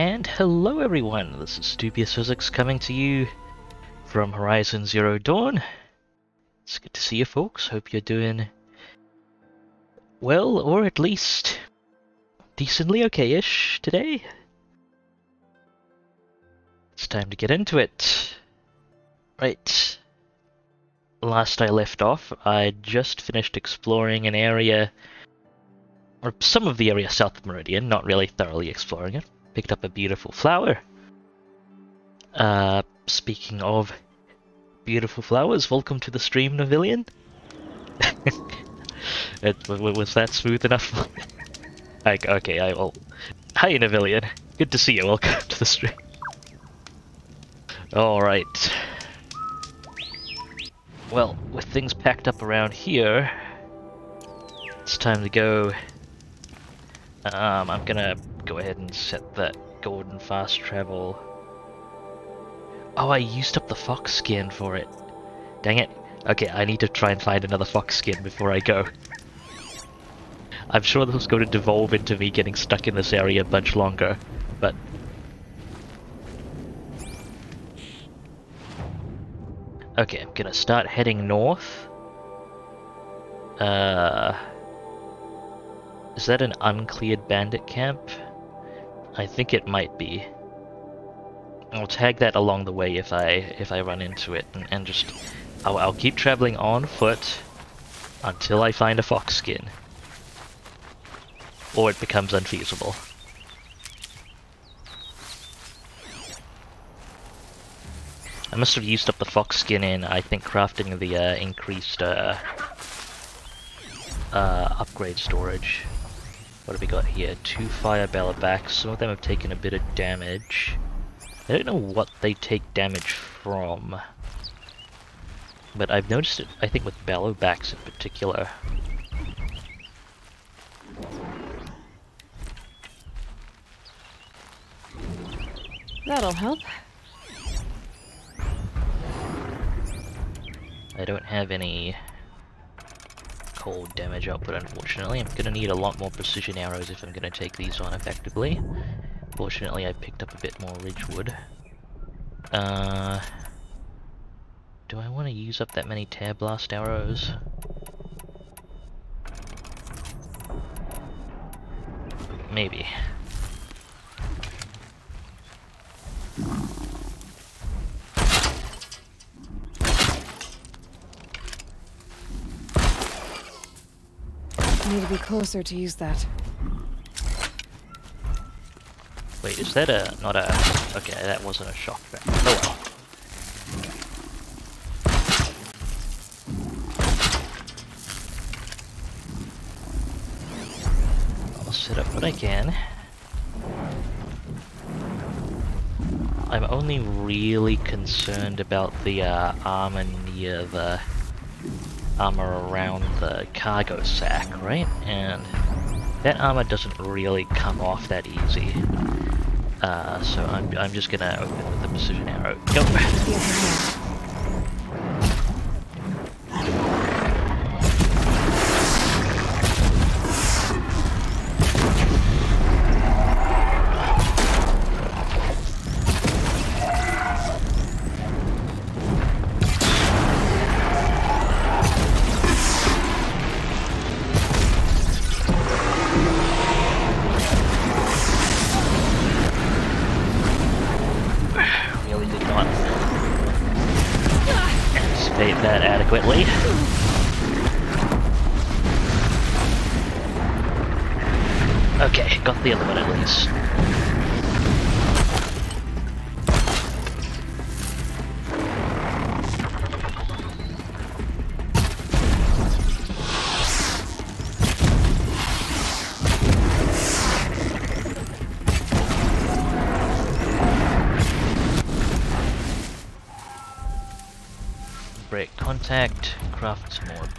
And hello everyone, this is Dubious Physics coming to you from Horizon Zero Dawn. It's good to see you folks, hope you're doing well, or at least decently okay-ish today. It's time to get into it. Right. Last I left off, I just finished exploring an area, or some of the area south of Meridian, not really thoroughly exploring it. Picked up a beautiful flower. Uh, speaking of beautiful flowers, welcome to the stream, Navillion. was that smooth enough? okay, I will. Hi, Navillion. Good to see you. Welcome to the stream. Alright. Well, with things packed up around here, it's time to go. Um, I'm gonna go ahead and set that golden fast travel. Oh, I used up the fox skin for it. Dang it. Okay, I need to try and find another fox skin before I go. I'm sure this is going to devolve into me getting stuck in this area a bunch longer, but... Okay, I'm gonna start heading north. Uh... Is that an uncleared bandit camp? I think it might be. I'll tag that along the way if I if I run into it, and, and just I'll, I'll keep traveling on foot until I find a fox skin, or it becomes unfeasible. I must have used up the fox skin in I think crafting the uh, increased uh, uh, upgrade storage. What have we got here? Two fire backs. Some of them have taken a bit of damage. I don't know what they take damage from. But I've noticed it, I think with backs in particular. That'll help. I don't have any cold damage output, unfortunately. I'm gonna need a lot more precision arrows if I'm gonna take these on effectively. Fortunately, I picked up a bit more Ridgewood. Uh, do I want to use up that many Tear Blast arrows? Maybe. Need to be closer to use that. Wait, is that a... not a... okay, that wasn't a shock back. Oh well. I'll set up what I can. I'm only really concerned about the uh, armor near the armor around the cargo sack, right? And that armor doesn't really come off that easy. Uh, so I'm, I'm just gonna open with the precision arrow. Go!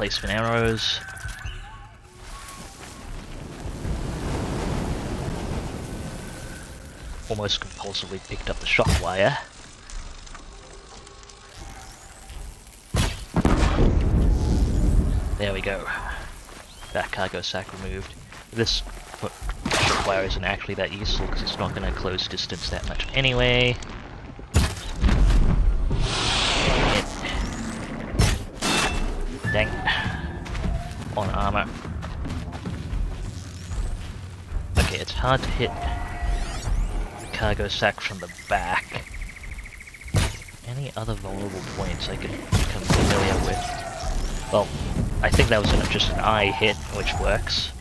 Replacement arrows. Almost compulsively picked up the shock wire. There we go. That cargo sack removed. This shock wire isn't actually that useful because it's not going to close distance that much anyway. To hit the cargo sack from the back. Any other vulnerable points I can become familiar with? Well, I think that was just an eye hit, which works.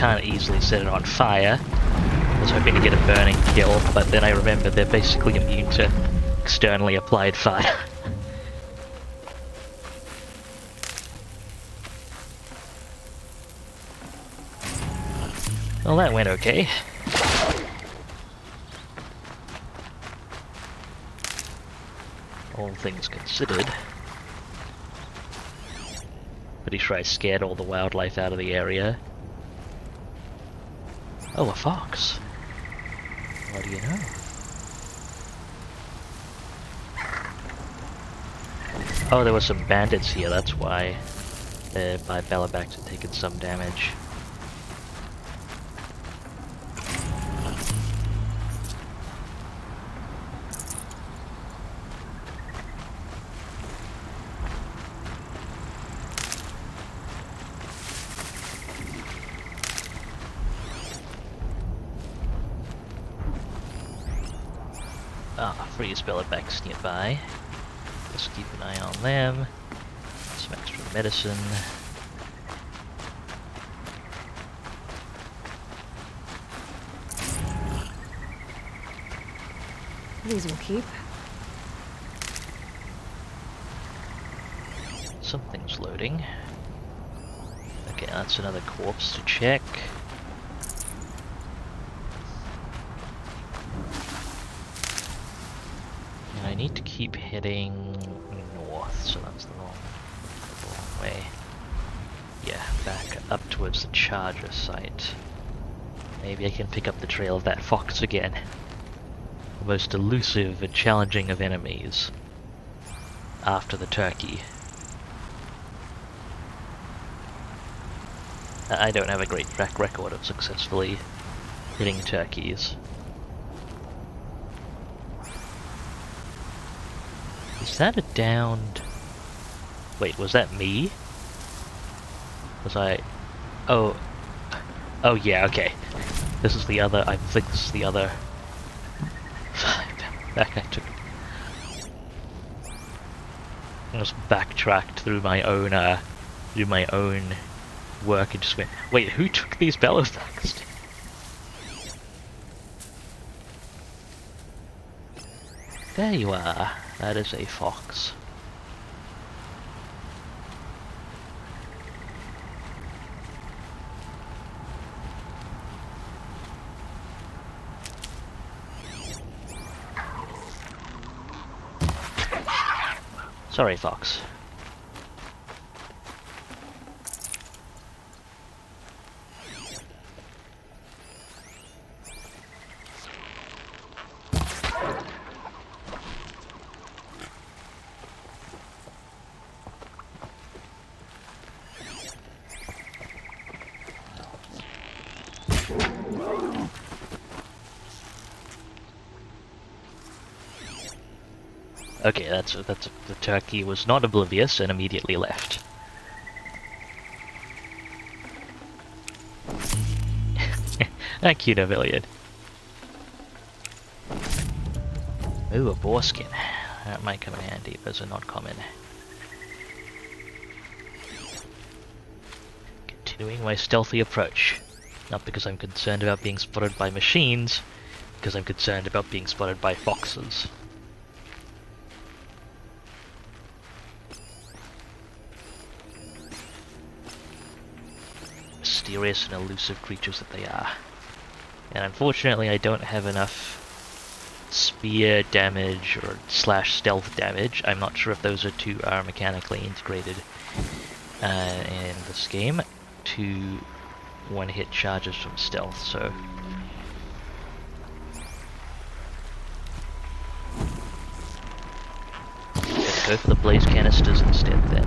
Can't easily set it on fire. I was hoping to get a burning kill, but then I remembered they're basically immune to externally applied fire. well, that went okay. All things considered. Pretty sure I scared all the wildlife out of the area. Oh, a fox. What do you know? Oh, there were some bandits here, that's why uh, my Bellowbacks had taken some damage. Bellowbacks nearby. Just keep an eye on them. Some extra medicine. These will keep. Something's loading. Okay, that's another corpse to check. And I need to keep heading north, so that's the wrong, wrong way. Yeah, back up towards the charger site. Maybe I can pick up the trail of that fox again. The most elusive and challenging of enemies. After the turkey. I don't have a great track record of successfully hitting turkeys. Is that a downed... Wait, was that me? Was I... Oh... Oh yeah, okay. This is the other... I think this is the other... that guy took... I just backtracked through my own, uh... Through my own work and just went, wait, who took these Bellowbacks? There you are. That is a fox. Sorry, fox. Okay, that's that's the turkey was not oblivious and immediately left. Thank you, Navillion. Ooh, a boar skin. That might come in handy. Those are not common. Continuing my stealthy approach. Not because I'm concerned about being spotted by machines, because I'm concerned about being spotted by foxes. Mysterious and elusive creatures that they are. And unfortunately I don't have enough spear damage or slash stealth damage. I'm not sure if those are two are mechanically integrated uh, in this game to one-hit charges from stealth, so... Let's go for the blaze canisters instead then.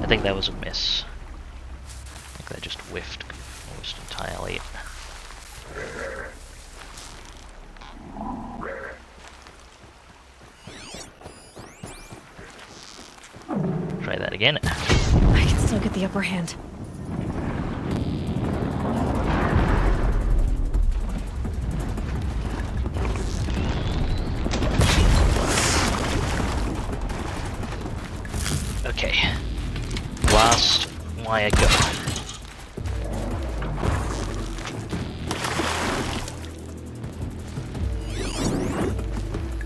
I think that was a miss. I think that just whiffed almost entirely. Try that again. I can still get the upper hand. Okay. Last wire go.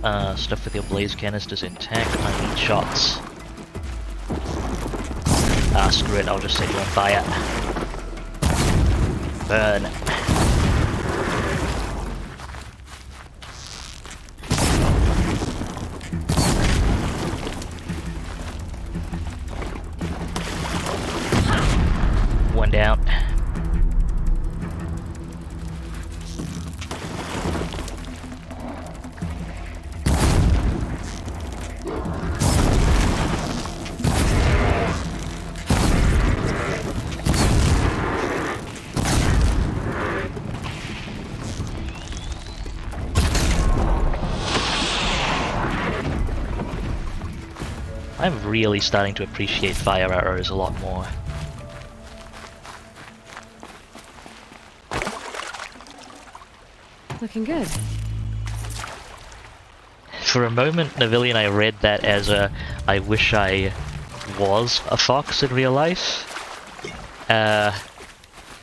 Uh, stuff with your blaze canisters intact. I need shots. Ah, screw it, I'll just set you on fire. Burn. One down. Really starting to appreciate fire arrows a lot more. Looking good. For a moment, Navillion, I read that as a I wish I was a fox in real life. Uh,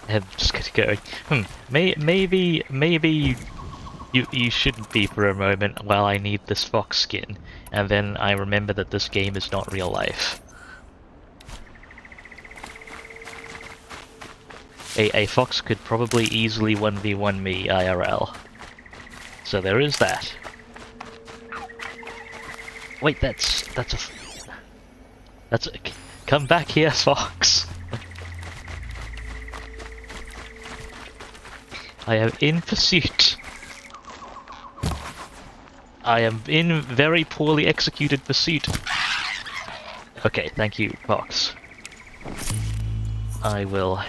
I'm just gonna go, hmm, may, maybe, maybe you, you shouldn't be for a moment while I need this fox skin. And then I remember that this game is not real life. A, a fox could probably easily 1v1 me IRL. So there is that. Wait, that's that's a that's a, come back here, fox. I am in pursuit. I am in very poorly executed pursuit. Okay, thank you, fox. I will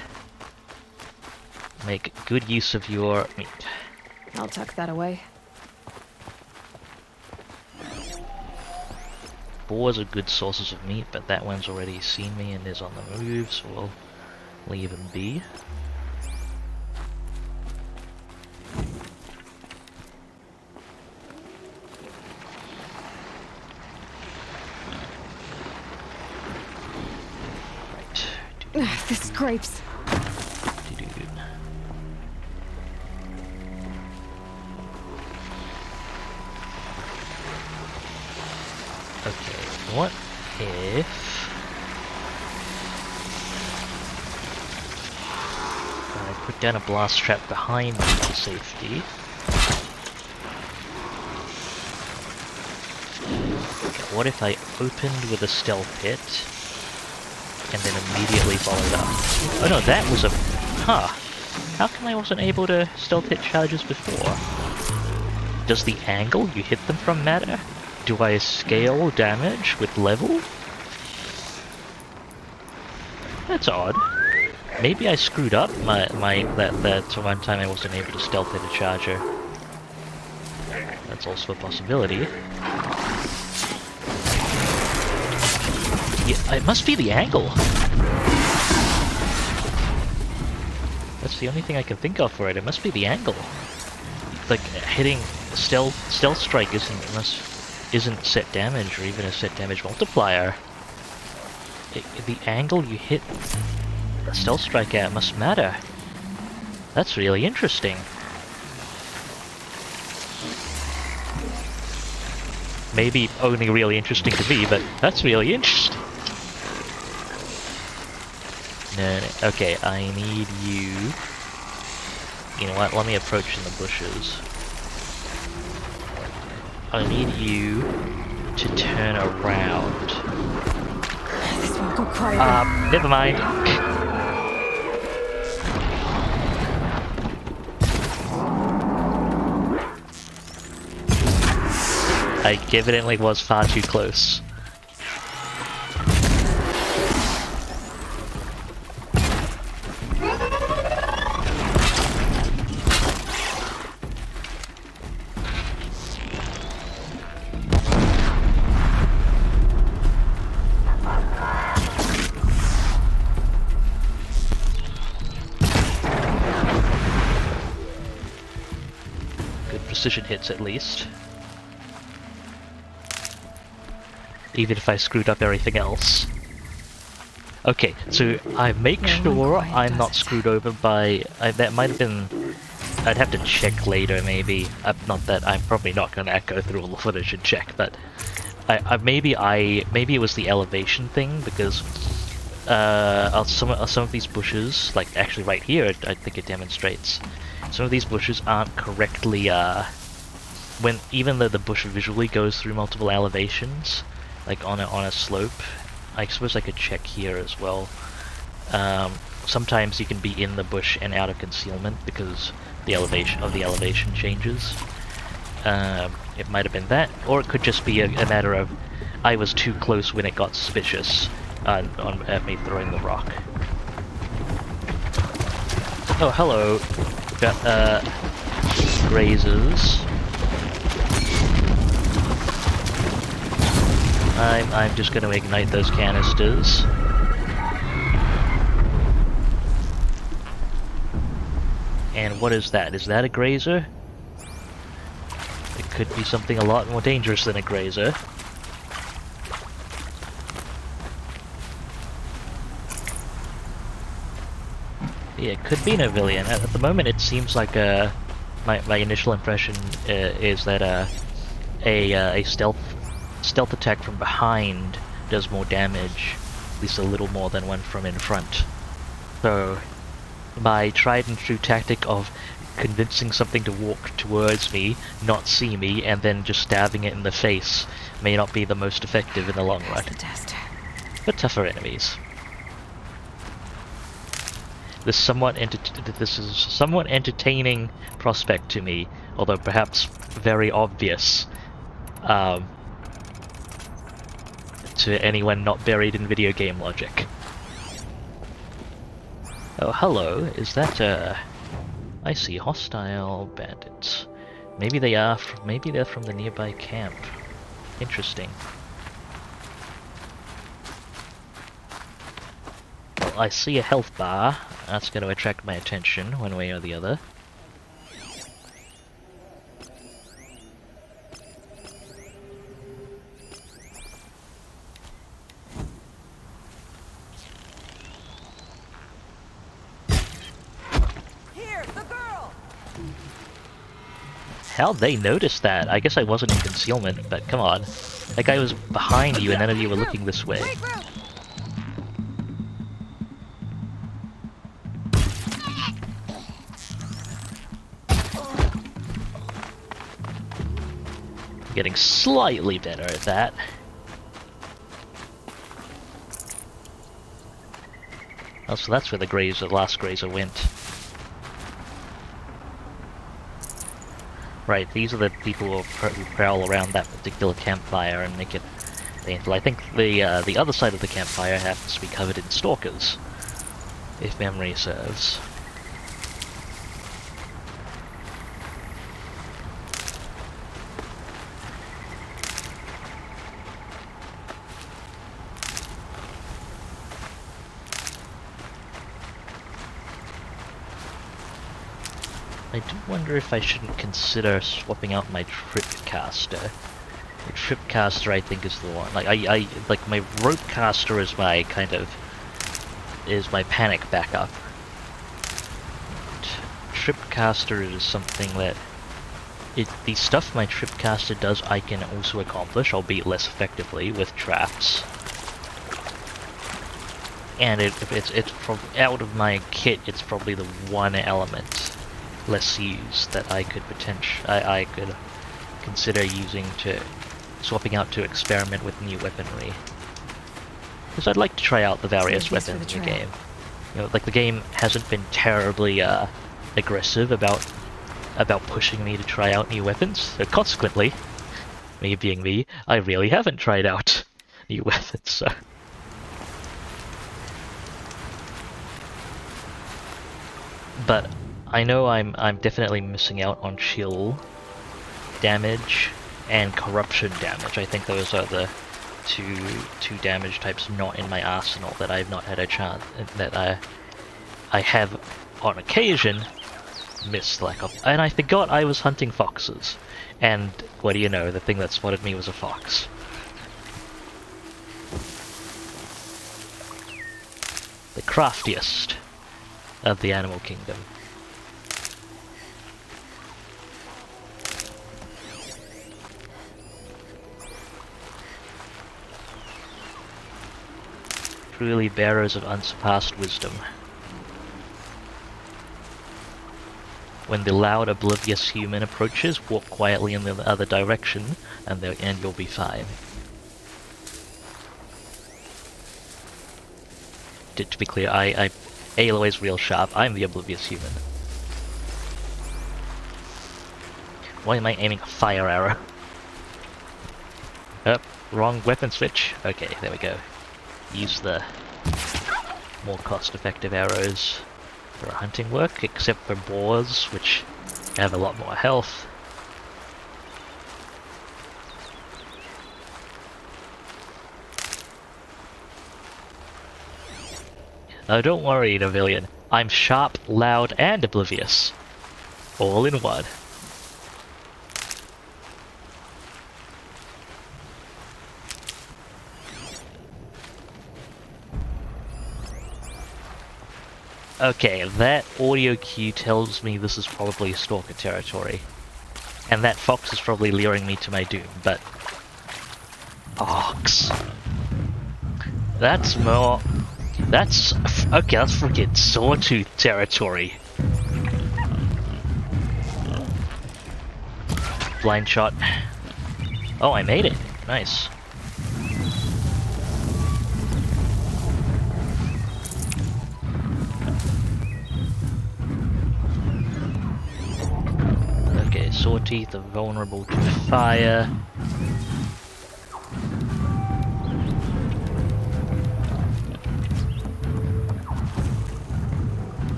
make good use of your meat. I'll tuck that away. Boars are good sources of meat, but that one's already seen me and is on the move, so we'll leave him be. Right. Ugh, this scrapes. Okay, what if... I put down a blast trap behind for safety. Okay, what if I opened with a stealth hit and then immediately followed up? Oh no, that was a... Huh. How come I wasn't able to stealth hit charges before? Does the angle you hit them from matter? Do I scale damage with level? That's odd. Maybe I screwed up my my that that one time I wasn't able to stealth hit a charger. That's also a possibility. It must be the angle. That's the only thing I can think of for it. It must be the angle. Like hitting stealth stealth strike isn't unless isn't set damage or even a set damage multiplier. It, the angle you hit a stealth strike at must matter. That's really interesting. Maybe only really interesting to me, but that's really interesting. No, no, okay, I need you. You know what, let me approach in the bushes. I need you to turn around. This won't go quieter. Um, never mind. I evidently was far too close. Precision hits at least. Even if I screwed up everything else. Okay, so I make No sure I'm not screwed over by... I, that might have been... I'd have to check later, maybe. Uh, not that I'm probably not going to go through all the footage and check, but I, I maybe I maybe it was the elevation thing because uh, some some of these bushes, like actually right here, I think it demonstrates some of these bushes aren't correctly uh, when even though the bush visually goes through multiple elevations, like on a on a slope. I suppose I could check here as well. Um, sometimes you can be in the bush and out of concealment because the elevation of the elevation changes. Um, it might have been that, or it could just be a, a matter of I was too close when it got suspicious uh, on, at me throwing the rock. Oh, hello. Got, uh, grazers. I'm, I'm just going to ignite those canisters. And what is that? Is that a grazer? It could be something a lot more dangerous than a grazer. Yeah, it could be an Avilion. At, at the moment, it seems like uh, my my initial impression uh, is that uh, a uh, a stealth stealth attack from behind does more damage, at least a little more than one from in front. So, my tried and true tactic of convincing something to walk towards me, not see me, and then just stabbing it in the face may not be the most effective in the long run. The. But tougher enemies. This somewhat this is somewhat entertaining prospect to me, although perhaps very obvious um, to anyone not buried in video game logic. Oh, hello. Is that uh I see hostile bandits. Maybe they are. Maybe they're from the nearby camp. Interesting. I see a health bar. That's going to attract my attention one way or the other. Here! How'd they notice that? I guess I wasn't in concealment, but come on. That guy was behind you and none of you were looking this way. Getting slightly better at that. Oh, so that's where the grazer, last grazer went. Right, these are the people who prowl around that particular campfire and make it painful. I think the uh, the other side of the campfire happens to be covered in stalkers, if memory serves. I do wonder if I shouldn't consider swapping out my tripcaster. The tripcaster, I think, is the one. Like I, I like my ropecaster is my kind of is my panic backup. Tripcaster is something that it the stuff my tripcaster does I can also accomplish, albeit less effectively, with traps. And it, it's it's from out of my kit, it's probably the one element less used that I could potential I, I could consider using to swapping out to experiment with new weaponry. because I'd like to try out the various Thank weapons the in the game. You know, like the game hasn't been terribly uh, aggressive about about pushing me to try out new weapons. So consequently, me being me, I really haven't tried out new weapons. So. But I know I'm I'm definitely missing out on chill damage and corruption damage. I think those are the two two damage types not in my arsenal that I've not had a chance that I I have on occasion missed like of. And I forgot I was hunting foxes. And what do you know? The thing that spotted me was a fox. The craftiest of the animal kingdom. Truly bearers of unsurpassed wisdom. When the loud, oblivious human approaches, walk quietly in the other direction, and, and you'll be fine. To, to be clear, I, I Aloy's real sharp. I'm the oblivious human. Why am I aiming a fire arrow? Oh, wrong weapon switch. Okay, there we go. Use the more cost-effective arrows for hunting work, except for boars, which have a lot more health. Oh, don't worry, Navillion. I'm sharp, loud, and oblivious. All in one. Okay, that audio cue tells me this is probably Stalker territory. And that fox is probably luring me to my doom, but... Ox. That's more... That's... Okay, that's freaking Sawtooth territory. Blind shot. Oh, I made it. Nice. Sawteeth are vulnerable to fire.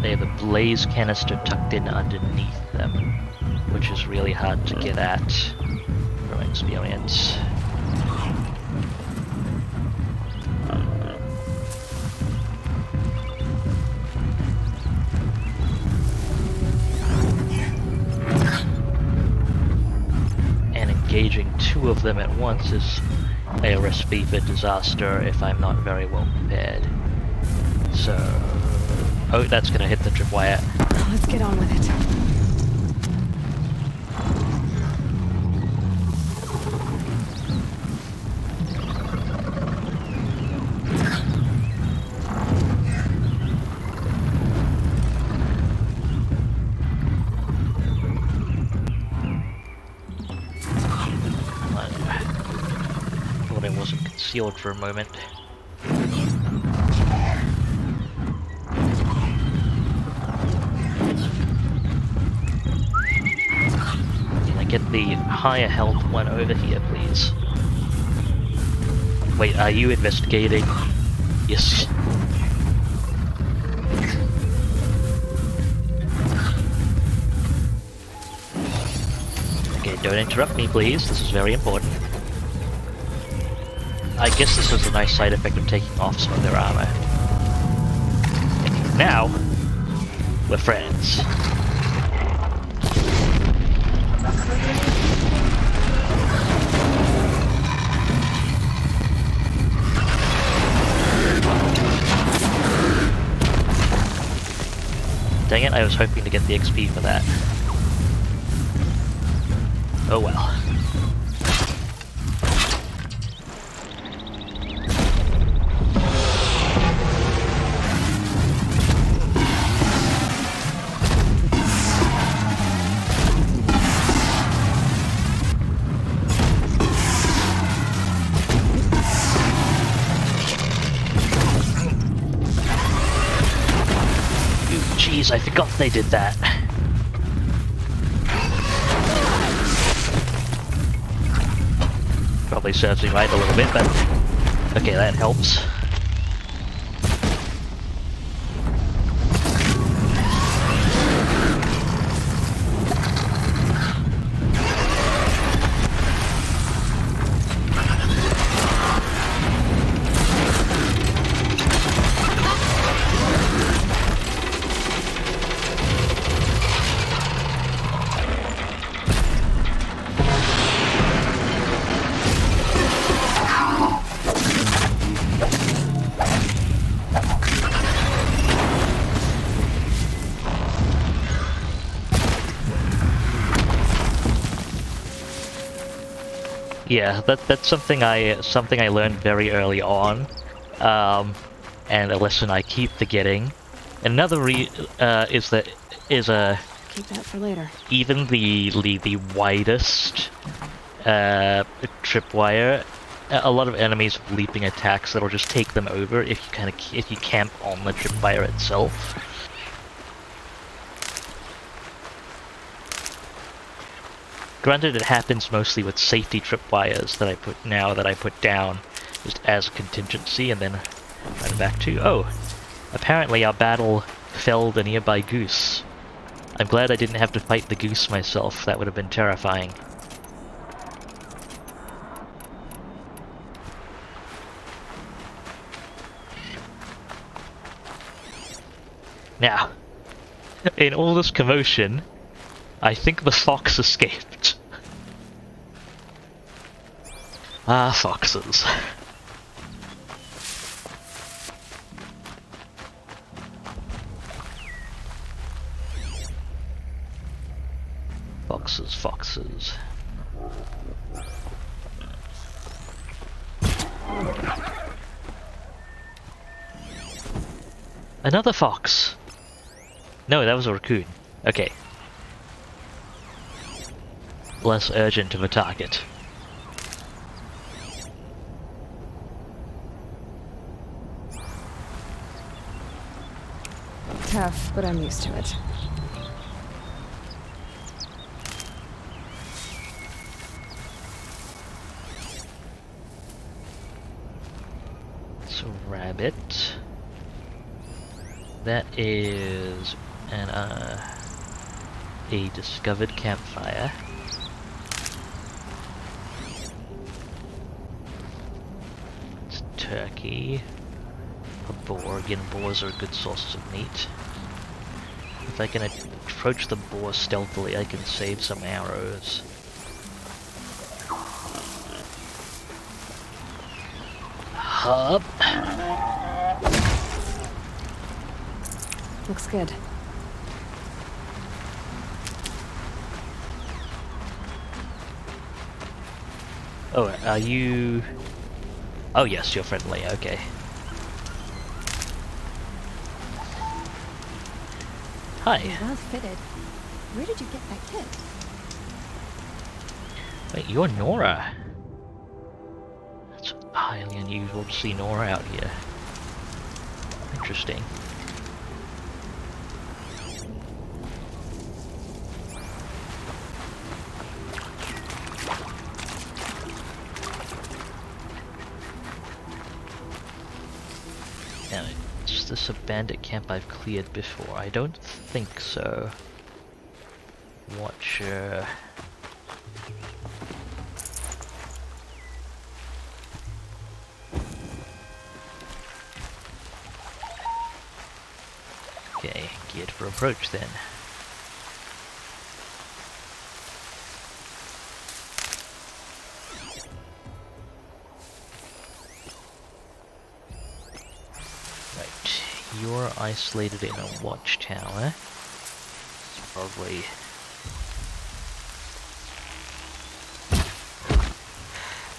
They have a blaze canister tucked in underneath them, which is really hard to get at from experience. And engaging two of them at once is a recipe for disaster if I'm not very well prepared. So... Oh, that's gonna hit the tripwire. Let's get on with it. Wasn't for a moment. Can I get the higher health one over here, please? Wait, are you investigating? Yes. Okay, don't interrupt me, please. This is very important. I guess this is a nice side effect of taking off some of their armor. Now, we're friends. Dang it, I was hoping to get the XP for that. Oh well. They did that. Probably serves me right a little bit, but okay, that helps. Yeah, that that's something I something I learned very early on, um, and a lesson I keep forgetting. Another re uh, is that is a Keep that for later. even the the, the widest uh, tripwire, a lot of enemies have leaping attacks that'll just take them over if you kind of if you camp on the tripwire itself. Granted, it happens mostly with safety tripwires that I put now that I put down just as a contingency, and then back to. Oh, apparently our battle felled a nearby goose. I'm glad I didn't have to fight the goose myself. That would have been terrifying. Now, in all this commotion, I think the fox escaped. Ah, foxes. Foxes, foxes. Another fox! No, that was a raccoon. Okay. Less urgent of a target. Tough, but I'm used to it. A rabbit. That is an uh a discovered campfire. It's turkey. A boar. Again, boars are good sources of meat. If I can approach the boar stealthily, I can save some arrows. Hub. Looks good. Oh, are you... Oh yes, you're friendly, okay. Hi. Well fitted. Where did you get that kit? Wait, you're Nora. That's highly unusual to see Nora out here. Interesting. Bandit camp I've cleared before? I don't think so. Watcher. Uh, okay, geared for approach then. Isolated in a watchtower. It's probably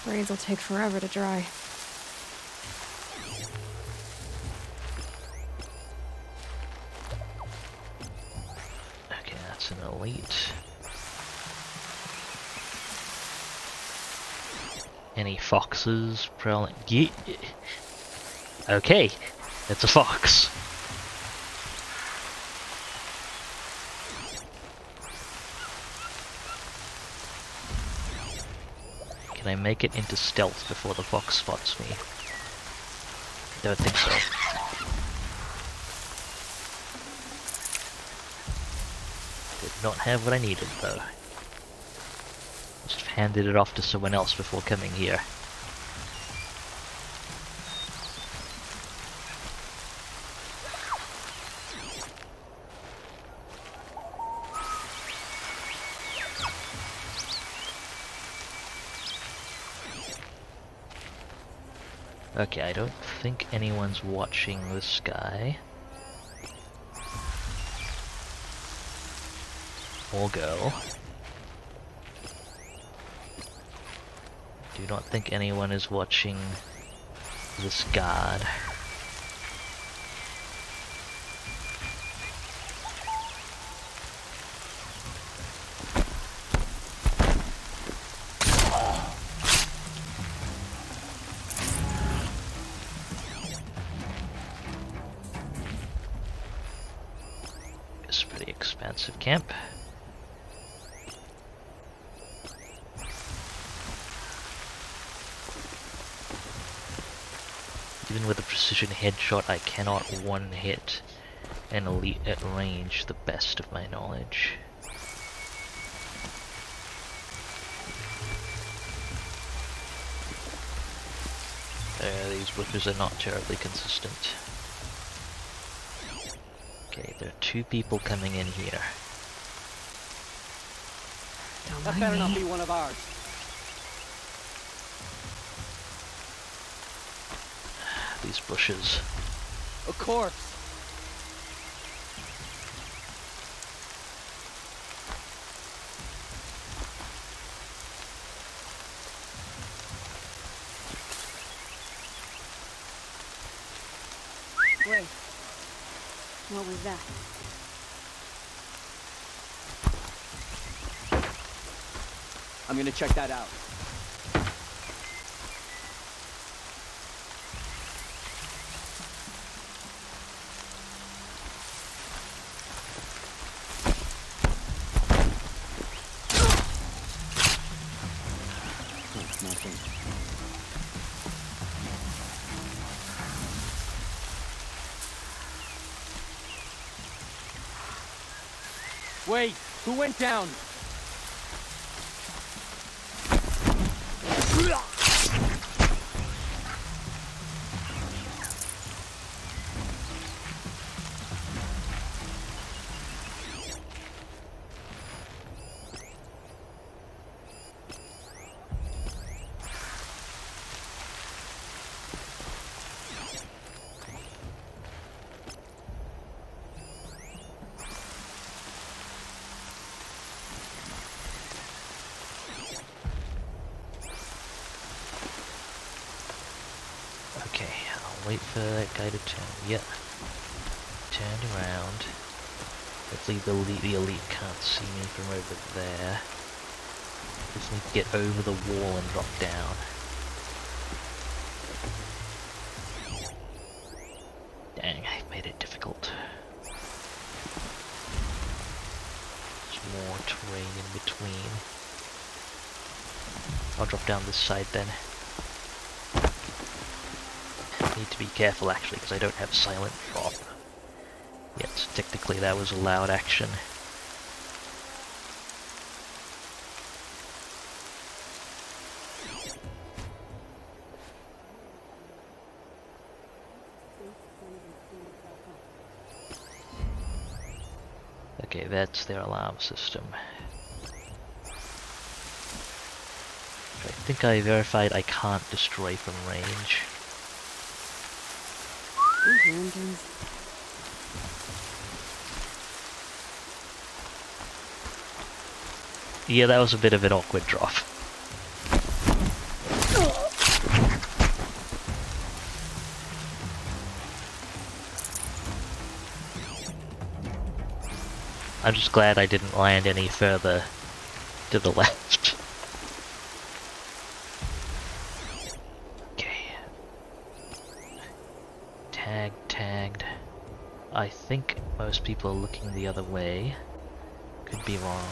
Braids will take forever to dry. Okay, that's an elite. Any foxes prowling? Ye okay, it's a fox. Make it into stealth before the fox spots me? Don't think so. Did not have what I needed though. Just handed it off to someone else before coming here. Okay, I don't think anyone's watching this guy. Or girl. Do not think anyone is watching this guard. Headshot, I cannot one hit an elite at range, the best of my knowledge. Uh, these bushes are not terribly consistent. Okay, there are two people coming in here. That better not be one of ours. These bushes. A corpse. Wait. What was that? I'm gonna check that out. Oh, nothing. Wait, who went down? Okay, I'll wait for that guy to turn. Yep. Turned around. Hopefully the elite, the elite can't see me from over there. Just need to get over the wall and drop down. Dang, I've made it difficult. There's more terrain in between. I'll drop down this side then. Need to be careful actually because I don't have silent drop. Yet technically that was a loud action. Okay, that's their alarm system. I think I verified I can't destroy from range. Yeah, that was a bit of an awkward drop. I'm just glad I didn't land any further to the left. Okay. Tag, tagged. I think most people are looking the other way. Could be wrong.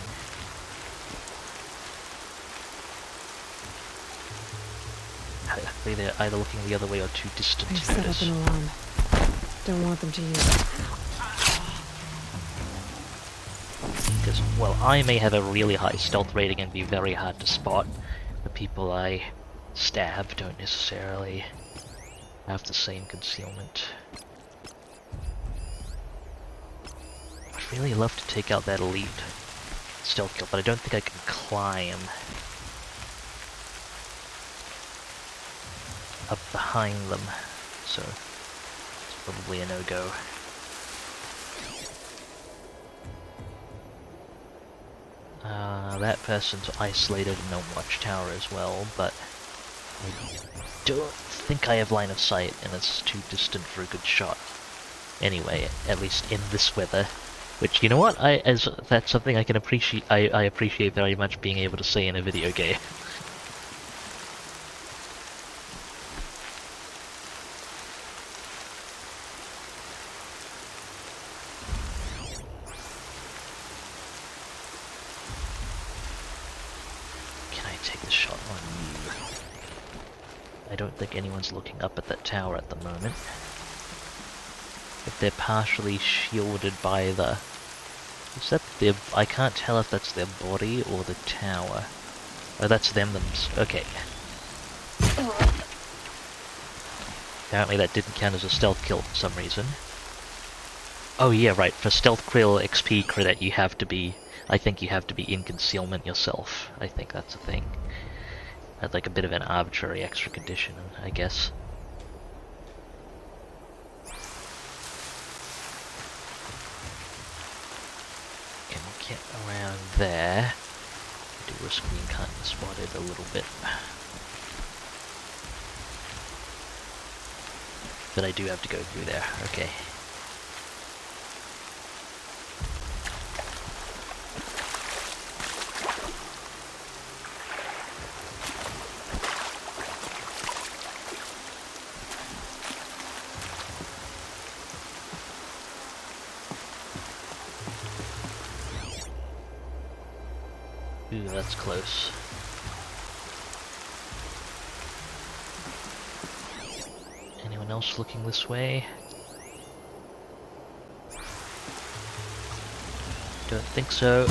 Hopefully they're either looking the other way or too distant I've to set up notice. an alarm. Don't want them to use it. Because, well, I may have a really high stealth rating and be very hard to spot. The people I stab don't necessarily have the same concealment. Really love to take out that elite stealth kill, but I don't think I can climb up behind them, so it's probably a no-go. Uh, that person's isolated in a watchtower as well, but I don't think I have line of sight, and it's too distant for a good shot. Anyway, at least in this weather, which you know what, I as that's something I can appreciate. I, I appreciate very much being able to say in a video game. Can I take the shot on you? I don't think anyone's looking up at that tower at the moment. They're partially shielded by the... Is that their... I can't tell if that's their body or the tower. Oh, that's them thems... Okay. Apparently that didn't count as a stealth kill for some reason. Oh yeah, right, for stealth kill XP credit you have to be... I think you have to be in concealment yourself. I think that's a thing. That's like a bit of an arbitrary extra condition, I guess. Can get around there. Do risk being kind of spotted a little bit. But I do have to go through there, okay. Ooh, that's close. Looking this way? Don't think so.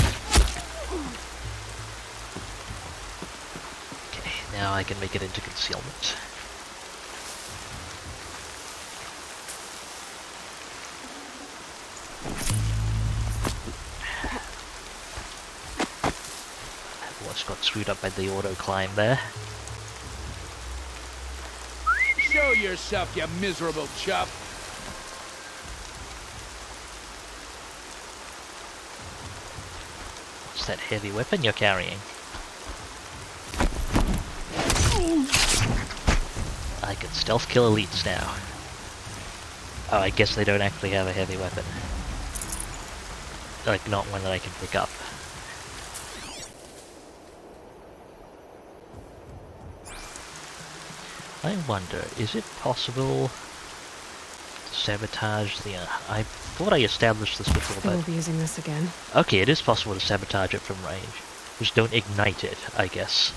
Okay, now I can make it into concealment. Almost got screwed up by the auto climb there. Show yourself, you miserable chump. What's that heavy weapon you're carrying? I can stealth kill elites now. Oh, I guess they don't actually have a heavy weapon. Like, not one that I can pick up. I wonder, is it possible to sabotage the... Uh, I thought I established this before, but... won't be using this again. Okay, it is possible to sabotage it from range. Just don't ignite it, I guess.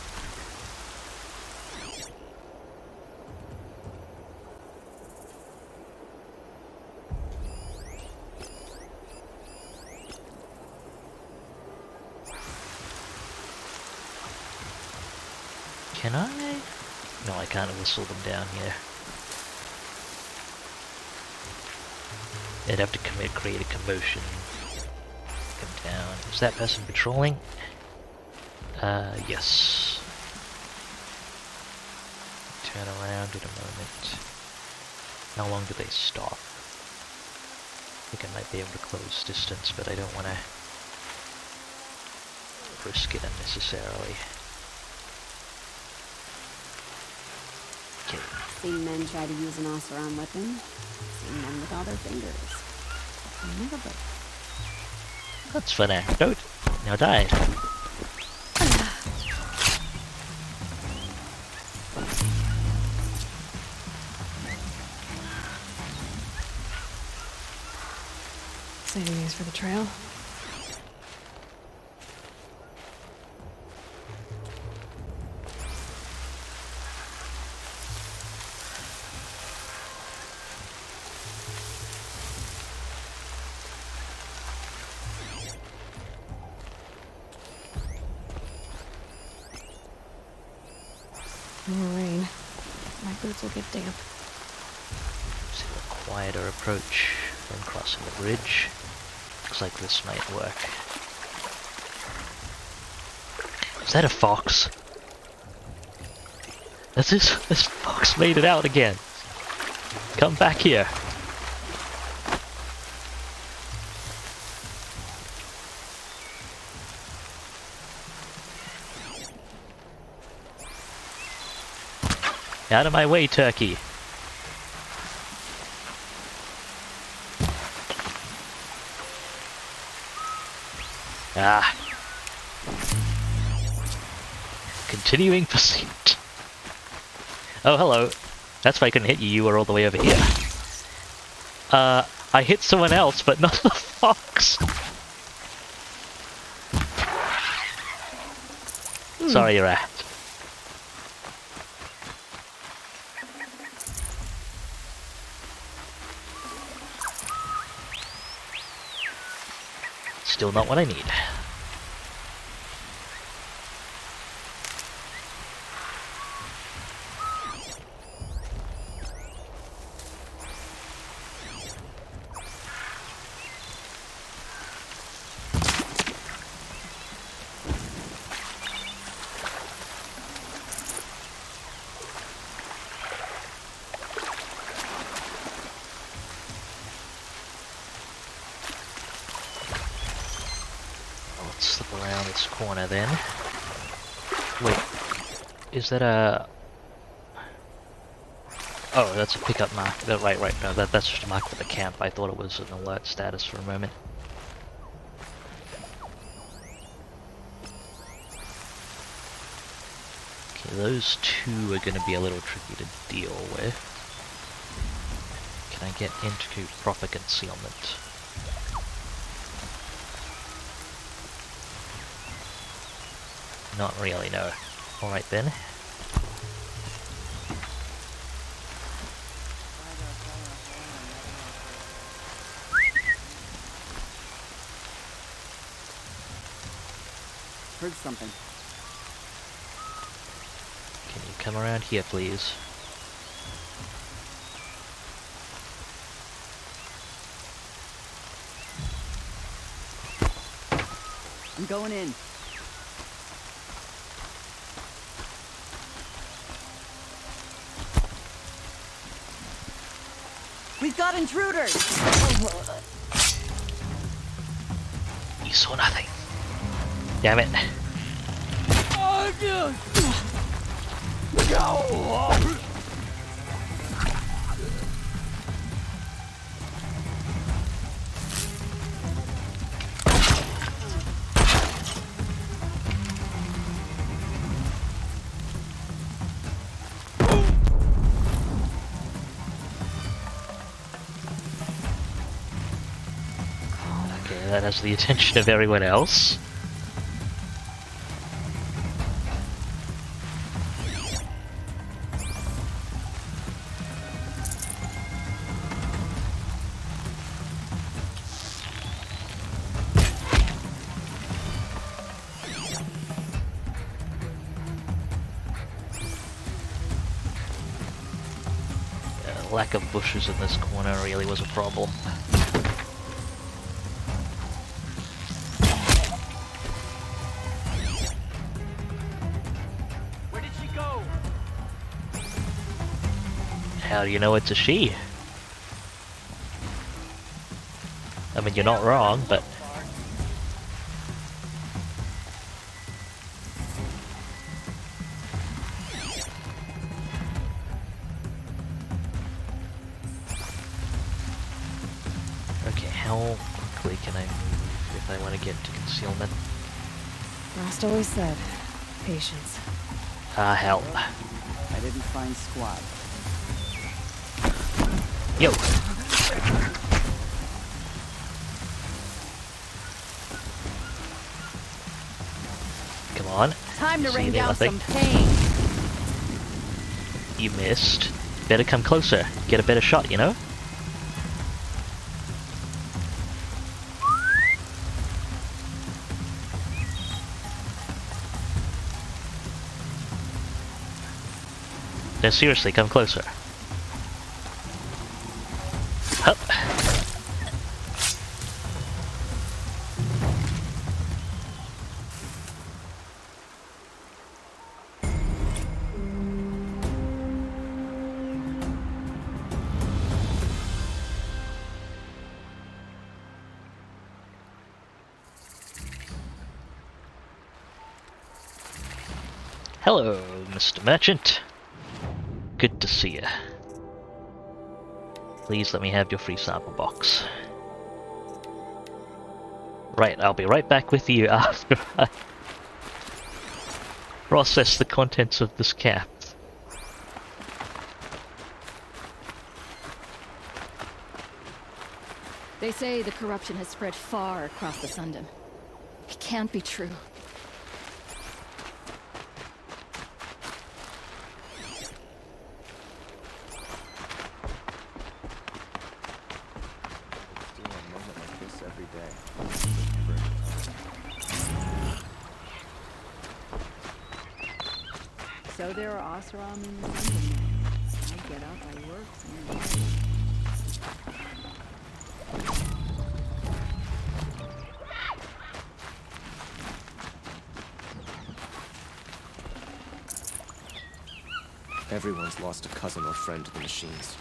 Can I? No, I can't whistle them down here. They'd have to commit, create a commotion. Come down. Is that person patrolling? Uh, yes. Turn around in a moment. How long do they stop? I think I might be able to close distance, but I don't want to risk it unnecessarily. Okay, Seen men try to use an Oseram weapon. Seen men with all their fingers. Never both. that's fun anecdote. Now die. Saving these for the trail. Looks like this might work. Is that a fox? This this fox made it out again. Come back here. Out of my way, turkey. Continuing pursuit. Oh, hello. That's why I couldn't hit you. You were all the way over here. Uh, I hit someone else, but not the fox. Sorry, rat. Still not what I need. Let's slip around this corner then. Wait, is that a... Oh, that's a pickup mark. That, right, right, no, that, that's just a mark for the camp. I thought it was an alert status for a moment. Okay, those two are going to be a little tricky to deal with. Can I get into proper concealment? Not really, no. Alright then. Something. Can you come around here, please? I'm going in. We've got intruders! You saw nothing. Damn it. That has the attention of everyone else. In this corner really was a problem. Where did she go? How do you know it's a she? I mean, you're not wrong, but how quickly can I move if I want to get into concealment? Rost always said, patience. Ah, hell. I didn't find squad. Yo! Come on. Time to See rain down nothing. some pain. You missed. Better come closer. Get a better shot, you know? No, seriously, come closer. Hup. Hello, Mr. Merchant. Good to see you. Please let me have your free sample box. Right, I'll be right back with you after I process the contents of this cap. They say the corruption has spread far across the Sundom. It can't be true. Everyone's lost a cousin or friend to the machines.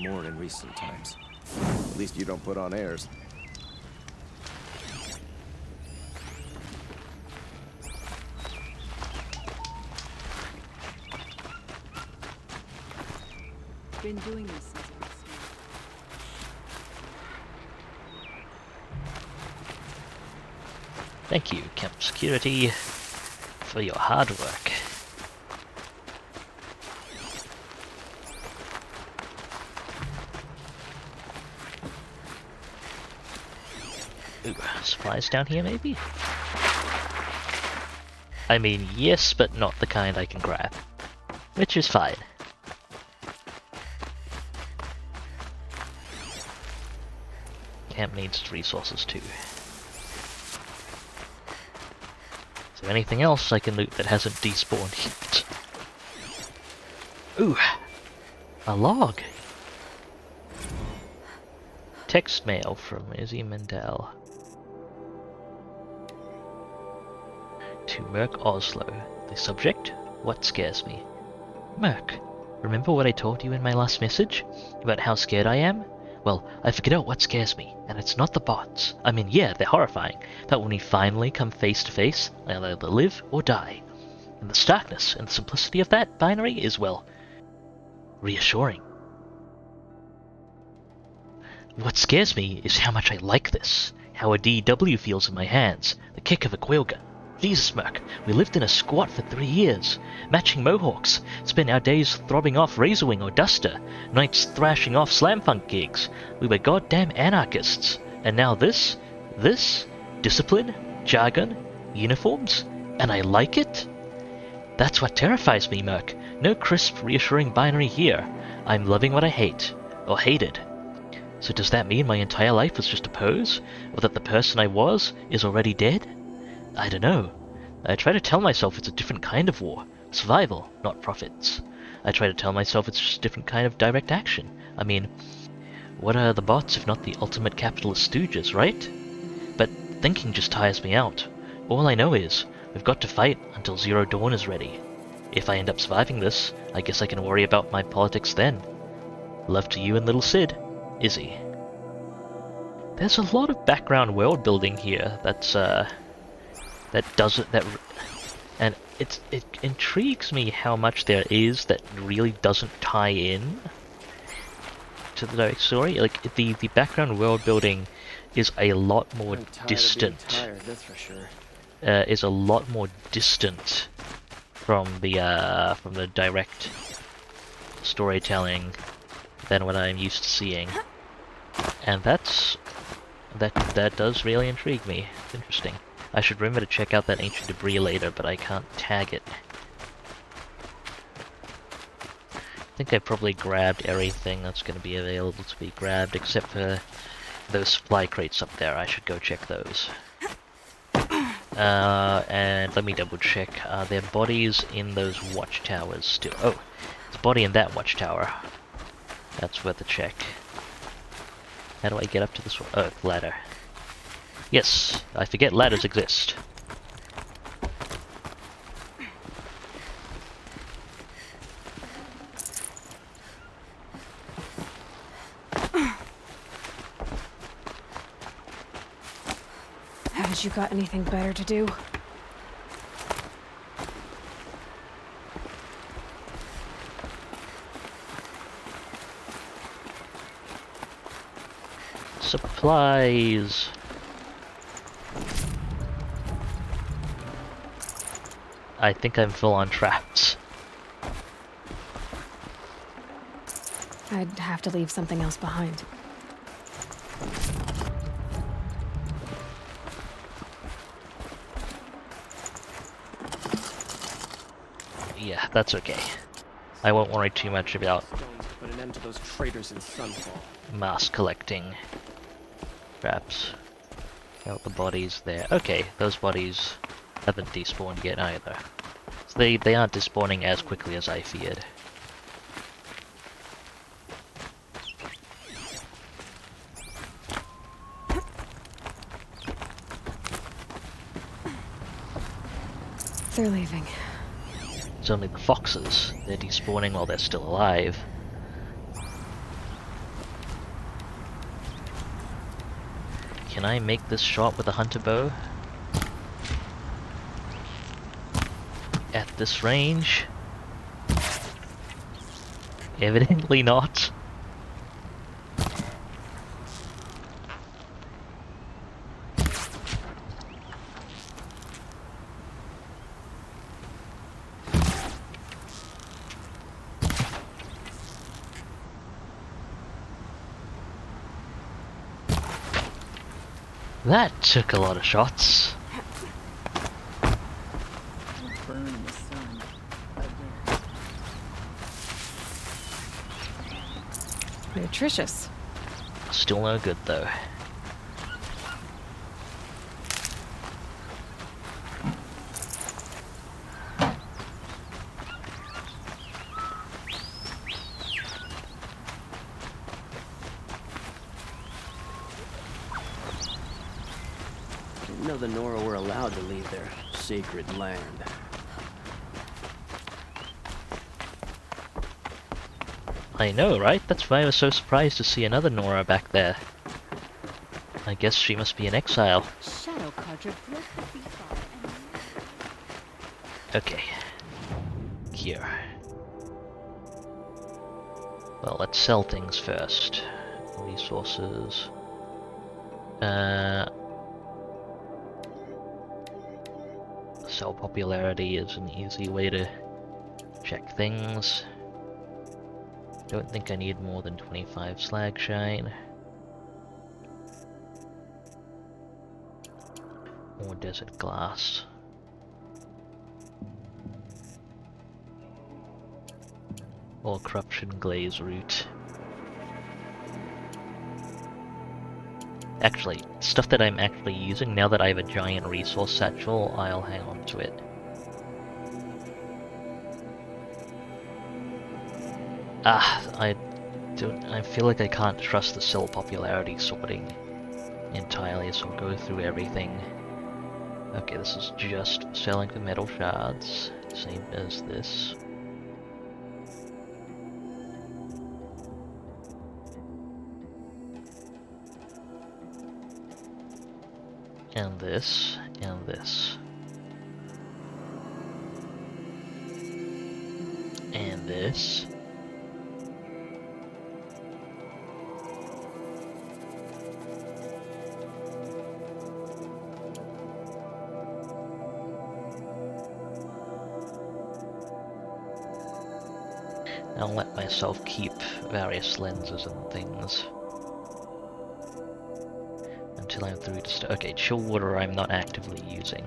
More in recent times. At least you don't put on airs. Been doing this since I was. Thank you, Camp Security, for your hard work. Ooh, supplies down here maybe? I mean, yes, but not the kind I can grab. Which is fine. Camp needs resources too. Is there anything else I can loot that hasn't despawned yet? Ooh, a log. Text mail from Izzy Mendel. Merc Oslo. The subject? What scares me? Merc, remember what I told you in my last message? About how scared I am? Well, I figured out what scares me, and it's not the bots. I mean, yeah, they're horrifying, but when we finally come face to face, I'll either live or die. And the starkness and the simplicity of that binary is, well, reassuring. What scares me is how much I like this, how a DW feels in my hands, the kick of a quill gun. Jesus, Merc, we lived in a squat for three years, matching mohawks, spent our days throbbing off Razorwing or Duster, nights thrashing off slam funk gigs. We were goddamn anarchists. And now this? This? Discipline? Jargon? Uniforms? And I like it? That's what terrifies me, Merc. No crisp, reassuring binary here. I'm loving what I hate. Or hated. So does that mean my entire life was just a pose? Or that the person I was is already dead? I don't know. I try to tell myself it's a different kind of war. Survival, not profits. I try to tell myself it's just a different kind of direct action. I mean, what are the bots if not the ultimate capitalist stooges, right? But thinking just tires me out. All I know is, we've got to fight until Zero Dawn is ready. If I end up surviving this, I guess I can worry about my politics then. Love to you and little Sid, Izzy. There's a lot of background world building here that's, uh, that doesn't, that, and it's, it intrigues me how much there is that really doesn't tie in to the direct story. Like, the, the background world building is a lot more I'm tired of being distant tired, sure. uh, is a lot more distant from the uh, from the direct storytelling than what I'm used to seeing, and that's that that does really intrigue me. It's interesting. I should remember to check out that ancient debris later, but I can't tag it. I think I probably grabbed everything that's going to be available to be grabbed, except for those supply crates up there. I should go check those. Uh, and let me double check. Are there bodies in those watchtowers still? Oh, There's a body in that watchtower. That's worth a check. How do I get up to this one? Oh, ladder. Yes, I forget ladders exist. Haven't you got anything better to do? Supplies. I think I'm full on traps. I'd have to leave something else behind. Yeah, that's okay. I won't worry too much about put an end to those traitors in Sunfall. mass collecting traps. Got the bodies there. Okay, those bodies haven't despawned yet either. So they, they aren't despawning as quickly as I feared. They're leaving. It's only the foxes. They're despawning while they're still alive. Can I make this shot with a hunter bow? This range? Evidently not. That took a lot of shots. Burn the sun. Again. Nutritious. Still no good though. Didn't know the Nora were allowed to leave their sacred land. I know, right? That's why I was so surprised to see another Nora back there. I guess she must be in exile. Shadow Carja broke the beefarm and Okay. Here. Well, let's sell things first. Resources. Uh, sell popularity is an easy way to check things. Don't think I need more than 25 slag shine. Or desert glass. Or corruption glaze root. Actually, stuff that I'm actually using, now that I have a giant resource satchel, I'll hang on to it. Ah, I don't. I feel like I can't trust the sell popularity sorting entirely, so I'll go through everything. Okay, this is just selling the metal shards, same as this. And this, and this. And this. Myself keep various lenses and things. Until I'm through to Okay, chill water I'm not actively using.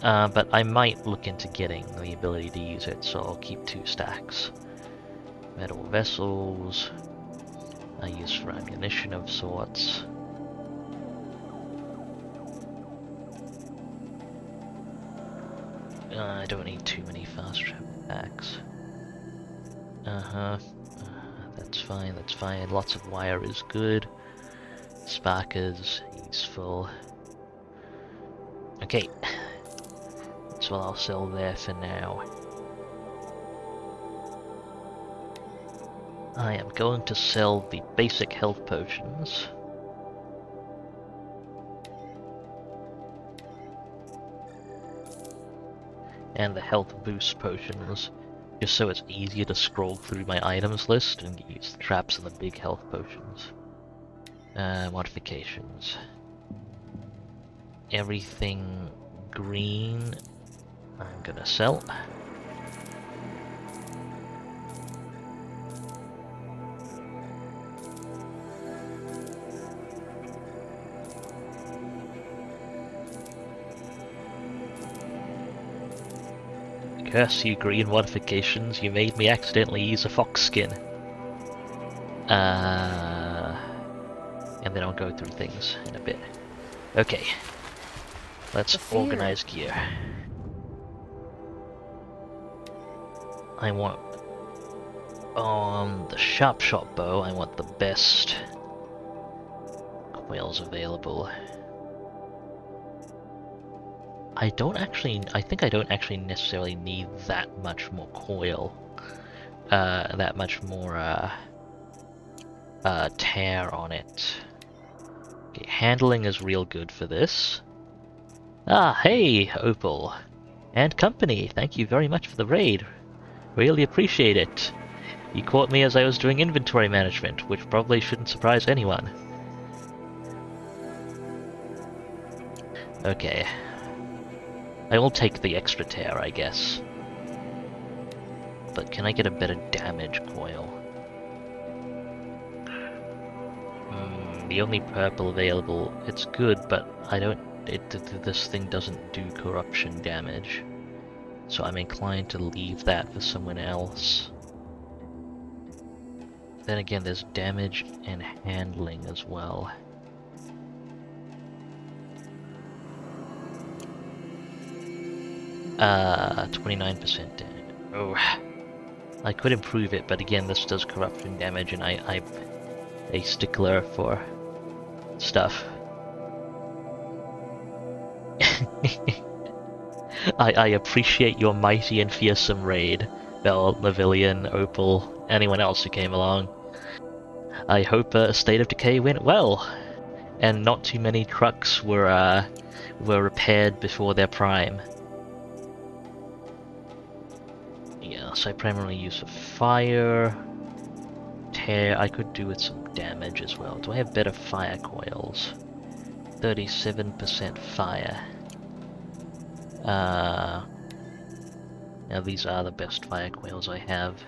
Uh, but I might look into getting the ability to use it, so I'll keep two stacks. Metal vessels, I use for ammunition of sorts. Uh, I don't need too many fast. Uh-huh. Uh, that's fine, that's fine. Lots of wire is good. Spark is useful. Okay. That's what I'll sell there for now. I am going to sell the basic health potions. And the health boost potions, just so it's easier to scroll through my items list and use the traps and the big health potions. Uh, modifications. Everything green I'm gonna sell. Curse you green modifications, you made me accidentally use a fox skin. Uh, and then I'll go through things in a bit. Okay. Let's organize gear. I want on the sharp shot bow, I want the best coils available. I don't actually, I think I don't actually necessarily need that much more coil. Uh, that much more, uh, uh, tear on it. Okay, handling is real good for this. Ah, hey, Opal. And company, thank you very much for the raid. Really appreciate it. You caught me as I was doing inventory management, which probably shouldn't surprise anyone. Okay. I will take the extra tear, I guess. But can I get a better damage coil? Hmm, the only purple available, it's good, but I don't... It, th- th- this thing doesn't do corruption damage. So I'm inclined to leave that for someone else. Then again, there's damage and handling as well. Uh, 29% damage. Oh, I could improve it, but again, this does corruption damage, and I, I'm a stickler for stuff. I, I appreciate your mighty and fearsome raid, Bell, Lavillian, Opal, anyone else who came along. I hope uh, State of Decay went well, and not too many trucks were uh, were repaired before their prime. Yes, I primarily use fire, tear. I could do with some damage as well. Do I have better fire coils? 37% fire. Uh, now these are the best fire coils I have.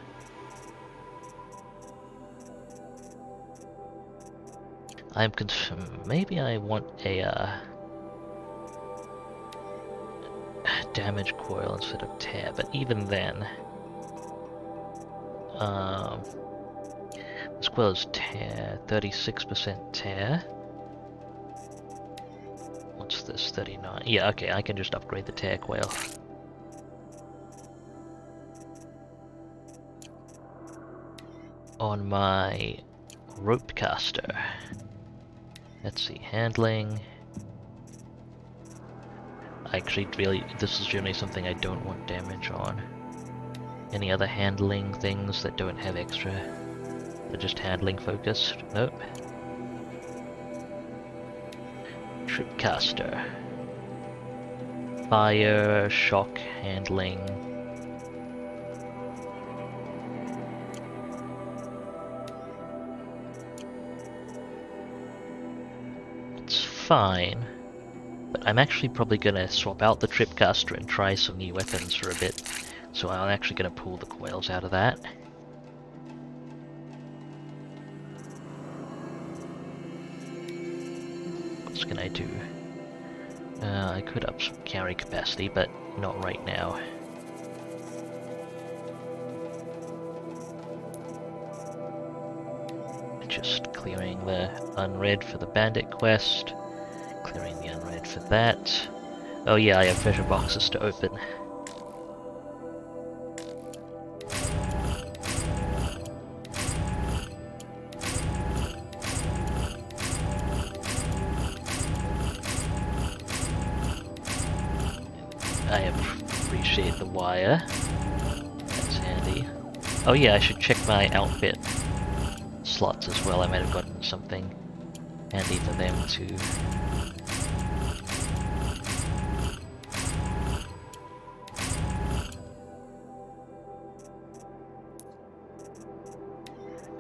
I'm cons- maybe I want a uh, damage coil instead of tear, but even then, um, this is tear, 36% tear. What's this, 39? Yeah, okay, I can just upgrade the tear coil. On my rope caster. Let's see, handling. I actually, really, this is generally something I don't want damage on. Any other handling things that don't have extra? They're just handling focused? Nope. Tripcaster. Fire, shock, handling. It's fine. But I'm actually probably gonna swap out the Tripcaster and try some new weapons for a bit. So I'm actually gonna pull the coils out of that. What can I do? Uh, I could up some carry capacity, but not right now. Just clearing the unread for the bandit quest. Clearing the unread for that. Oh yeah, I have treasure boxes to open. Wire. That's handy. Oh yeah, I should check my outfit slots as well. I might have gotten something handy for them too.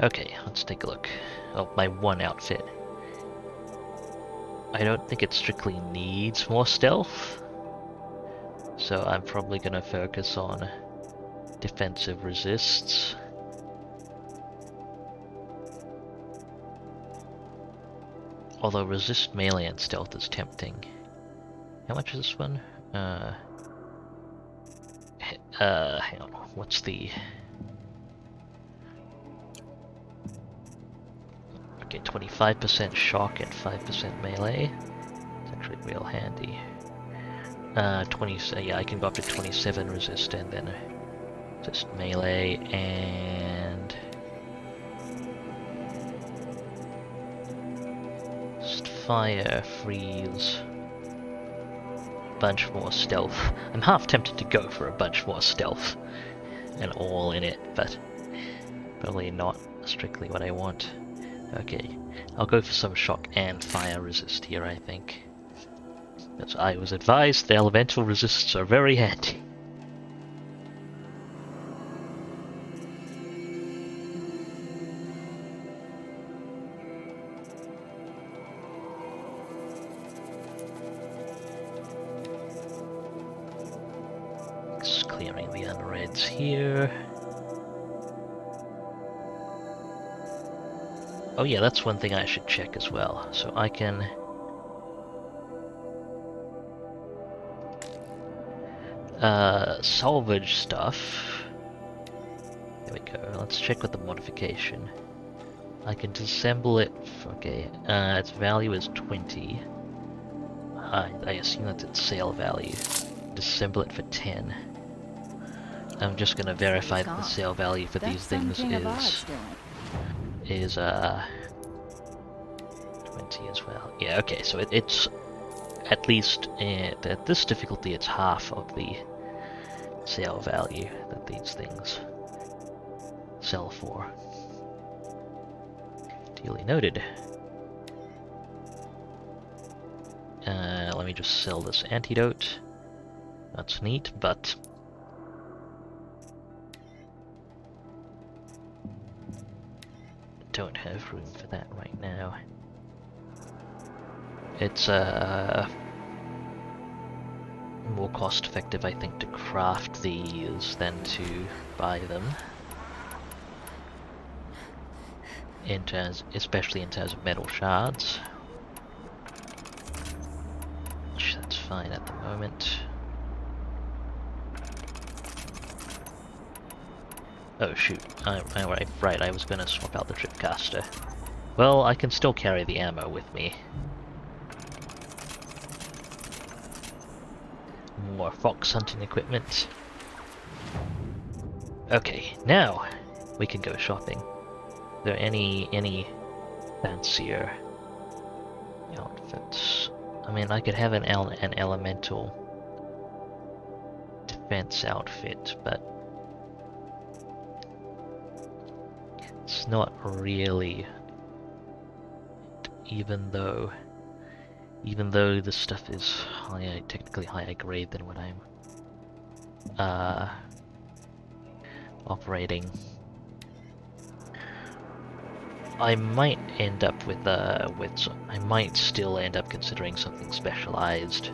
Okay, let's take a look. Oh, my one outfit. I don't think it strictly needs more stealth. So I'm probably going to focus on defensive resists. Although resist melee and stealth is tempting. How much is this one? Uh, uh, hang on. What's the... Okay, 25% shock and 5% melee. It's actually real handy. Uh, 20, yeah, I can go up to 27 resist and then just melee and... Just fire, freeze. Bunch more stealth. I'm half tempted to go for a bunch more stealth and all in it, but probably not strictly what I want. Okay, I'll go for some shock and fire resist here, I think. As I was advised, the elemental resists are very handy. Clearing the unreds here. Oh yeah, that's one thing I should check as well. So I can... Uh, salvage stuff. There we go. Let's check with the modification. I can disassemble it. Okay, uh, its value is 20. I, I assume that's its sale value. Disassemble it for 10. I'm just gonna verify that the sale value for these things is is uh 20 as well. Yeah, okay, so it, it's at least uh, at this difficulty it's half of the sale value that these things sell for. Duly noted. Uh, let me just sell this antidote. That's neat, but don't have room for that right now. It's uh, more cost effective, I think, to craft these than to buy them. In terms, especially in terms of metal shards. Which that's fine at the moment. Oh shoot, I, I, right, right, I was gonna swap out the tripcaster. Well, I can still carry the ammo with me. More fox hunting equipment. Okay, now we can go shopping. Are there any any fancier outfits? I mean, I could have an ele an elemental defense outfit, but it's not really even though even though this stuff is higher technically higher grade than what I'm uh operating I might end up with uh with some, I might still end up considering something specialized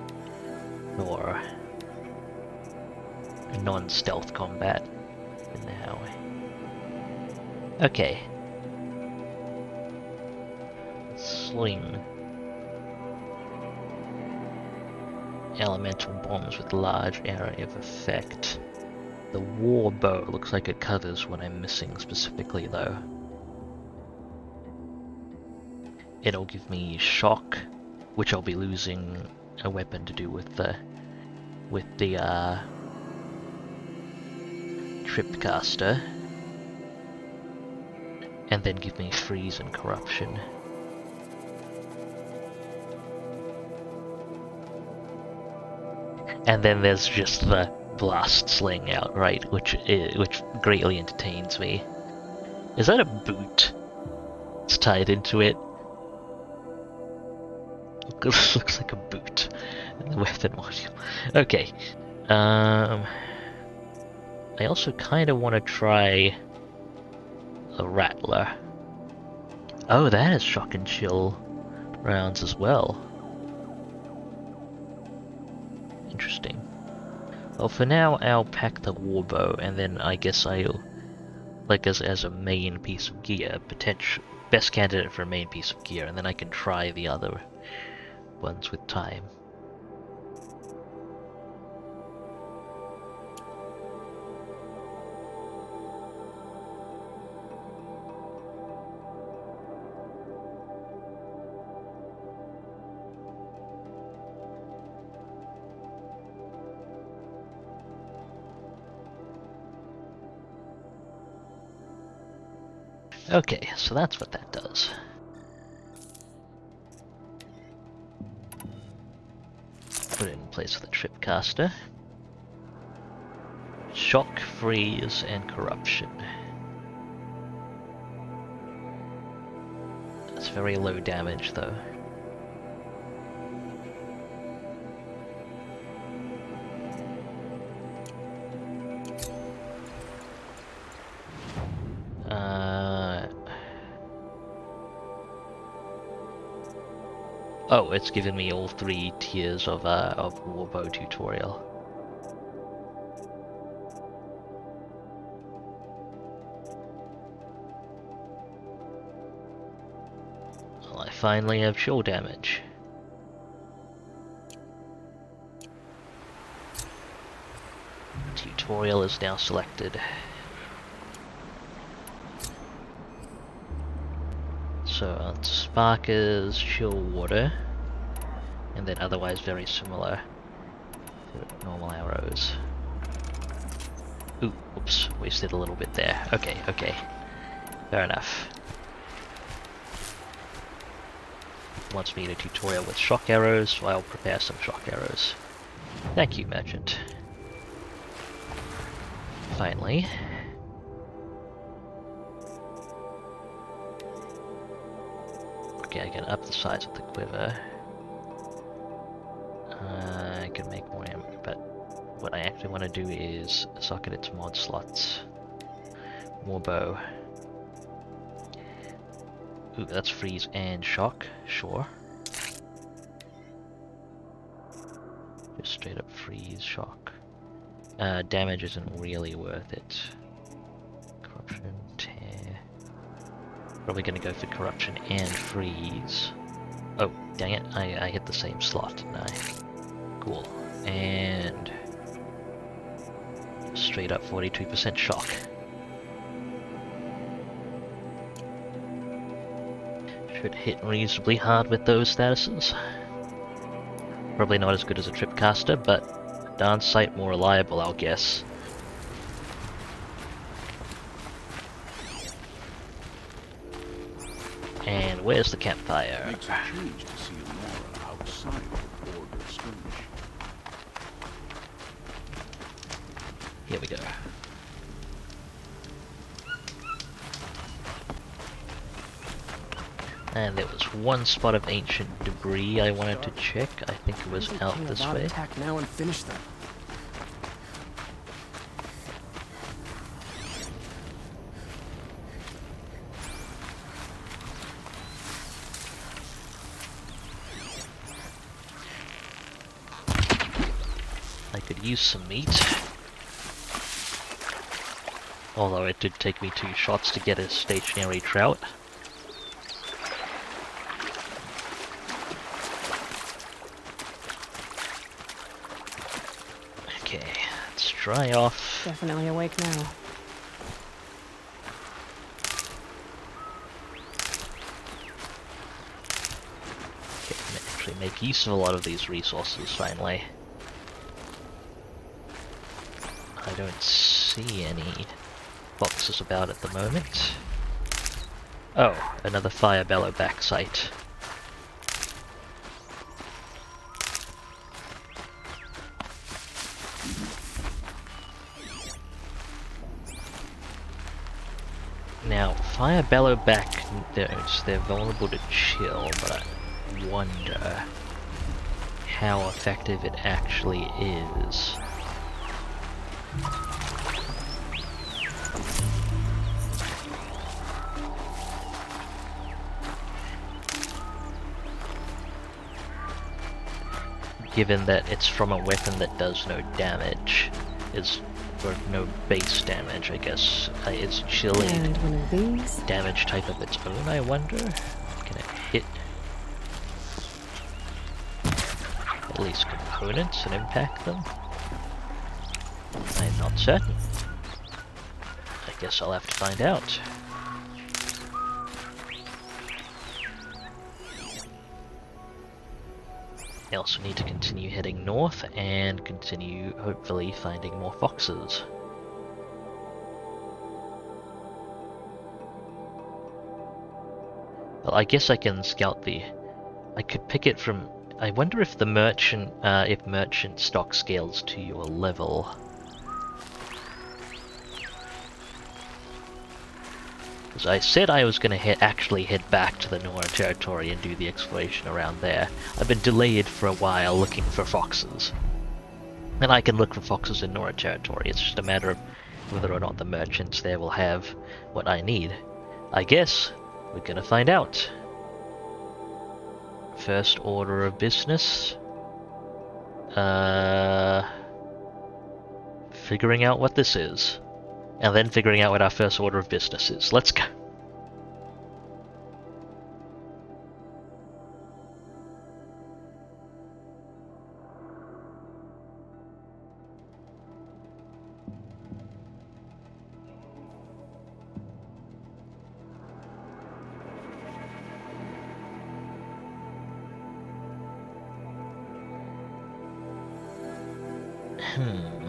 or non-stealth combat in now. Okay. Sling. Elemental bombs with large area of effect. The war bow looks like it covers what I'm missing specifically though. It'll give me shock, which I'll be losing a weapon to do with the with the uh, tripcaster and then give me freeze and corruption. And then there's just the blast sling out, right, which i which greatly entertains me. Is that a boot? It's tied into it. looks like a boot the weapon module. Okay. Um, I also kind of want to try a rattler. Oh, that is shock and chill rounds as well. Interesting. Well, for now, I'll pack the warbow, and then I guess I'll, like as as a main piece of gear, potential best candidate for a main piece of gear, and then I can try the other ones with time. Okay, so that's what that does. Put it in place with a tripcaster. Shock, freeze, and corruption. That's very low damage though. Oh, it's given me all three tiers of uh, of Warbow tutorial. Well, I finally have chill damage. Tutorial is now selected. So uh, Spark is chill water, and then otherwise very similar to normal arrows. Ooh, oops, wasted a little bit there. Okay, okay, fair enough. Wants me in a tutorial with shock arrows, so I'll prepare some shock arrows. Thank you, merchant. Finally. Okay, I can up the size of the quiver. Uh, I can make more ammo, but what I actually want to do is socket its mod slots. More bow. Ooh, that's freeze and shock, sure. Just straight up freeze, shock. Uh, damage isn't really worth it. Probably gonna go for corruption and freeze. Oh, dang it, I, I hit the same slot, didn't I? Cool. And... Straight up 42% shock. Should hit reasonably hard with those statuses. Probably not as good as a tripcaster, but darn sight more reliable, I'll guess. And where's the campfire? Makes a change to see Nora outside of the border skirmish. Here we go. And there was one spot of ancient debris I wanted to check. I think it was out this way. Attack now and finish them. Use some meat. Although it did take me two shots to get a stationary trout. Okay, let's dry off. Definitely awake now. Okay, actually make use of a lot of these resources finally. don't see any boxes about at the moment. Oh, another fire Bellowback sight. Now, fire Bellowback notes, they're vulnerable to chill, but I wonder how effective it actually is. Given that it's from a weapon that does no damage, is or no base damage, I guess. Uh, it's chilling And one of these. damage type of its own, I wonder? Can it hit at least components and impact them? I'm not certain. I guess I'll have to find out. I also need to continue heading north and continue hopefully finding more foxes. Well, I guess I can scout the... I could pick it from... I wonder if the merchant, uh, if merchant stock scales to your level. Because I said I was going to actually head back to the Nora territory and do the exploration around there. I've been delayed for a while looking for foxes. And I can look for foxes in Nora territory, it's just a matter of whether or not the merchants there will have what I need. I guess we're gonna find out. First order of business. Uh, figuring out what this is. And then figuring out what our first order of business is. Let's go. Hmm.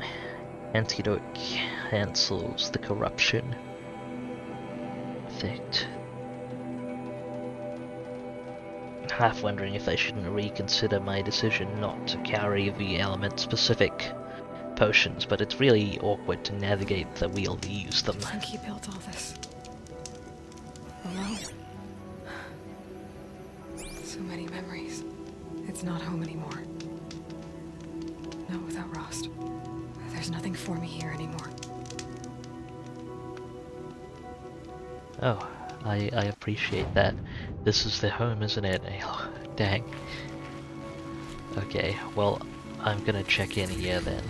Antidote cancels the corruption effect. Half wondering if I shouldn't reconsider my decision not to carry the element specific potions, but it's really awkward to navigate the wheel to use them. He built all this. Oh, Alone. So many memories. It's not home anymore. Not without Rost. There's nothing for me here anymore. Oh, I, I appreciate that. This is the home, isn't it? Oh, dang. Okay, well, I'm gonna check in here then.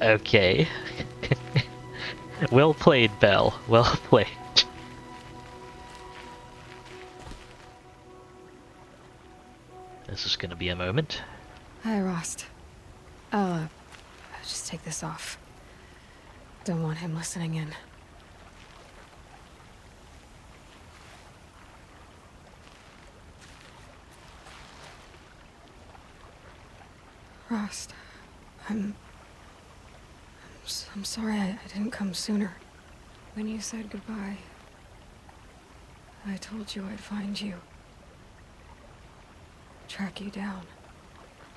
Okay. well played, Bell. Well played. This is gonna be a moment. Hi, Rost. I'll, uh, just take this off. Don't want him listening in. Rost, I'm... I'm sorry I, I didn't come sooner. When you said goodbye, I told you I'd find you. Track you down.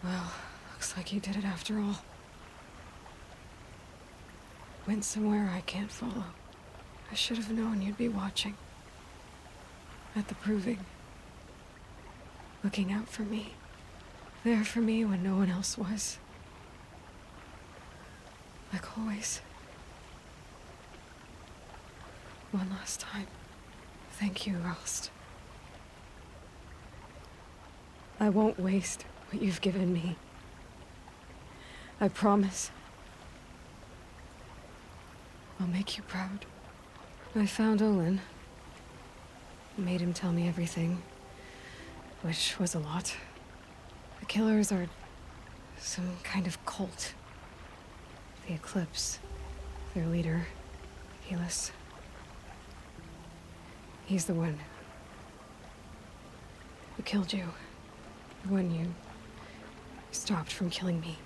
Well, looks like you did it after all. Went somewhere I can't follow. I should have known you'd be watching. At the proving. Looking out for me. There for me when no one else was. Like always. One last time. Thank you, Rost. I won't waste what you've given me. I promise. I'll make you proud. I found Olin. Made him tell me everything. Which was a lot. The killers are some kind of cult. The Eclipse. Their leader, Helis. He's the one who killed you. When you stopped from killing me.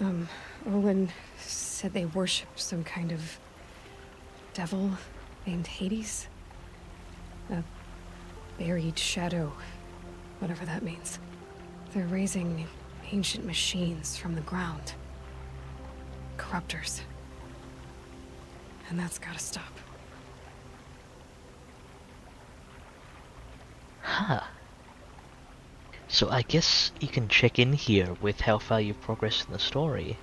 Um, Olin said they worship some kind of devil named Hades. A buried shadow, whatever that means. They're raising ancient machines from the ground. Corruptors. And that's gotta stop. Huh. So I guess you can check in here with how far you've progressed in the story.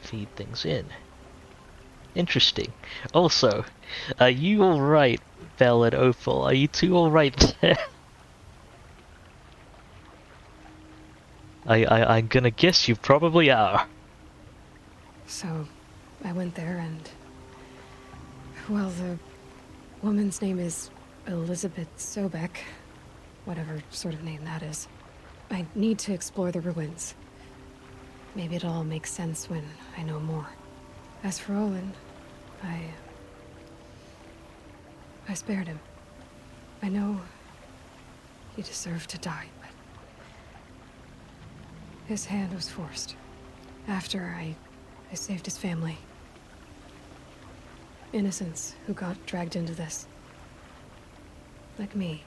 Feed things in. Interesting. Also, are you alright, Belle and Opal? Are you two alright there? I, I, I'm gonna guess you probably are. So, I went there and. Well, the woman's name is Elizabeth Sobek. Whatever sort of name that is. I need to explore the ruins. Maybe it'll all make sense when I know more. As for Olin, I. I spared him. I know he deserved to die, but. His hand was forced. After I. I saved his family. Innocents who got dragged into this. Like me.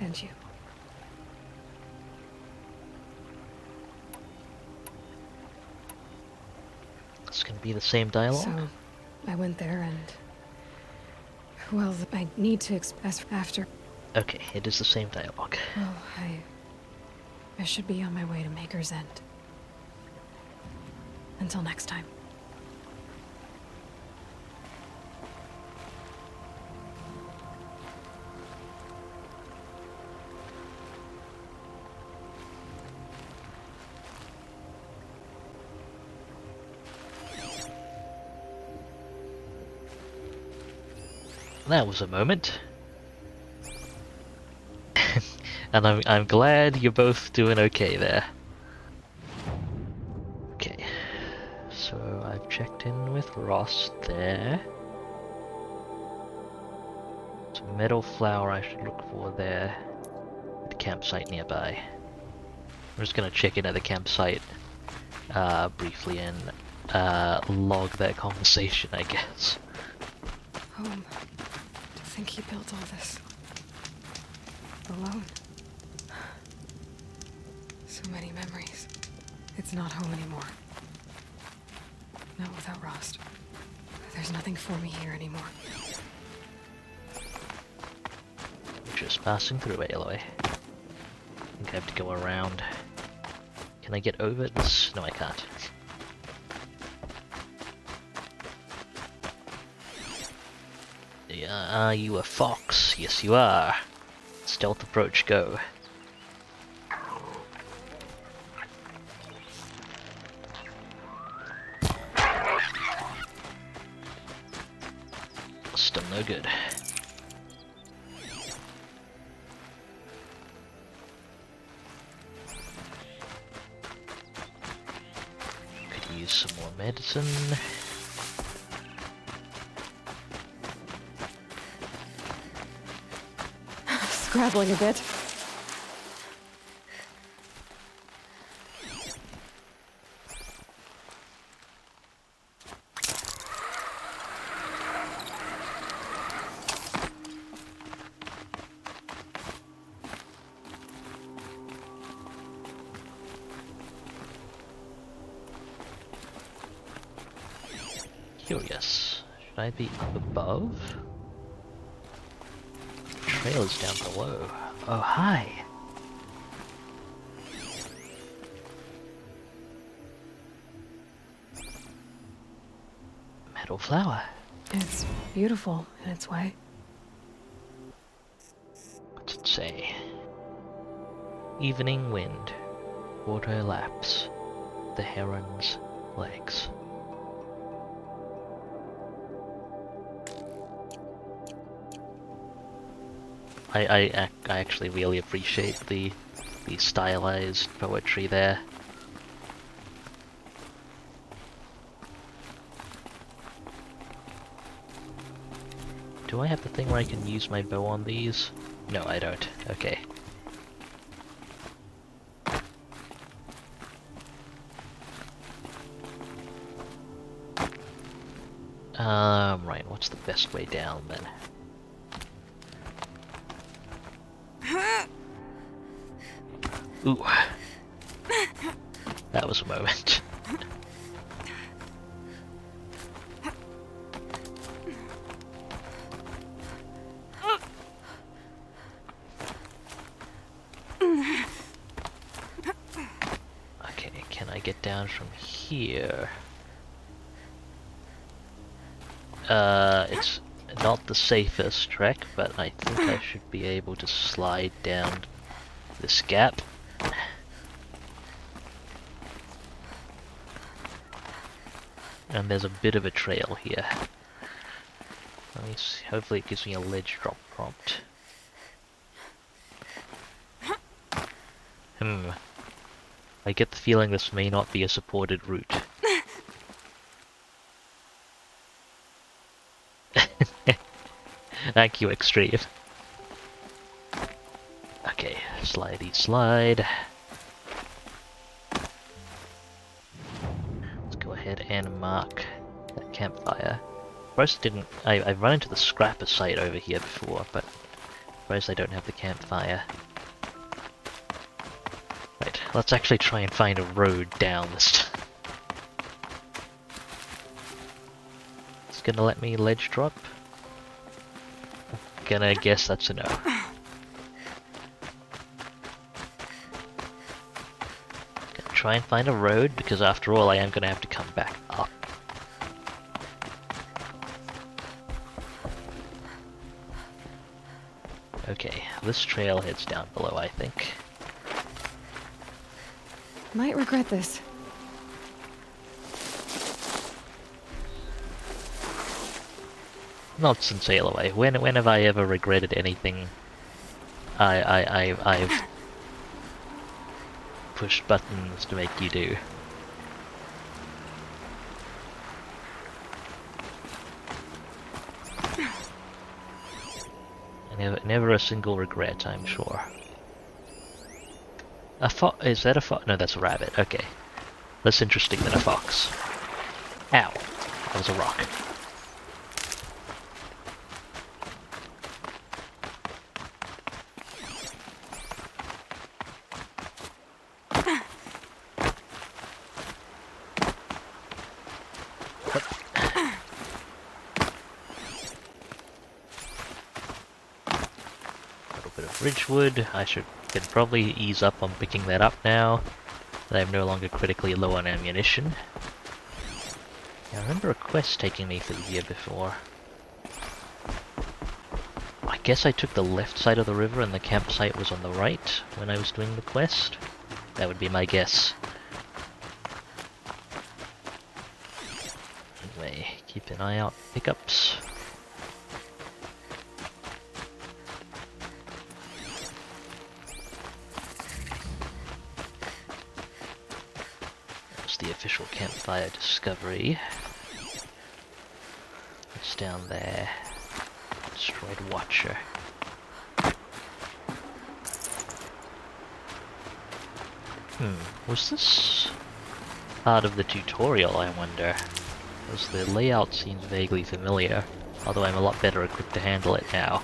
And you. This gonna be the same dialogue. So, I went there and. Well, I need to express after. Okay, it is the same dialogue. Well, I. I should be on my way to Maker's End. Until next time. That was a moment. and I'm, I'm glad you're both doing okay there. Okay, so I've checked in with Ross there. Some metal flower I should look for there. At the campsite nearby. I'm just gonna check in at the campsite uh, briefly and uh, log that conversation, I guess. Home. Think he built all this. Alone. So many memories. It's not home anymore. Not without Rost. There's nothing for me here anymore. Just passing through Aloy. I think I have to go around. Can I get over this? No, I can't. Are you a fox? Yes, you are. Stealth approach, go. Scrabbling a bit. Curious. Should I be up above? Down below. Oh, hi. Metal flower. It's beautiful in its way. What's it say? Evening wind. Water laps. The heron's legs. I, I, I actually really appreciate the the stylized poetry there. Do I have the thing where I can use my bow on these? No, I don't. Okay. Um, right, what's the best way down then? Ooh. That was a moment. Okay, can I get down from here? Uh, it's not the safest trek, but I think I should be able to slide down this gap. And there's a bit of a trail here. See, hopefully it gives me a ledge drop prompt. Hmm. I get the feeling this may not be a supported route. Thank you, Extreme. Okay, slidey slide. First didn't I I've run into the scrapper site over here before, but first I don't have the campfire. Right, let's actually try and find a road down this. It's gonna let me ledge drop. Gonna guess that's a no. Try and find a road because after all I am gonna have to come back up. This trail heads down below I think. Might regret this. Not since sail. When when have I ever regretted anything? I I I I've pushed buttons to make you do. Never a single regret, I'm sure. A fox? Is that a fox? No, that's a rabbit. Okay. Less interesting than a fox. Ow. That was a rock. little bit. I should can probably ease up on picking that up now that I'm no longer critically low on ammunition. I remember a quest taking me through here before. I guess I took the left side of the river and the campsite was on the right when I was doing the quest. That would be my guess. Anyway, keep an eye out pickups. The official campfire discovery. It's down there. Destroyed Watcher. Hmm, was this part of the tutorial, I wonder? Because the layout seems vaguely familiar, although I'm a lot better equipped to handle it now.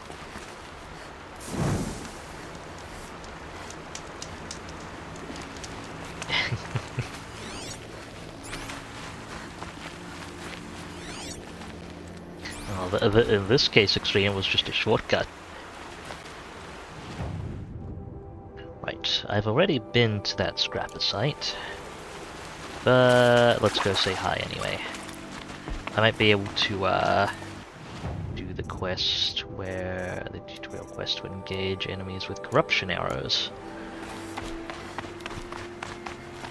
The, in this case, Extreme was just a shortcut. Right, I've already been to that scrapper site. But let's go say hi anyway. I might be able to uh, do the quest where the tutorial quest to engage enemies with corruption arrows.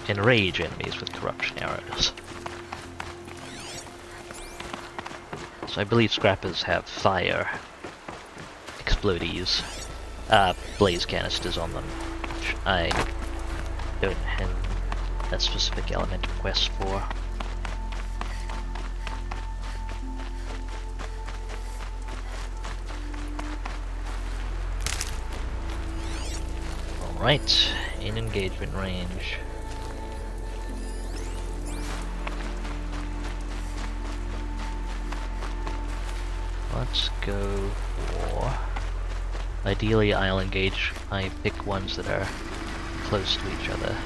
Enrage enemies with corruption arrows. I believe scrappers have fire explodies, uh, blaze canisters on them, I don't have that specific element quest for. Alright, in engagement range. Go for... Ideally, I'll engage, I pick ones that are close to each other.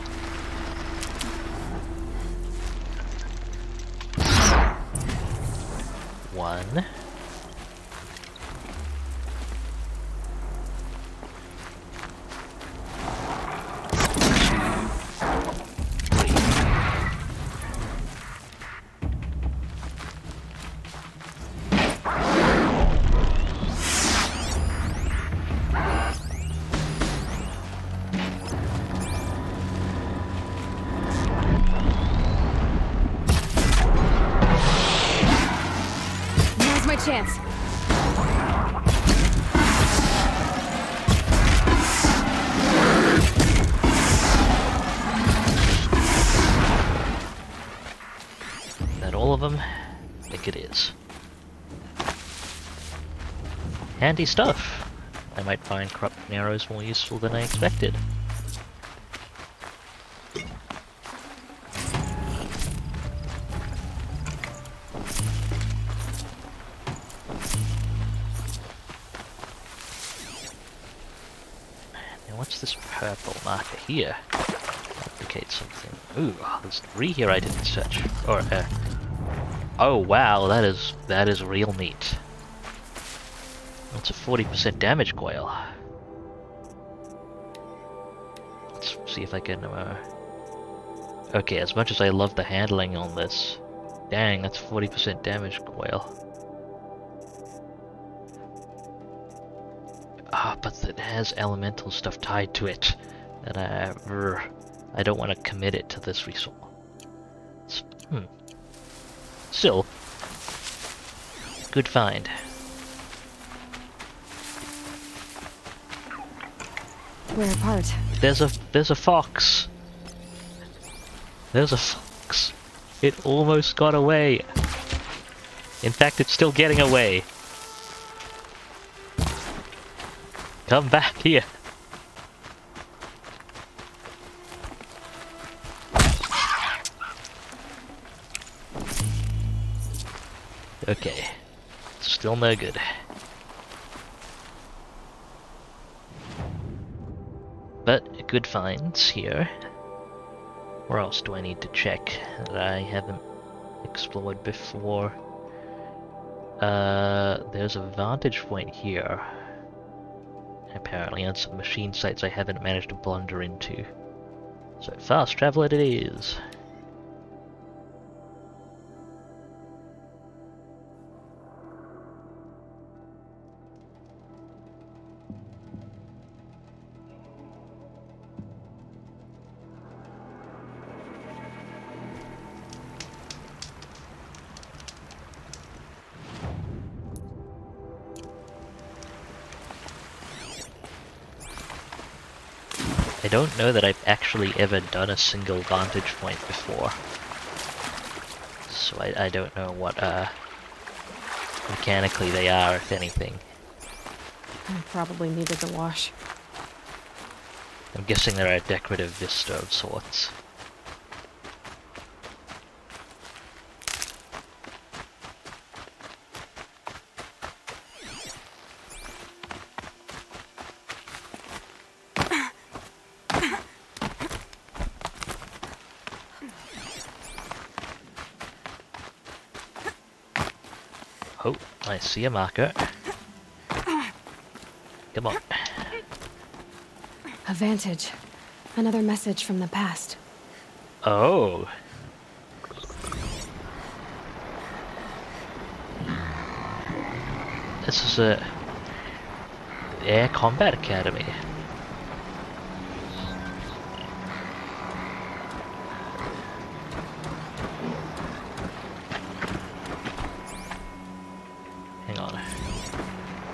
Handy stuff. I might find corrupt arrows more useful than I expected. Now what's this purple marker here? Indicate something. Ooh, there's three here I didn't search. Or, uh, Oh wow, that is that is real neat. That's a 40% damage coil. Let's see if I can uh... Okay, as much as I love the handling on this, dang, that's 40% damage coil. Ah, but it has elemental stuff tied to it, and I, brr, I don't want to commit it to this resource. Hmm. Still, good find. We're apart. There's a there's a fox. There's a fox. It almost got away. In fact, it's still getting away. Come back here. Okay. Still no good. But good finds here. Where else do I need to check that I haven't explored before? Uh, there's a vantage point here. Apparently on some machine sites I haven't managed to blunder into. So fast travel it is. I don't know that I've actually ever done a single vantage point before. So I, I don't know what uh, mechanically they are, if anything. I probably needed the wash. I'm guessing they're a decorative vista of sorts. Oh, I see a marker. Come on. A vantage. Another message from the past. Oh. This is a Air Combat Academy.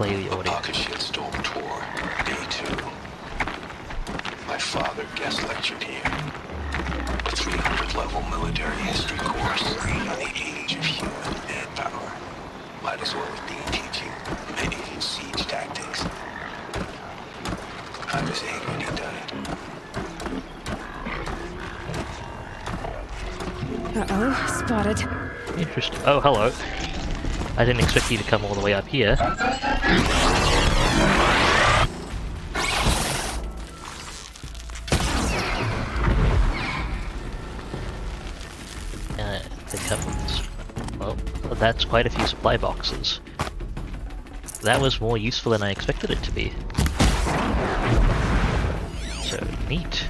Play the audio. Pocket Shield Storm Tour, Day 2. My father guest lectured here. A 300 level military history course on the age of human manpower. Might as well have been teaching medieval siege tactics. I was eight when he died. Uh-oh, spotted. Interesting. Oh, hello. I didn't expect you to come all the way up here. Uh. Well, that's quite a few supply boxes. That was more useful than I expected it to be. So, neat.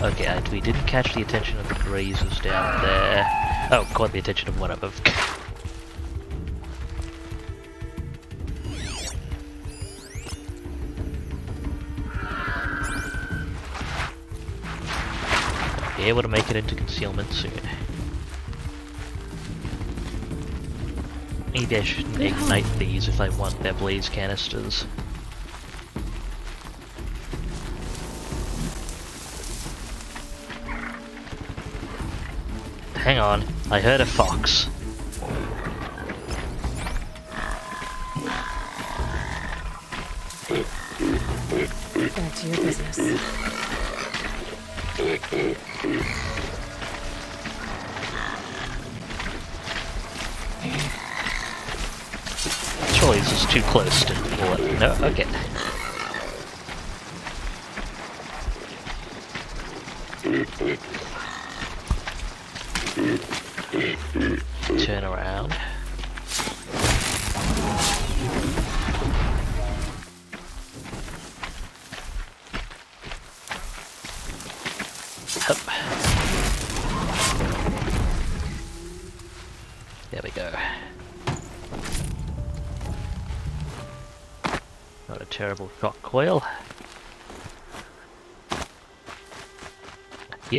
Okay, we didn't catch the attention of the grazers down there. Oh, caught the attention of one of them. able to make it into concealment soon. Maybe I shouldn't ignite these if I want their blaze canisters. Hang on, I heard a fox.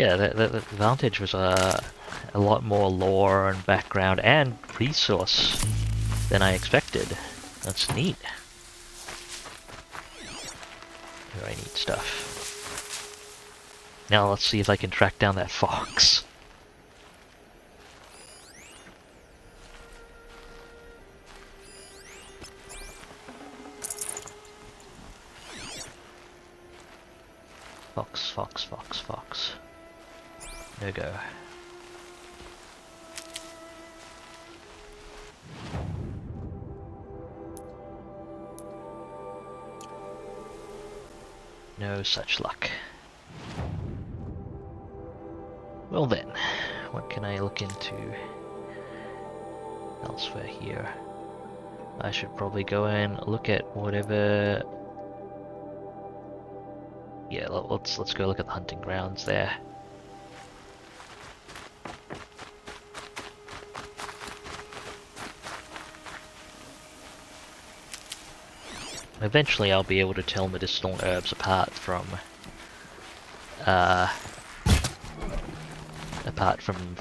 Yeah, the, the, the advantage was uh, a lot more lore and background and resource than I expected. That's neat. Very neat stuff. Now let's see if I can track down that. Fox, such luck. Well then, what can I look into elsewhere here? I should probably go and look at whatever. Yeah, let- let's let's go look at the hunting grounds there. Eventually, I'll be able to tell medicinal herbs apart from uh, apart from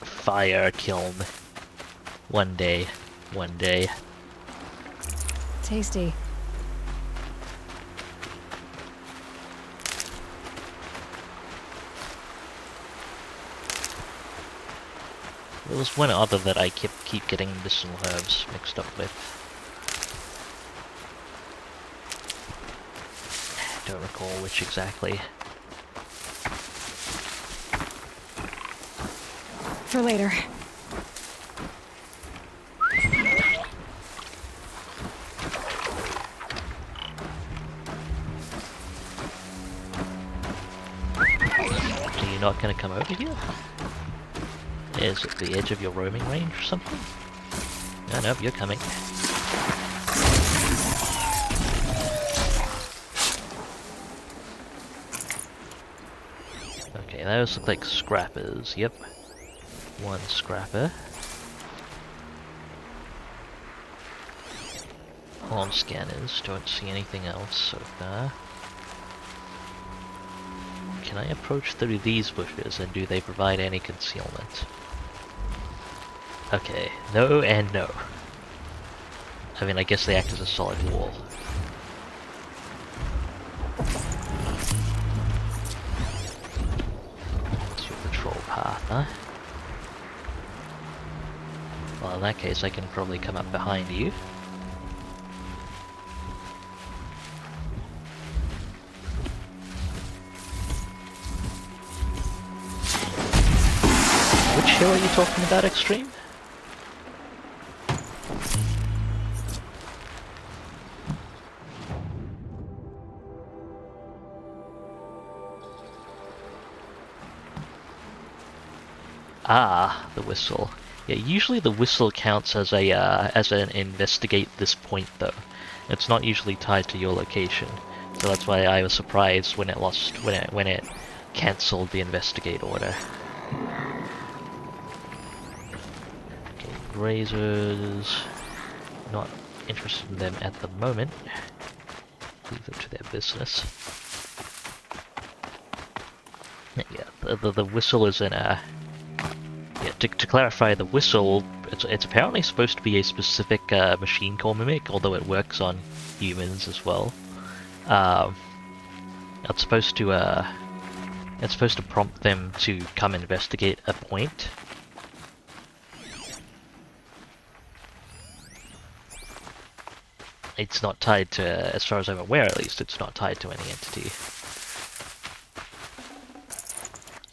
fire kiln one day one day Tasty. there was one other that I kept keep getting medicinal herbs mixed up with don't recall which exactly. For later. so you're not going to come over here? Is it the edge of your roaming range or something? No no, you're coming Those look like scrappers. Yep. One scrapper. Home scanners. Don't see anything else so far. Can I approach through these bushes and do they provide any concealment? Okay, no and no. I mean, I guess they act as a solid wall. Path, huh? Well, in that case, I can probably come up behind you. Which hill are you talking about, Extreme? Ah, the whistle. Yeah, usually the whistle counts as a uh, as an investigate this point though. It's not usually tied to your location, so that's why I was surprised when it lost when it when it cancelled the investigate order. Okay, grazers. Not interested in them at the moment. Leave it to their business. Yeah, the, the, the whistle is in a... Yeah, to, to clarify, the whistle, it's, it's apparently supposed to be a specific uh, machine core mimic, although it works on humans as well. Um, it's supposed to, uh, it's supposed to prompt them to come investigate a point. It's not tied to, as far as I'm aware at least, it's not tied to any entity.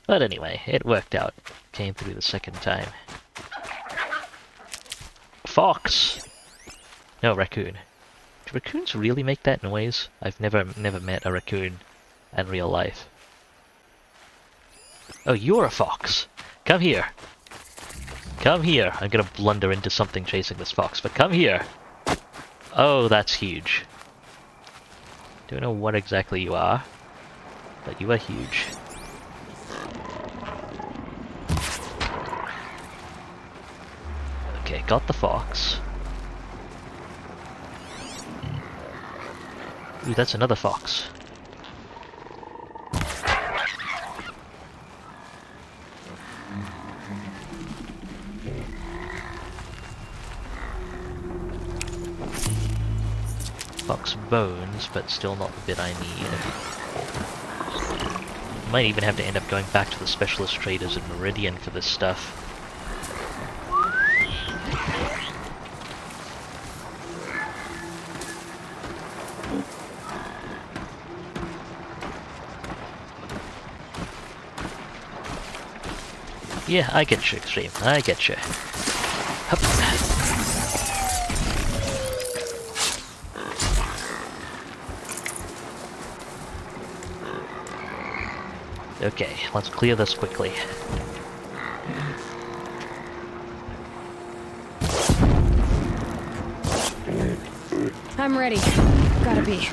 But anyway, it worked out. Came through the second time. Fox! No, raccoon. Do raccoons really make that noise? I've never never met a raccoon in real life. Oh, you're a fox! Come here! Come here! I'm gonna blunder into something chasing this fox, but come here! Oh, that's huge. Don't know what exactly you are, but you are huge. Okay, got the fox. Ooh, that's another fox. Fox bones, but still not the bit I need. Might even have to end up going back to the specialist traders in Meridian for this stuff. Yeah, I get you, Extreme. I get you. Hup. Okay, let's clear this quickly. I'm ready. Gotta be.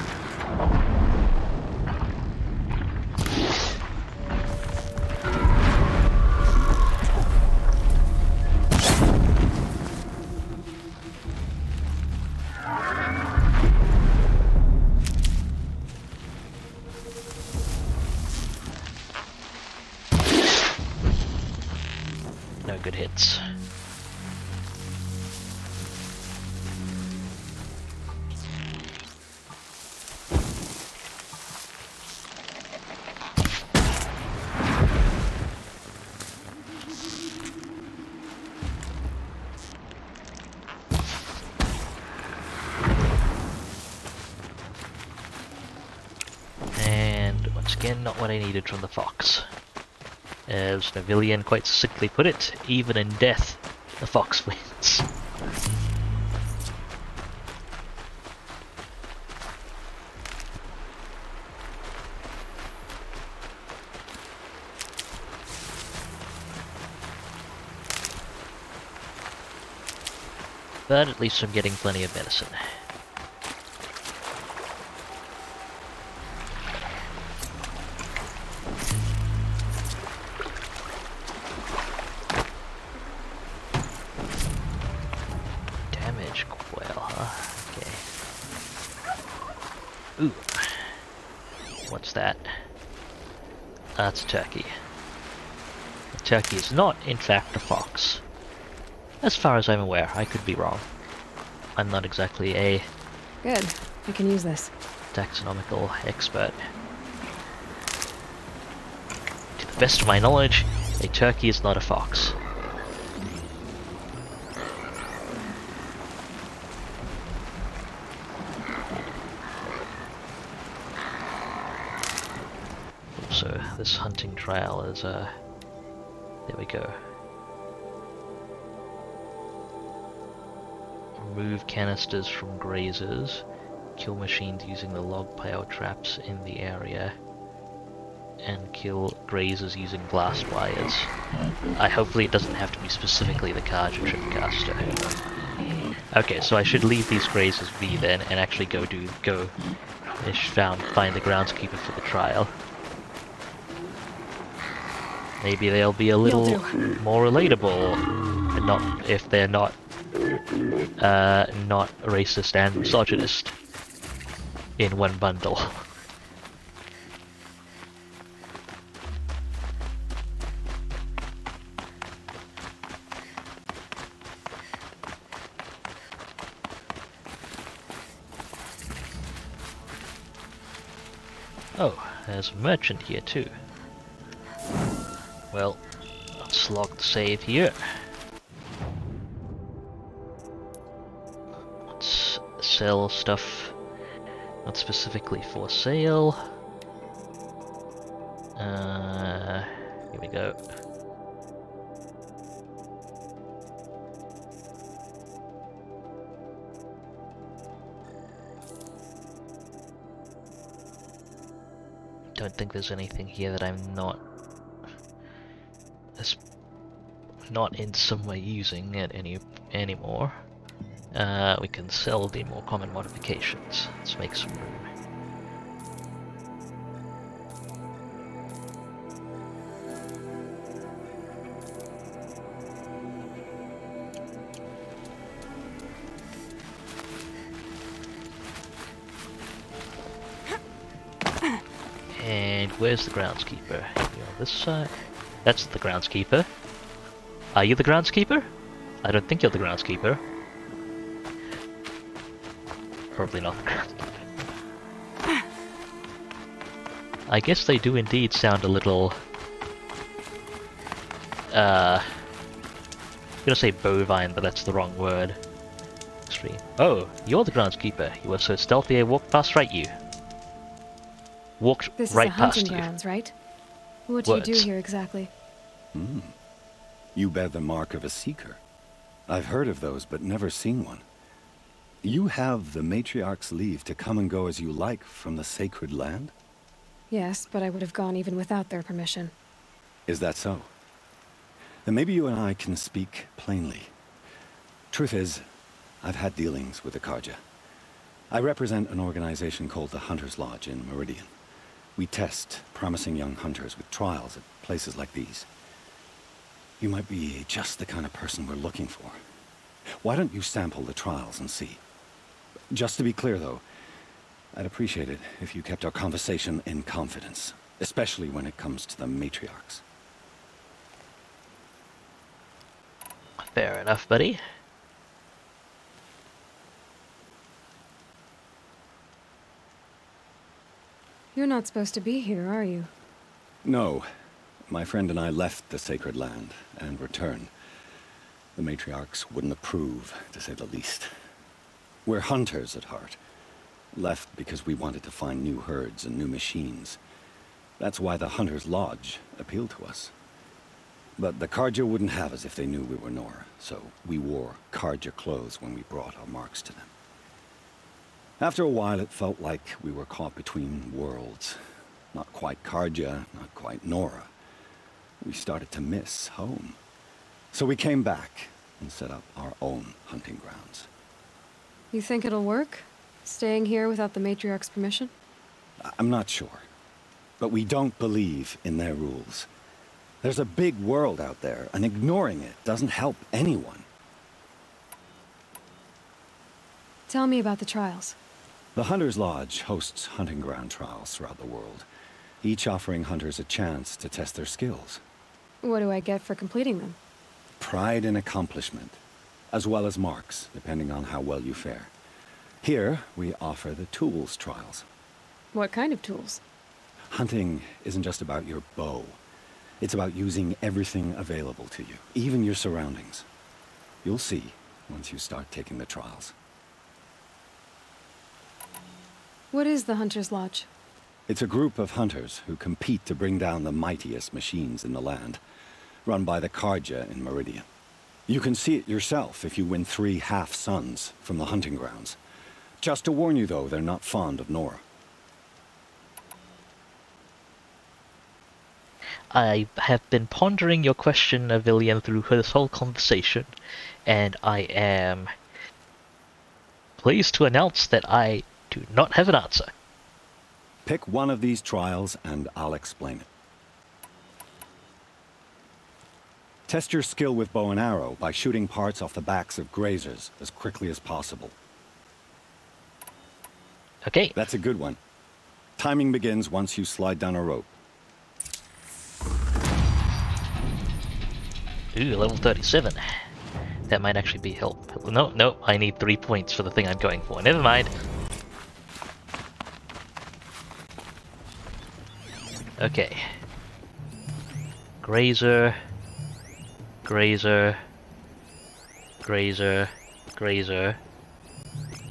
Not what I needed from the fox. As Navillian quite sickly put it, even in death, the fox wins. But at least I'm getting plenty of medicine. Turkey is not, in fact, a fox. As far as I'm aware, I could be wrong. I'm not exactly a Good. I can use this. taxonomical expert. To the best of my knowledge, a turkey is not a fox. So this hunting trail is uh we go. Remove canisters from grazers. Kill machines using the log pile traps in the area. And kill grazers using blast wires. I hopefully it doesn't have to be specifically the Carja Tripcaster. Okay, so I should leave these grazers be then and actually go do go ish found find the groundskeeper for the trial. Maybe they'll be a little more relatable, and not if they're not uh, not racist and misogynist in one bundle. Oh, there's a merchant here too. Well, let's log the save here. Let's sell stuff not specifically for sale. Uh, here we go. Don't think there's anything here that I'm not as not in some way using it any anymore. Uh, we can sell the more common modifications. Let's make some room. And where's the groundskeeper? On this side? That's the groundskeeper. Are you the groundskeeper? I don't think you're the groundskeeper. Probably not the groundskeeper. I guess they do indeed sound a little... Uh... I'm gonna say bovine, but that's the wrong word. Extreme. Oh, you're the groundskeeper. You were so stealthy I walked past right you. Walked This right is the hunting you. grounds, right? What do you do here exactly? Hmm. You bear the mark of a seeker. I've heard of those, but never seen one. You have the matriarch's leave to come and go as you like from the sacred land? Yes, but I would have gone even without their permission. Is that so? Then maybe you and I can speak plainly. Truth is, I've had dealings with the Carja. I represent an organization called the Hunter's Lodge in Meridian. We test promising young hunters with trials at places like these. You might be just the kind of person we're looking for. Why don't you sample the trials and see? Just to be clear, though, I'd appreciate it if you kept our conversation in confidence, especially when it comes to the matriarchs. Fair enough, buddy. You're not supposed to be here, are you? No. My friend and I left the sacred land and returned. The matriarchs wouldn't approve, to say the least. We're hunters at heart. Left because we wanted to find new herds and new machines. That's why the Hunter's Lodge appealed to us. But the Carja wouldn't have us if they knew we were Nora, so we wore Carja clothes when we brought our marks to them. After a while, it felt like we were caught between worlds. Not quite Carja, not quite Nora. We started to miss home. So we came back and set up our own hunting grounds. You think it'll work? Staying here without the matriarch's permission? I'm not sure. But we don't believe in their rules. There's a big world out there, and ignoring it doesn't help anyone. Tell me about the trials. The Hunter's Lodge hosts hunting ground trials throughout the world, each offering hunters a chance to test their skills. What do I get for completing them? Pride in accomplishment, as well as marks, depending on how well you fare. Here, we offer the tools trials. What kind of tools? Hunting isn't just about your bow. It's about using everything available to you, even your surroundings. You'll see once you start taking the trials. What is the Hunter's Lodge? It's a group of hunters who compete to bring down the mightiest machines in the land, run by the Carja in Meridian. You can see it yourself if you win three half-suns from the hunting grounds. Just to warn you, though, they're not fond of Nora. I have been pondering your question, Avillian, through this whole conversation, and I am pleased to announce that I do not have an answer. Pick one of these trials and I'll explain it. Test your skill with bow and arrow by shooting parts off the backs of grazers as quickly as possible. Okay. That's a good one. Timing begins once you slide down a rope. Ooh, level 37. That might actually be help. No, no, I need three points for the thing I'm going for. Never mind. Okay. Grazer. Grazer. Grazer. Grazer.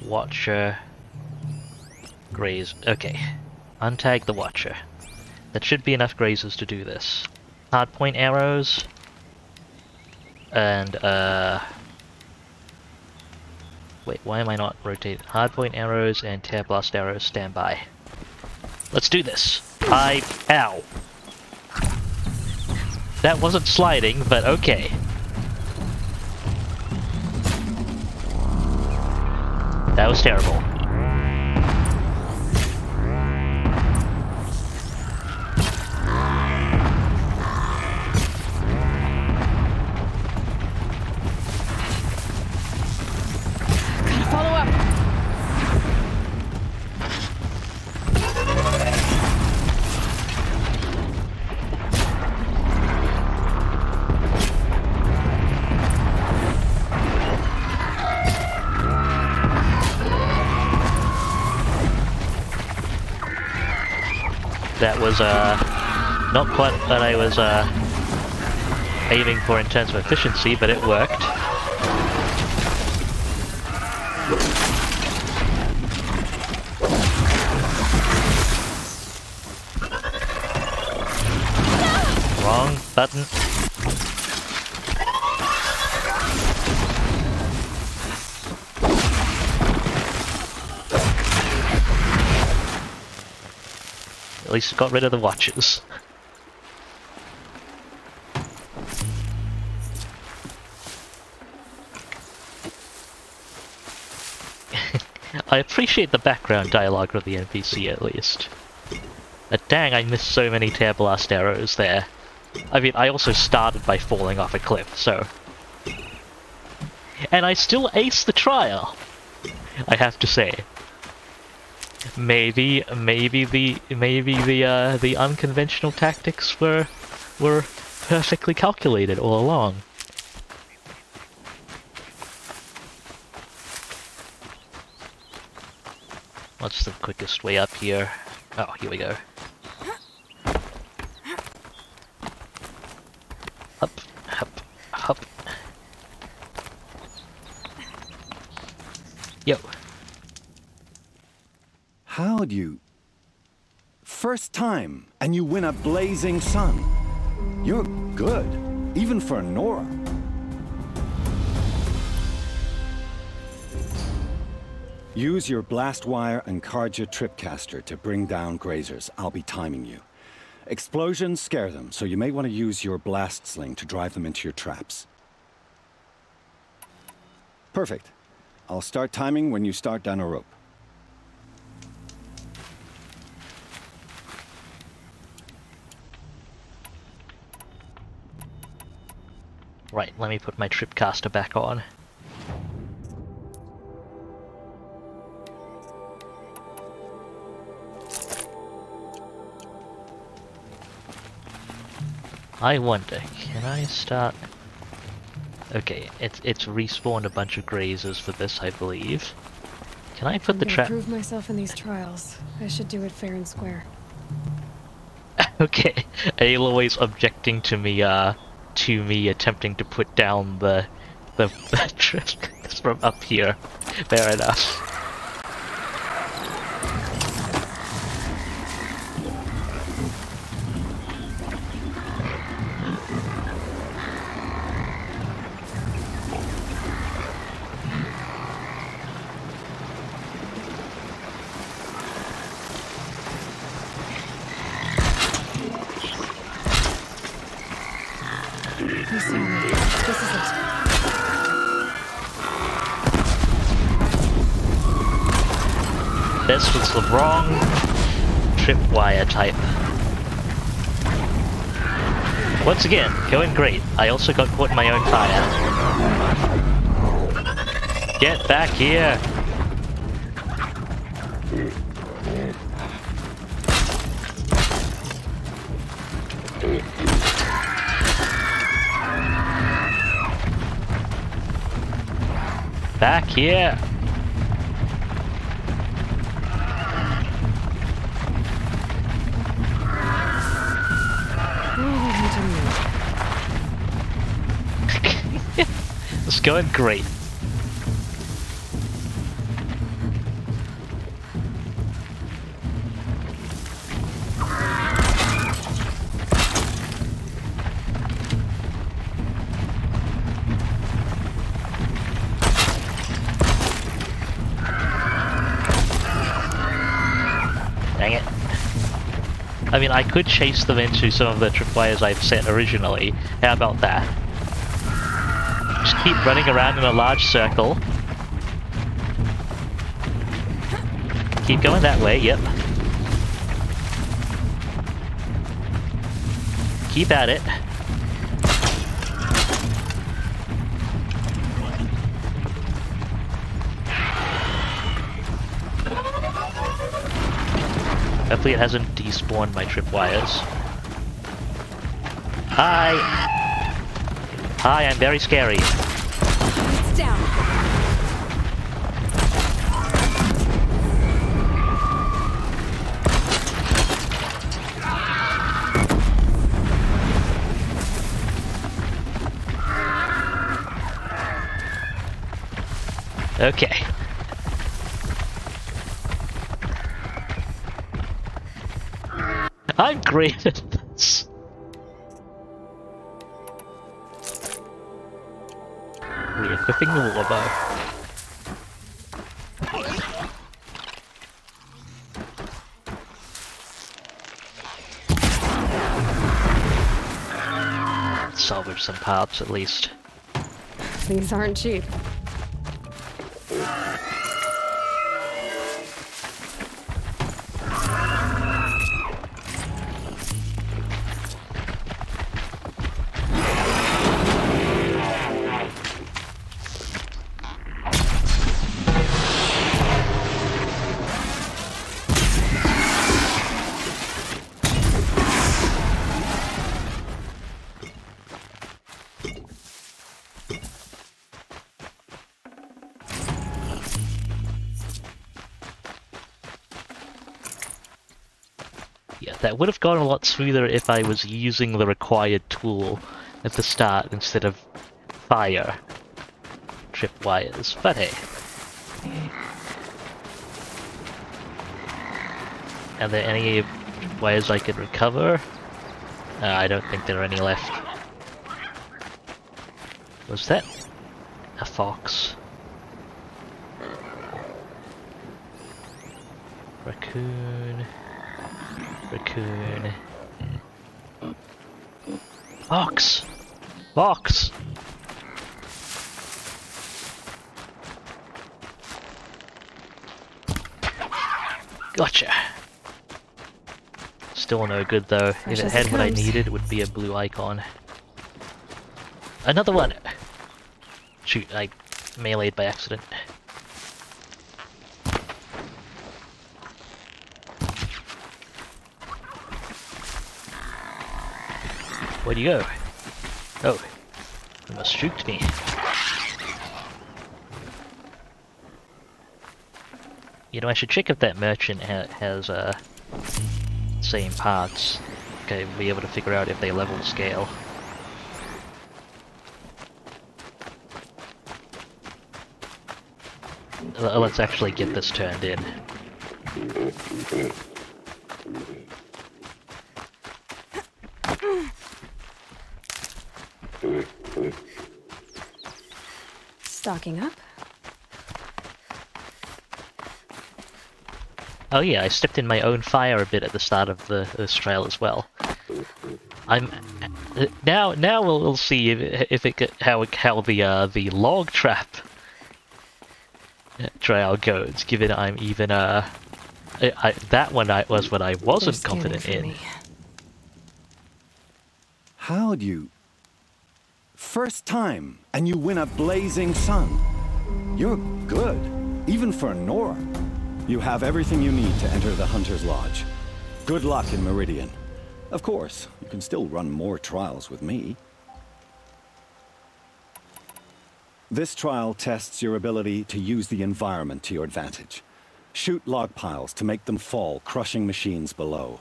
Watcher. Graze. Okay. Untag the Watcher. That should be enough grazers to do this. Hardpoint arrows. And, uh... Wait, why am I not rotating? Hardpoint arrows and tear blast arrows stand by. Let's do this. I... Ow. That wasn't sliding, but okay. That was terrible. Was, uh, not quite what I was, uh, aiming for in terms of efficiency, but it worked. Wrong button. Least got rid of the watches. I appreciate the background dialogue of the NPC at least. But dang, I missed so many tear blast arrows there. I mean, I also started by falling off a cliff, so... And I still aced the trial! I have to say. Maybe, maybe the, maybe the, uh, the unconventional tactics were, were perfectly calculated all along. What's the quickest way up here? Oh, here we go. Up, up, up. Yo. How'd you... First time, and you win a blazing sun. You're good, even for Nora. Use your blast wire and Carja tripcaster to bring down grazers. I'll be timing you. Explosions scare them, so you may want to use your blast sling to drive them into your traps. Perfect. I'll start timing when you start down a rope. Right, let me put my tripcaster back on. I wonder, can I start... Okay, it's it's respawned a bunch of grazers for this, I believe. Can I put I'm the trap... prove myself in these trials. I should do it fair and square. okay, Aloy's objecting to me, uh, to me attempting to put down the, the, the from up here. Fair enough. Again, going great. I also got caught in my own fire. Get back here! Back here! Going great. Dang it. I mean, I could chase them into some of the tripwires I've set originally. How about that? Just keep running around in a large circle. Keep going that way, yep. Keep at it. Hopefully it hasn't despawned my tripwires. Hi! Hi, I'm very scary. It's down. Okay. I'm great Re-equipping the warbow. Salvage some parts at least. These aren't cheap. Would have gone a lot smoother if I was using the required tool at the start instead of fire tripwires, but hey. Are there any wires I could recover? Uh, I don't think there are any left. Was that a fox? Raccoon. Raccoon. Fox! Hmm. Fox! Gotcha. Still no good though. Fresh if it had it what I needed, it would be a blue icon. Another one! Shoot, I meleeed by accident. Where'd you go? Oh, you must shoot me. You know, I should check if that merchant ha has, uh, same parts. Okay, be able to figure out if they level scale. L- Let's actually get this turned in. Stocking up. Oh yeah, I stepped in my own fire a bit at the start of the this trail as well. I'm uh, now now we'll, we'll see if, if it how how the uh, the log trap trail goes. Given I'm even uh I, I, that one I, was what I wasn't confident in. me. How'd you... First time, and you win a blazing sun. You're good, even for Nora. You have everything you need to enter the Hunter's Lodge. Good luck in Meridian. Of course, you can still run more trials with me. This trial tests your ability to use the environment to your advantage. Shoot log piles to make them fall, crushing machines below.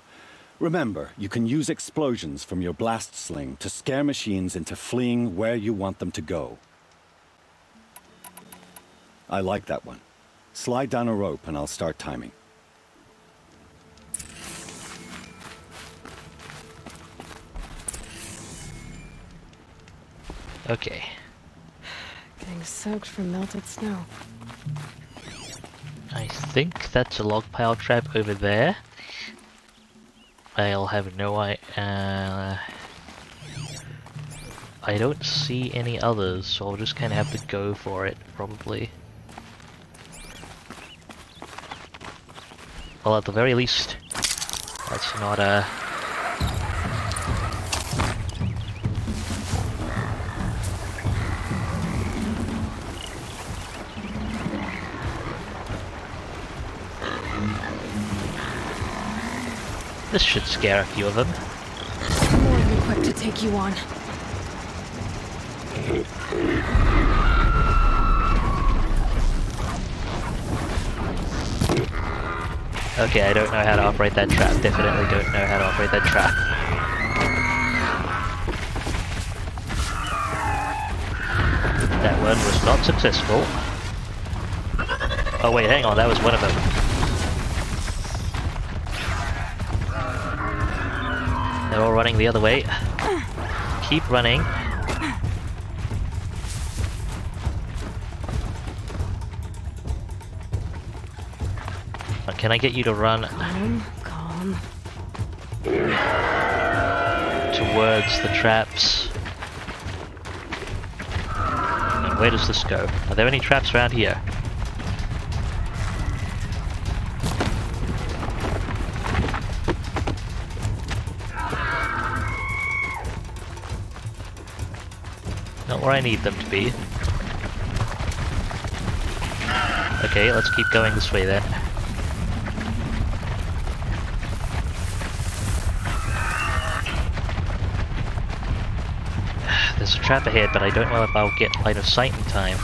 Remember, you can use explosions from your blast sling to scare machines into fleeing where you want them to go. I like that one. Slide down a rope and I'll start timing. Okay. Getting soaked from melted snow. I think that's a log pile trap over there. I'll have no I. Uh, I don't see any others, so I'll just kind of have to go for it, probably. Well, at the very least, that's not a. This should scare a few of them. More than equipped to take you on. Okay, I don't know how to operate that trap. Definitely don't know how to operate that trap. That one was not successful. Oh wait, hang on, that was one of them. Running the other way. Keep running. Can I get you to run Calm, calm. towards the traps? And where does this go? Are there any traps around here? Where I need them to be. Okay, let's keep going this way then. There's a trap ahead, but I don't know if I'll get line of sight in time.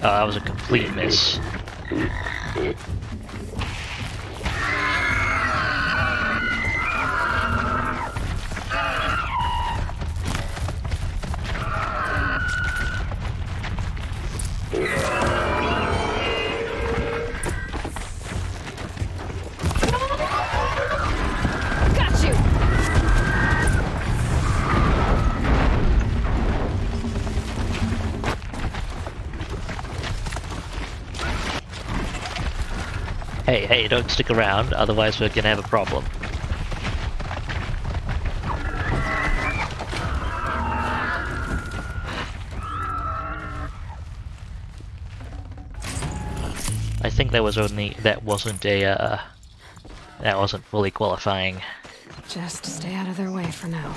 Oh, that was a complete miss. Hey, don't stick around, otherwise we're gonna have a problem. I think that was only that wasn't a uh, that wasn't fully qualifying. Just stay out of their way for now.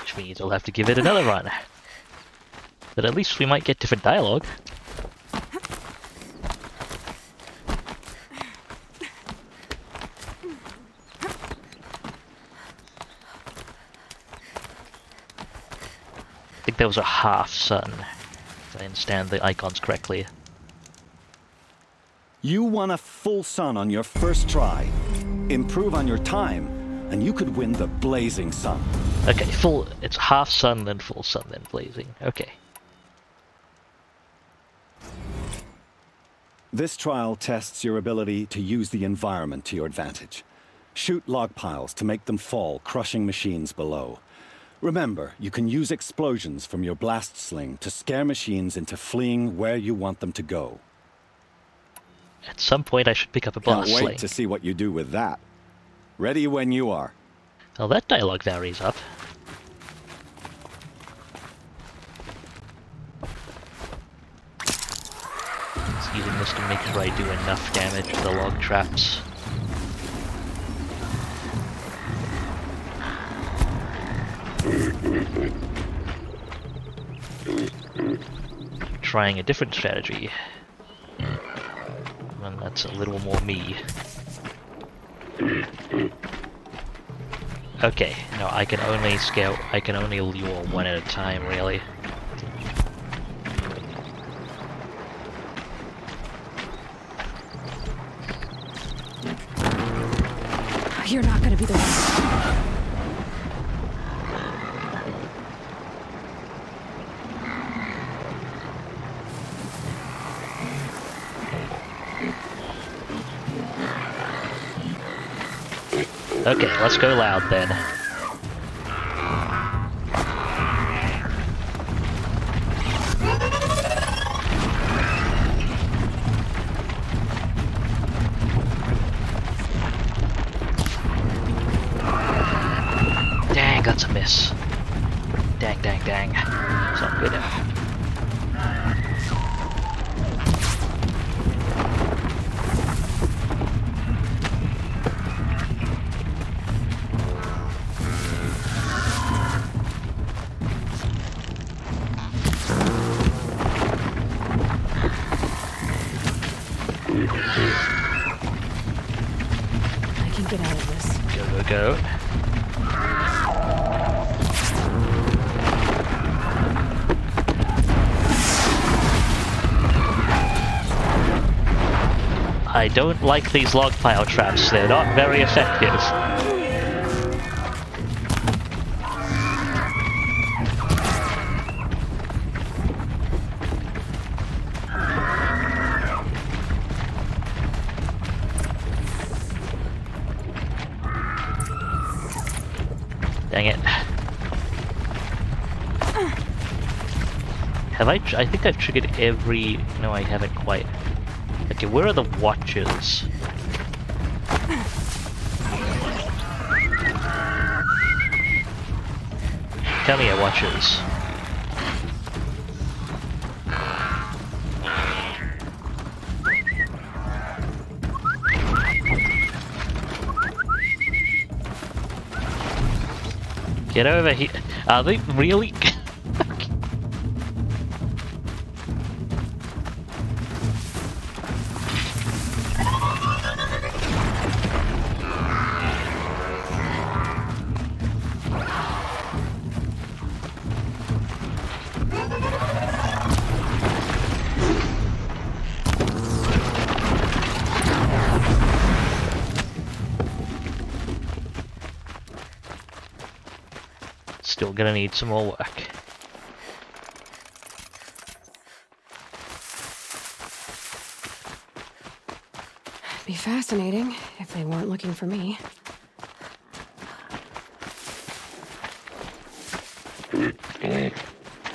Which means I'll have to give it another run. But at least we might get different dialogue. Think there was a half sun, if I understand the icons correctly. You won a full sun on your first try. Improve on your time, and you could win the Blazing Sun. Okay, full. It's half sun, then full sun, then blazing. Okay. This trial tests your ability to use the environment to your advantage. Shoot log piles to make them fall, crushing machines below. Remember, you can use explosions from your blast sling to scare machines into fleeing where you want them to go. At some point I should pick up a blast Can't wait sling. to see what you do with that. Ready when you are. Well, that dialogue varies up. It's using this to make sure I do enough damage with the log traps. Trying a different strategy. And that's a little more me. Okay, no, I can only scale, I can only lure one at a time, really. You're not gonna be the one. Okay, let's go loud then. Like these log pile traps, they're not very effective. Dang it. Have I? I think I've triggered every. No, I haven't quite. Okay, where are the watches? Tell me your watches. Get over here. Are they really? Gonna need some more work. Be fascinating if they weren't looking for me.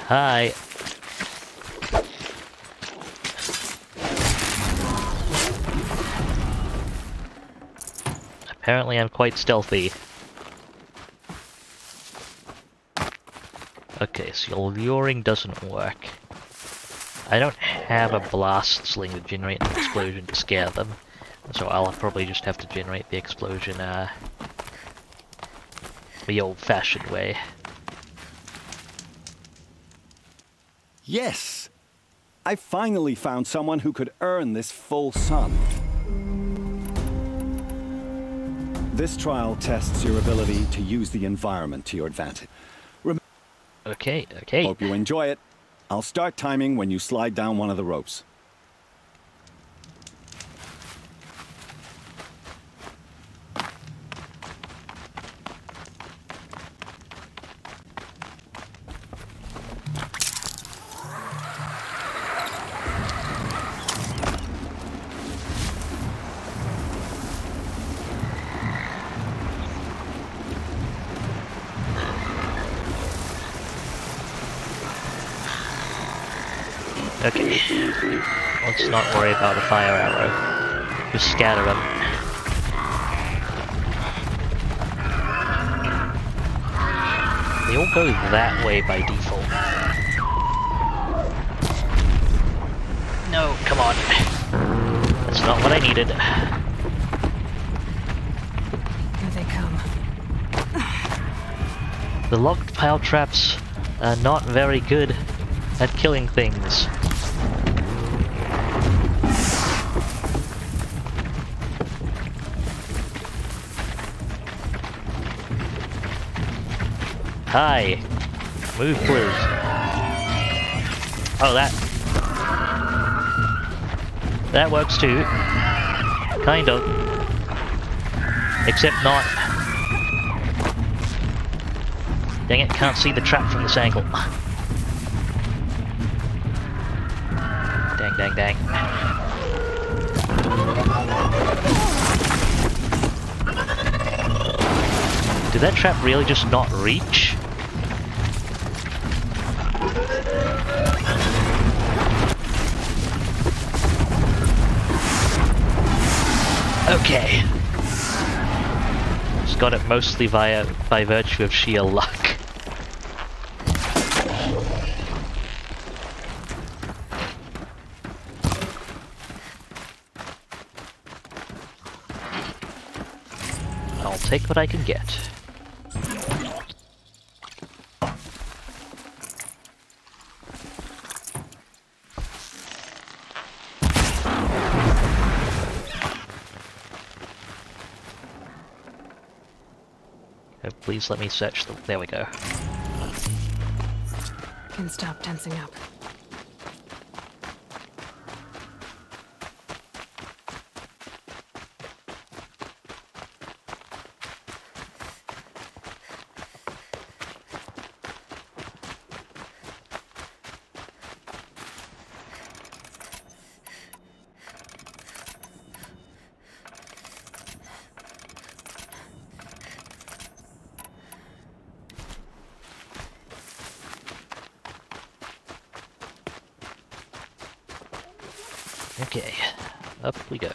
Hi. Apparently I'm quite stealthy. So your luring doesn't work. I don't have a blast sling to generate an explosion to scare them, so I'll probably just have to generate the explosion uh, the old-fashioned way. Yes! I finally found someone who could earn this full sun. This trial tests your ability to use the environment to your advantage. Okay, okay. Hope you enjoy it. I'll start timing when you slide down one of the ropes. Just scatter them. They all go that way by default. No, come on. That's not what I needed. Here they come. The log pile traps are not very good at killing things. Hi. Move, please. Oh, that. That works too. Kind of. Except not. Dang it, can't see the trap from this angle. Dang, dang, dang. Did that trap really just not reach? Got it mostly via by virtue of sheer luck. I'll take what I can get. Oh, please let me search the. There we go. Can stop tensing up. Okay, up we go.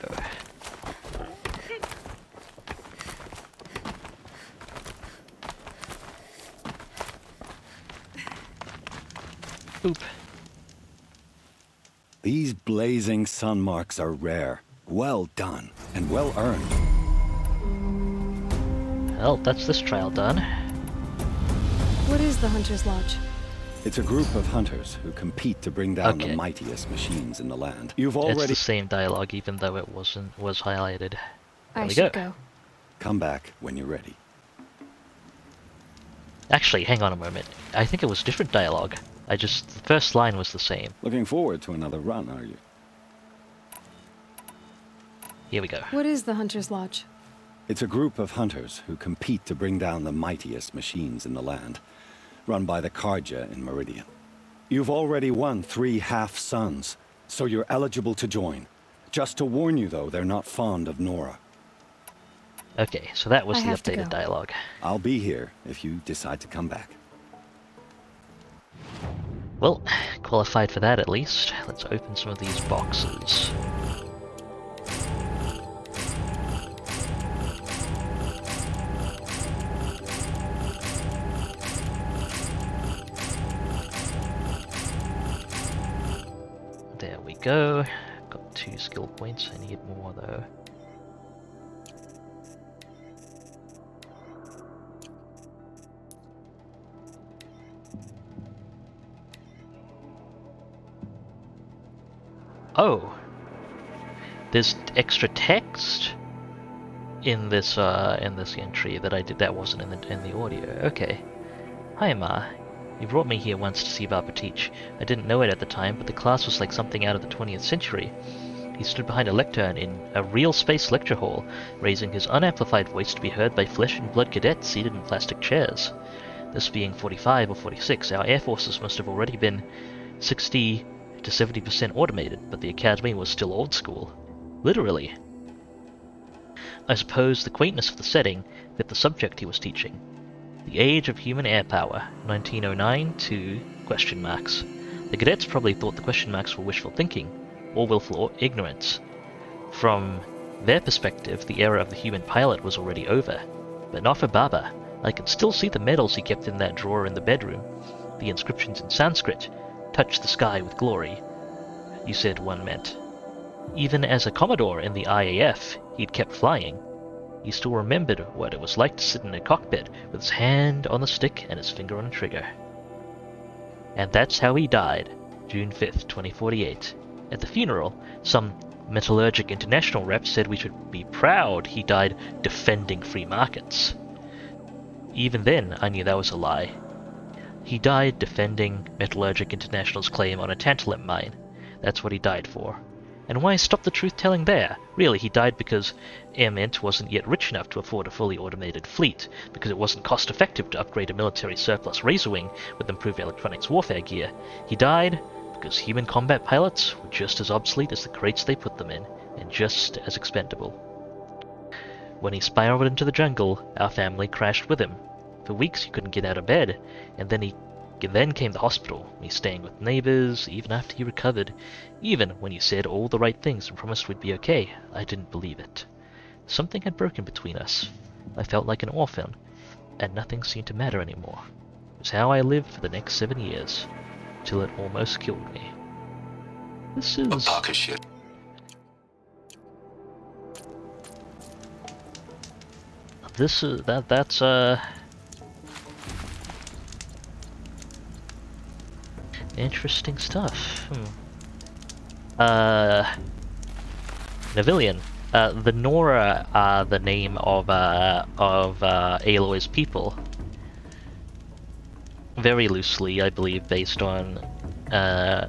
Oop. These blazing sun marks are rare. Well done, and well earned. Well, that's this trial done. What is the Hunter's Lodge? It's a group of hunters who compete to bring down Okay. the mightiest machines in the land. You've It's already the same dialogue, even though it wasn't was highlighted. There I we should go. go. come back when you're ready. Actually, hang on a moment. I think it was different dialogue. I just the first line was the same. Looking forward to another run, are you? Here we go. What is the Hunter's Lodge? It's a group of hunters who compete to bring down the mightiest machines in the land, run by the Carja in Meridian. You've already won three half-suns, so you're eligible to join. Just to warn you, though, they're not fond of Nora. Okay, so that was I the updated dialogue. I'll be here if you decide to come back. Well, qualified for that at least. Let's open some of these boxes. Go. Got two skill points. I need more though. Oh, there's extra text in this uh, in this entry that I did that wasn't in the in the audio. Okay. Hi Ma. You brought me here once to see Baba teach. I didn't know it at the time, but the class was like something out of the 20th century. He stood behind a lectern in a real space lecture hall, raising his unamplified voice to be heard by flesh and blood cadets seated in plastic chairs. This being 45 or 46, our air forces must have already been 60 to 70% automated, but the academy was still old school. Literally. I suppose the quaintness of the setting fit the subject he was teaching. The Age of Human Air Power, 1909 to question marks. The cadets probably thought the question marks were wishful thinking, or willful ignorance. From their perspective, the era of the human pilot was already over. But not for Baba. I can still see the medals he kept in that drawer in the bedroom. The inscriptions in Sanskrit, touch the sky with glory. You said one meant. Even as a Commodore in the IAF, he'd kept flying. He still remembered what it was like to sit in a cockpit with his hand on the stick and his finger on the trigger. And that's how he died, June 5th, 2048. At the funeral, some Metallurgic International rep said we should be proud he died defending free markets. Even then, I knew that was a lie. He died defending Metallurgic International's claim on a tantalum mine. That's what he died for. And why stop the truth telling there? Really, he died because Airment wasn't yet rich enough to afford a fully automated fleet, because it wasn't cost effective to upgrade a military surplus Razorwing with improved electronics warfare gear. He died because human combat pilots were just as obsolete as the crates they put them in, and just as expendable. When he spiraled into the jungle, our family crashed with him. For weeks he couldn't get out of bed, and then he then came the hospital, me staying with neighbors, even after he recovered. Even when he said all the right things and promised we'd be okay, I didn't believe it. Something had broken between us. I felt like an orphan, and nothing seemed to matter anymore. It was how I lived for the next seven years, till it almost killed me. This A is... pocket shit. This is... that that's, uh... Interesting stuff. Hmm. Uh... Navillion. Uh, the Nora are the name of, uh, of, uh, Aloy's people. Very loosely, I believe, based on, uh,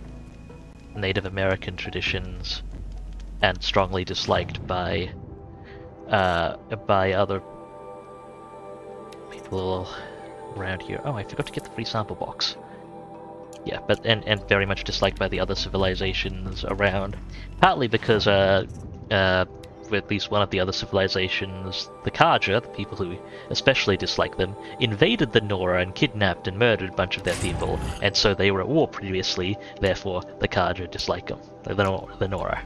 Native American traditions, and strongly disliked by, uh, by other people around here. Oh, I forgot to get the free sample box. Yeah, but and and very much disliked by the other civilizations around. Partly because uh uh with at least one of the other civilizations, the Carja, the people who especially dislike them, invaded the Nora and kidnapped and murdered a bunch of their people, and so they were at war previously, therefore the Carja dislike them, the, Nor- the Nora.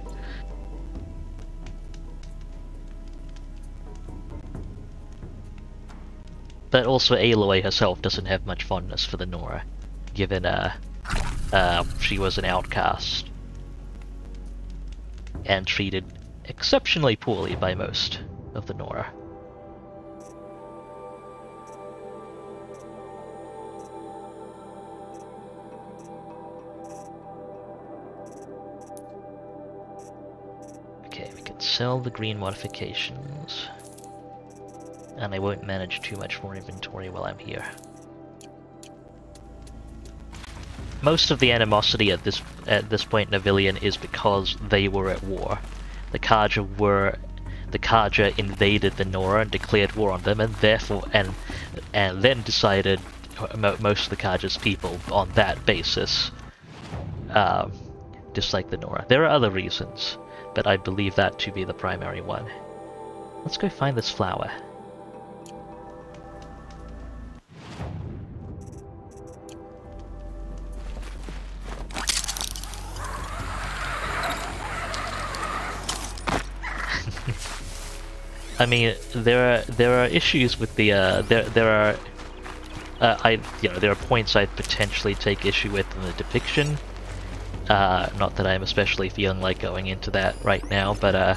But also Aloy herself doesn't have much fondness for the Nora, given uh, uh, she was an outcast and treated exceptionally poorly by most of the Nora. Okay, we can sell the green modifications. And I won't manage too much more inventory while I'm here. Most of the animosity at this at this point in Avillion is because they were at war. The Carja were the Carja invaded the Nora and declared war on them, and therefore and and then decided most of the Carja's people on that basis uh, dislike the Nora. There are other reasons, but I believe that to be the primary one. Let's go find this flower. I mean, there are there are issues with the uh, there there are uh, I you know there are points I'd potentially take issue with in the depiction. Uh, not that I'm especially feeling like going into that right now, but uh,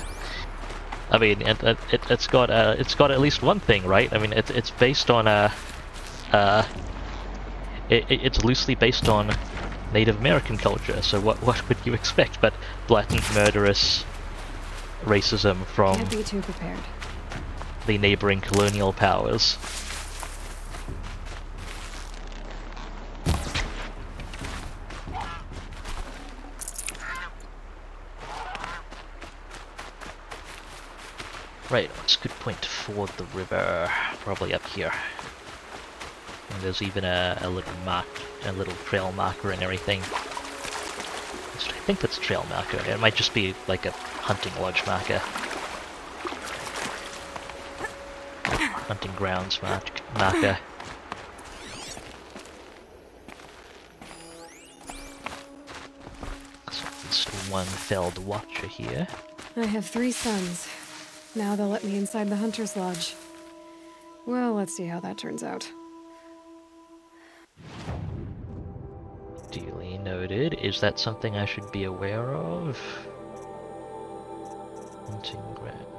I mean it, it it's got uh, it's got at least one thing right. I mean it's it's based on a uh, uh, it, it's loosely based on Native American culture. So what what would you expect but blatant murderous racism from Can't be too prepared. The neighboring colonial powers. Right, oh, it's a good point to ford the river? Probably up here. And there's even a, a little mark, a little trail marker and everything. I think that's a trail marker. It might just be like a hunting lodge marker. Hunting grounds mark marker. So it's one felled watcher here. I have three suns. Now they'll let me inside the Hunter's Lodge. Well, let's see how that turns out. Duly noted. Is that something I should be aware of? Hunting grounds.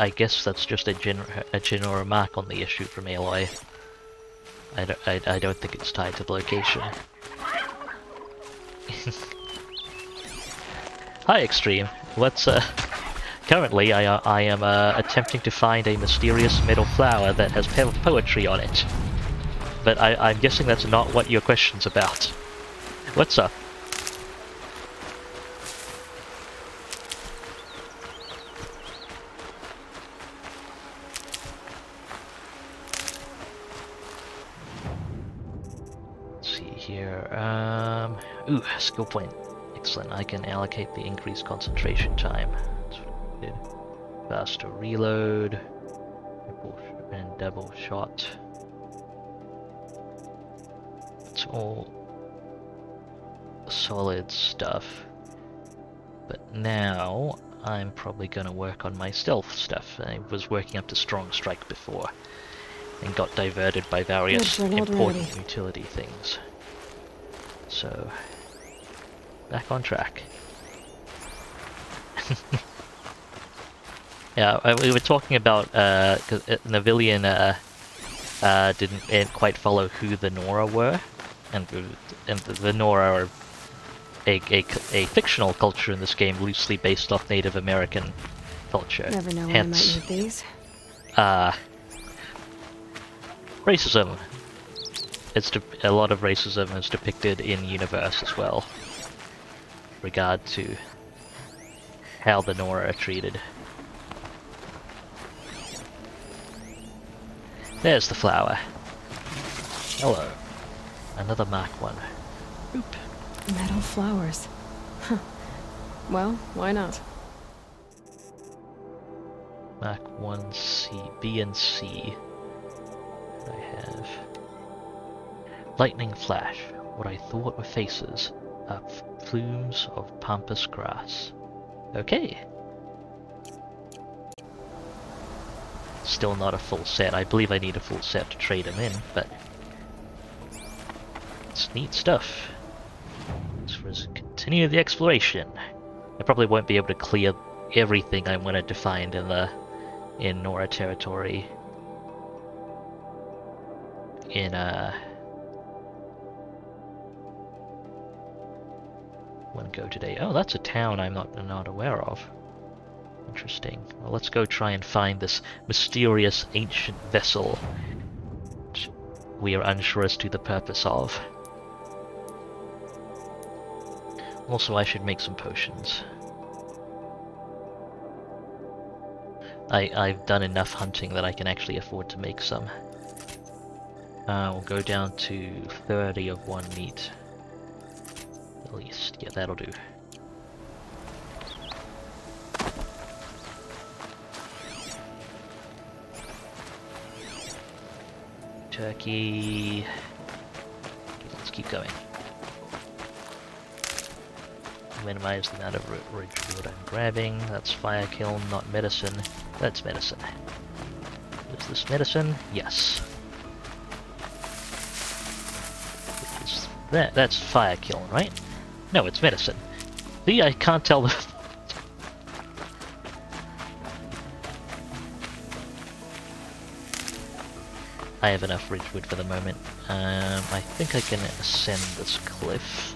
I, guess that's just a, gen- a general remark on the issue from Aloy. I don't, I, I don't think it's tied to the location. Hi, Extreme. Let's, uh... Currently, I, uh, I am uh, attempting to find a mysterious metal flower that has po poetry on it. But I, I'm guessing that's not what your question's about. What's up? Ooh, skill point. Excellent. I can allocate the increased concentration time. That's what I did. Faster reload. And double shot. It's all solid stuff. But now I'm probably going to work on my stealth stuff. I was working up to strong strike before and got diverted by various Good, we're not important ready. utility things. So, back on track. yeah, uh, we were talking about uh, uh, Navillion uh, uh, didn't uh, quite follow who the Nora were, and the- and the, Nora are a, a a fictional culture in this game, loosely based off Native American culture. Never know when I might need these. uh, racism. It's de- a lot of racism is depicted in universe as well. Regard to how the Nora are treated. There's the flower. Hello. Another Mark one. Oop. Metal flowers. Huh. Well, why not? Mark 1C, B and C. I have. Lightning flash. What I thought were faces are f- plumes of pampas grass. Okay. Still not a full set. I believe I need a full set to trade them in, but it's neat stuff. Let's res- continue the exploration. I probably won't be able to clear everything I wanted to find in the in Nora territory in uh one go today. Oh, that's a town I'm not not aware of. Interesting. Well, let's go try and find this mysterious ancient vessel. We are unsure as to the purpose of. Also, I should make some potions. I, I've done enough hunting that I can actually afford to make some. Uh, we'll go down to 30 of one meat. At least. Yeah, that'll do. Turkey. Okay, let's keep going. Minimize the amount of ri- ridge wood I'm grabbing. That's fire kiln, not medicine. That's medicine. Is this medicine? Yes. That that's fire kiln, right? No, it's medicine. See, I can't tell the. I have enough ridgewood for the moment. Um, I think I can ascend this cliff.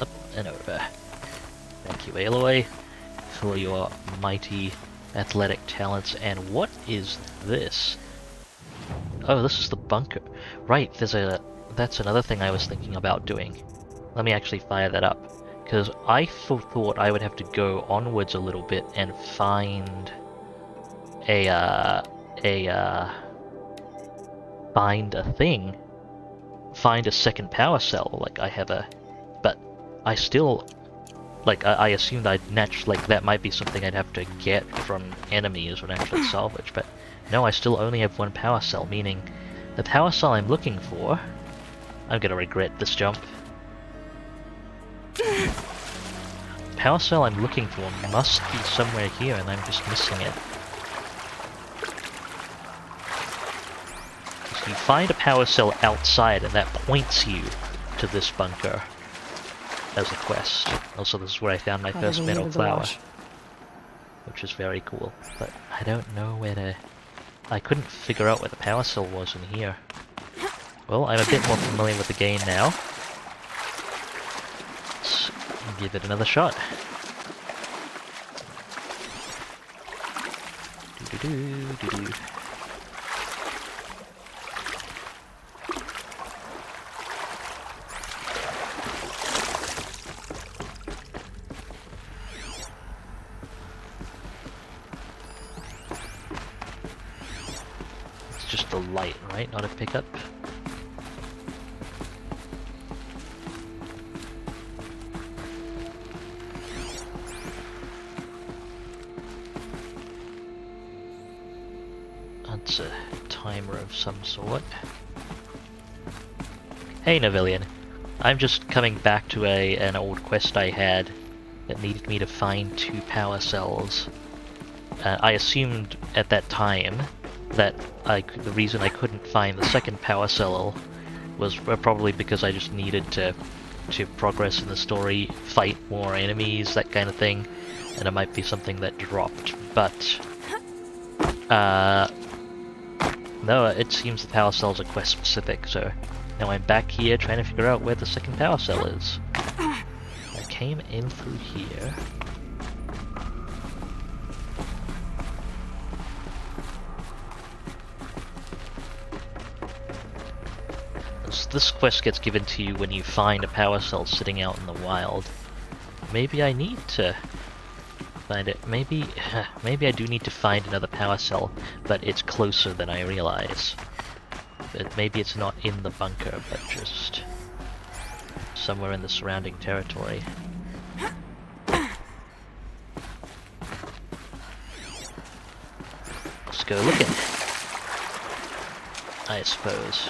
Up and over. Thank you, Aloy, for your mighty athletic talents. And what is this? Oh, this is the bunker. Right, there's a... That's another thing I was thinking about doing. Let me actually fire that up. Because I thought I would have to go onwards a little bit and find a, uh, a, uh, find a thing. Find a second power cell, like I have a... But I still... Like, I, I assumed I'd naturally... Like, that might be something I'd have to get from enemies or actually salvage, but... No, I still only have one power cell, meaning... The power cell I'm looking for... I'm gonna regret this jump. Power cell I'm looking for must be somewhere here and I'm just missing it. So you find a power cell outside and that points you to this bunker as a quest. Also, this is where I found my Probably first metal flower, which is very cool. But I don't know where to... I couldn't figure out where the power cell was in here. Well, I'm a bit more familiar with the game now. Give it another shot. Doo-doo-doo, doo-doo. It's just a light, right? Not a pickup. Sort. Hey Navillion, I'm just coming back to a an old quest I had that needed me to find two power cells. Uh, I assumed at that time that I the reason I couldn't find the second power cell was uh, probably because I just needed to to progress in the story, fight more enemies, that kind of thing, and it might be something that dropped. But uh, no, it seems the power cells are quest specific, so now I'm back here trying to figure out where the second power cell is. I came in through here. This- This quest gets given to you when you find a power cell sitting out in the wild. Maybe I need to find it. Maybe, maybe I do need to find another power cell, but it's closer than I realize. Maybe it's not in the bunker, but just somewhere in the surrounding territory. Let's go looking. I suppose.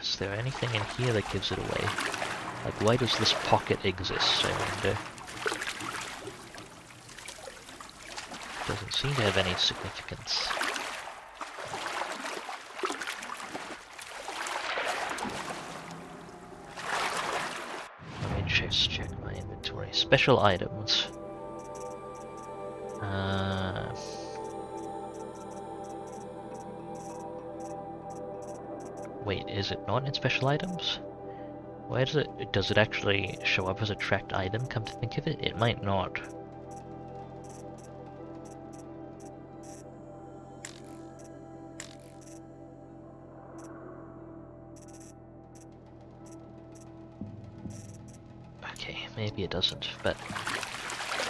Is there anything in here that gives it away? Like, why does this pocket exist, I wonder? Doesn't seem to have any significance. Let me just check my inventory. Special items. Uh... Wait, is it not in special items? Where does it, does it actually show up as a tracked item, come to think of it? It might not. Maybe it doesn't, but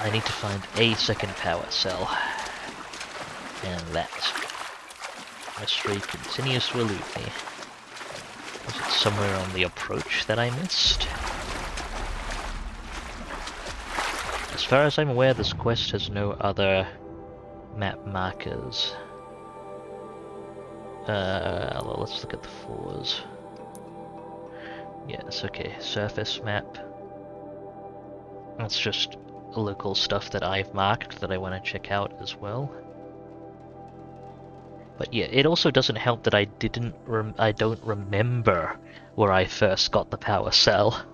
I need to find a second power cell. And that mystery continues to elude me. Was it somewhere on the approach that I missed? As far as I'm aware, this quest has no other map markers. Uh, let's look at the floors. Yes, okay, surface map. That's just local stuff that I've marked that I want to check out as well. But yeah, it also doesn't help that I didn't I don't remember where I first got the power cell.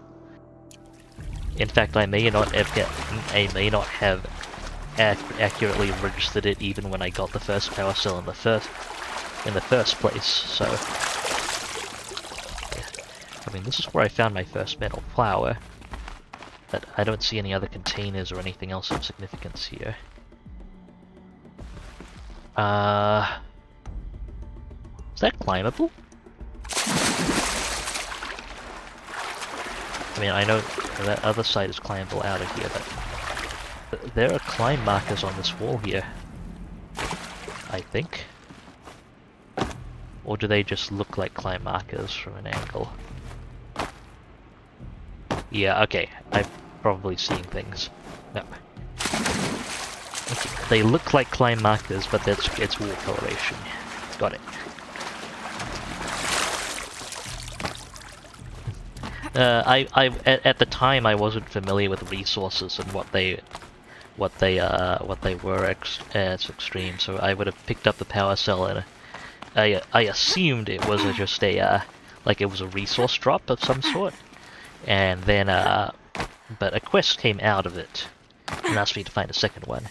In fact, I may not have get, I may not have ac accurately registered it even when I got the first power cell in the first in the first place. So. I mean, this is where I found my first metal flower. But I don't see any other containers or anything else of significance here. Uh, is that climbable? I mean, I know that other side is climbable out of here, but there are climb markers on this wall here. I think. Or do they just look like climb markers from an angle? Yeah, okay. I'm probably seeing things. No. Okay. They look like climb markers, but that's it's wall coloration. Got it. Uh, I, I, at, at the time, I wasn't familiar with resources and what they, what they, uh, what they were ex as extreme. So I would have picked up the power cell and I, I assumed it was just a, uh, like it was a resource drop of some sort. And then, uh, but a quest came out of it and asked me to find a second one.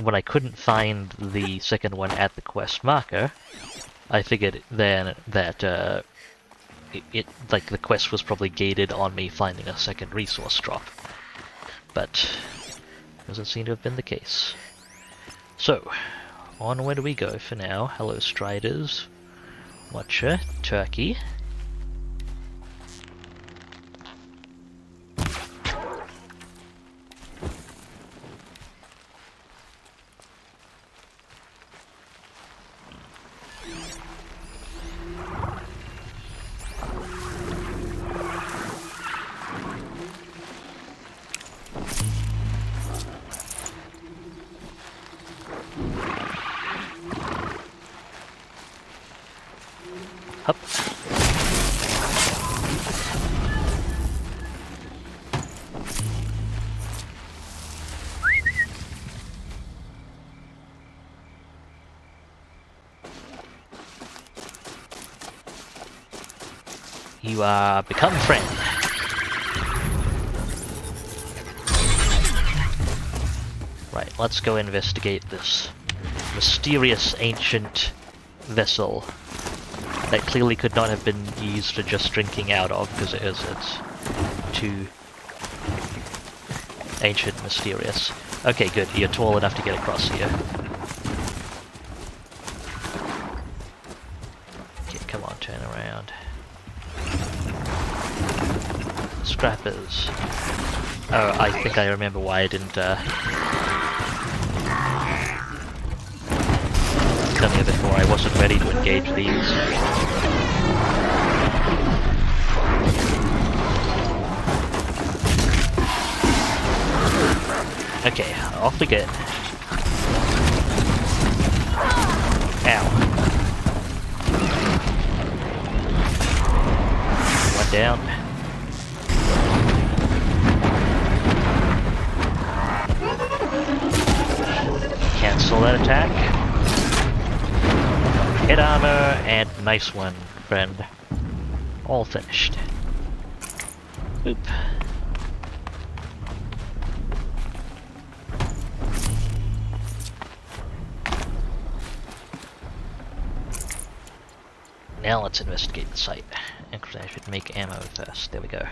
When I couldn't find the second one at the quest marker, I figured then that, uh, it, it, like the quest was probably gated on me finding a second resource drop. But doesn't seem to have been the case. So, on where do we go for now? Hello Striders. Watcher, Turkey. Are become friends. Right, let's go investigate this mysterious ancient vessel that clearly could not have been used for just drinking out of because it is it's too ancient mysterious. Okay, good. You're tall enough to get across here. Okay, come on, turn around. Scrappers. Oh, I think I remember why I didn't uh, come here before. I wasn't ready to engage these. Okay, off we get. Ow. One down. That attack. Hit armor, and nice one, friend. All finished. Oop. Now let's investigate the site. Actually, I should make ammo first. There we go.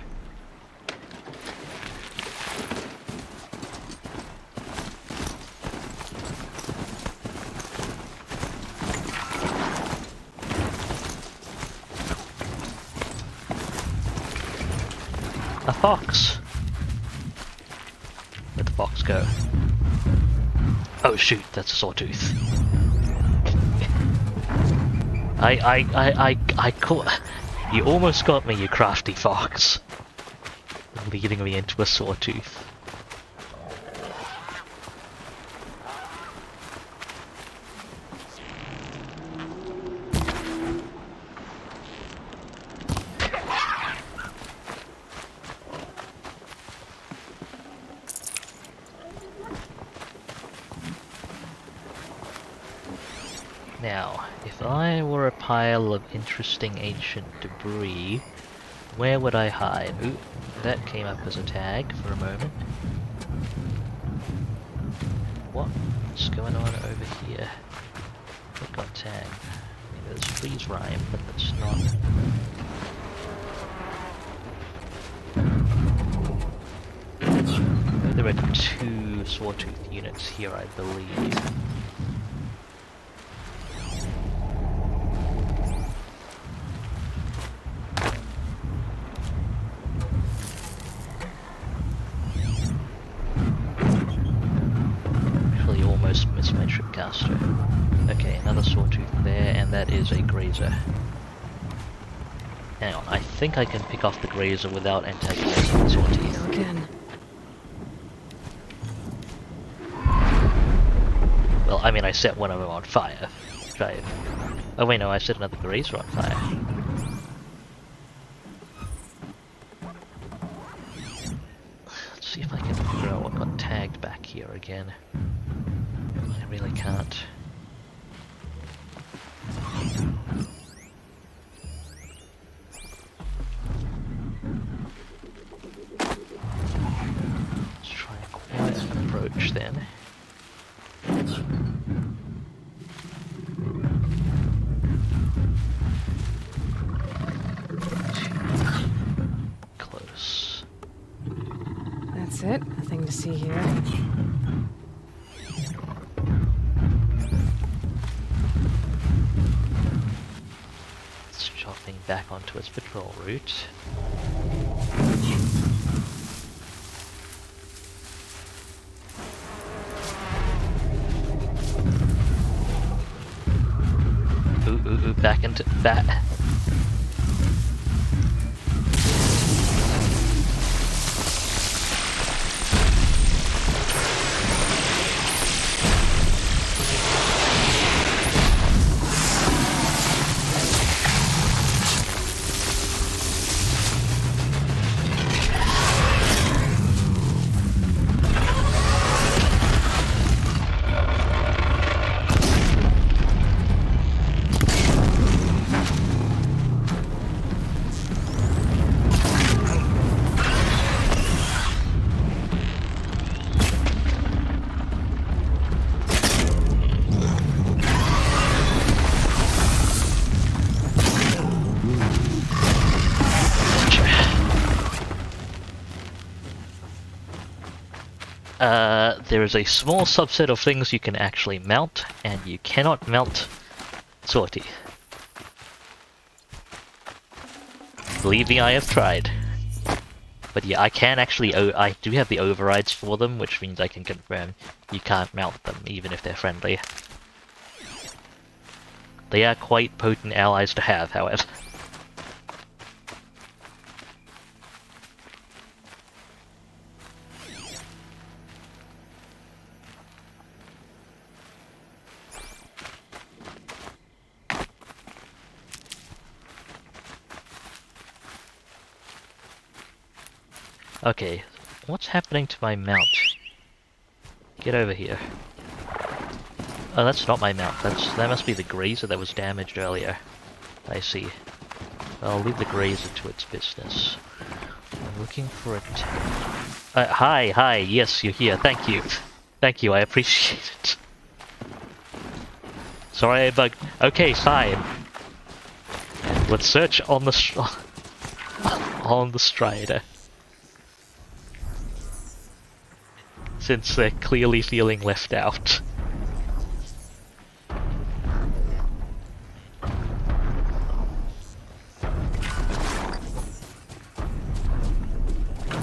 A fox! Where'd the fox go? Oh shoot, that's a sawtooth. I, I, I, I, I caught... You almost got me, you crafty fox. Leading me into a sawtooth. Now, if I were a pile of interesting ancient debris, where would I hide? Ooh, that came up as a tag for a moment. What's going on over here? What got? I mean, there's freeze rhyme, but that's not... There are two sawtooth units here, I believe. Grazer. Hang on, I think I can pick off the grazer without antagonizing the sawtooth. Go again. Well, I mean, I set one of them on fire. Try it. Oh wait, no, I set another grazer on fire. Here. It's chopping back onto its patrol route. There is a small subset of things you can actually mount, and you cannot mount Sortie. Believe me, I have tried. But yeah, I can actually, I do have the overrides for them, which means I can confirm you can't mount them, even if they're friendly. They are quite potent allies to have, however. Okay, what's happening to my mount? Get over here. Oh, that's not my mount. That's that must be the grazer that was damaged earlier. I see. I'll leave the grazer to its business. I'm looking for a. Uh, hi, hi. Yes, you're here. Thank you. Thank you. I appreciate it. Sorry I bugged. Okay, fine. Let's search on the on the Strider. Since they're clearly feeling left out.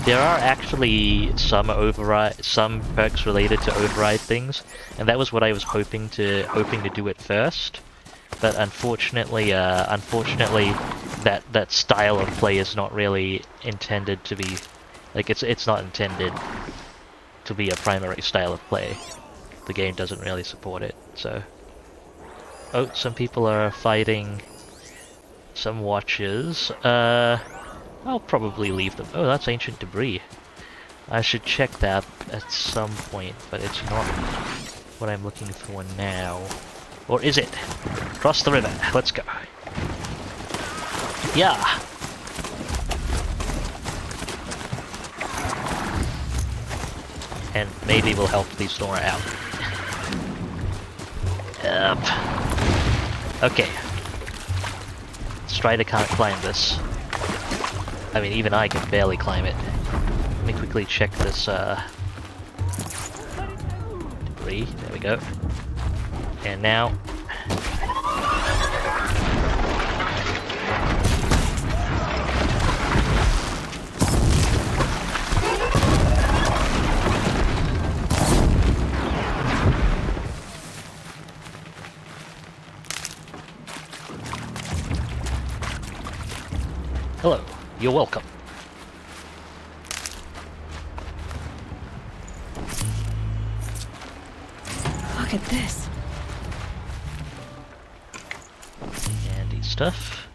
There are actually some override, some perks related to override things, and that was what I was hoping to hoping to do at first. But unfortunately, uh, unfortunately, that that style of play is not really intended to be, like it's it's not intended to be a primary style of play. The game doesn't really support it, so. Oh, some people are fighting some watchers. Uh, I'll probably leave them. Oh, that's ancient debris. I should check that at some point, but it's not what I'm looking for now. Or is it? Cross the river. Let's go. Yeah. And maybe we'll help these Nora out. Yep. Okay. Strider can't climb this. I mean, even I can barely climb it. Let me quickly check this, uh... Debris. There we go. And now... Hello. You're welcome. Look at this. Handy stuff.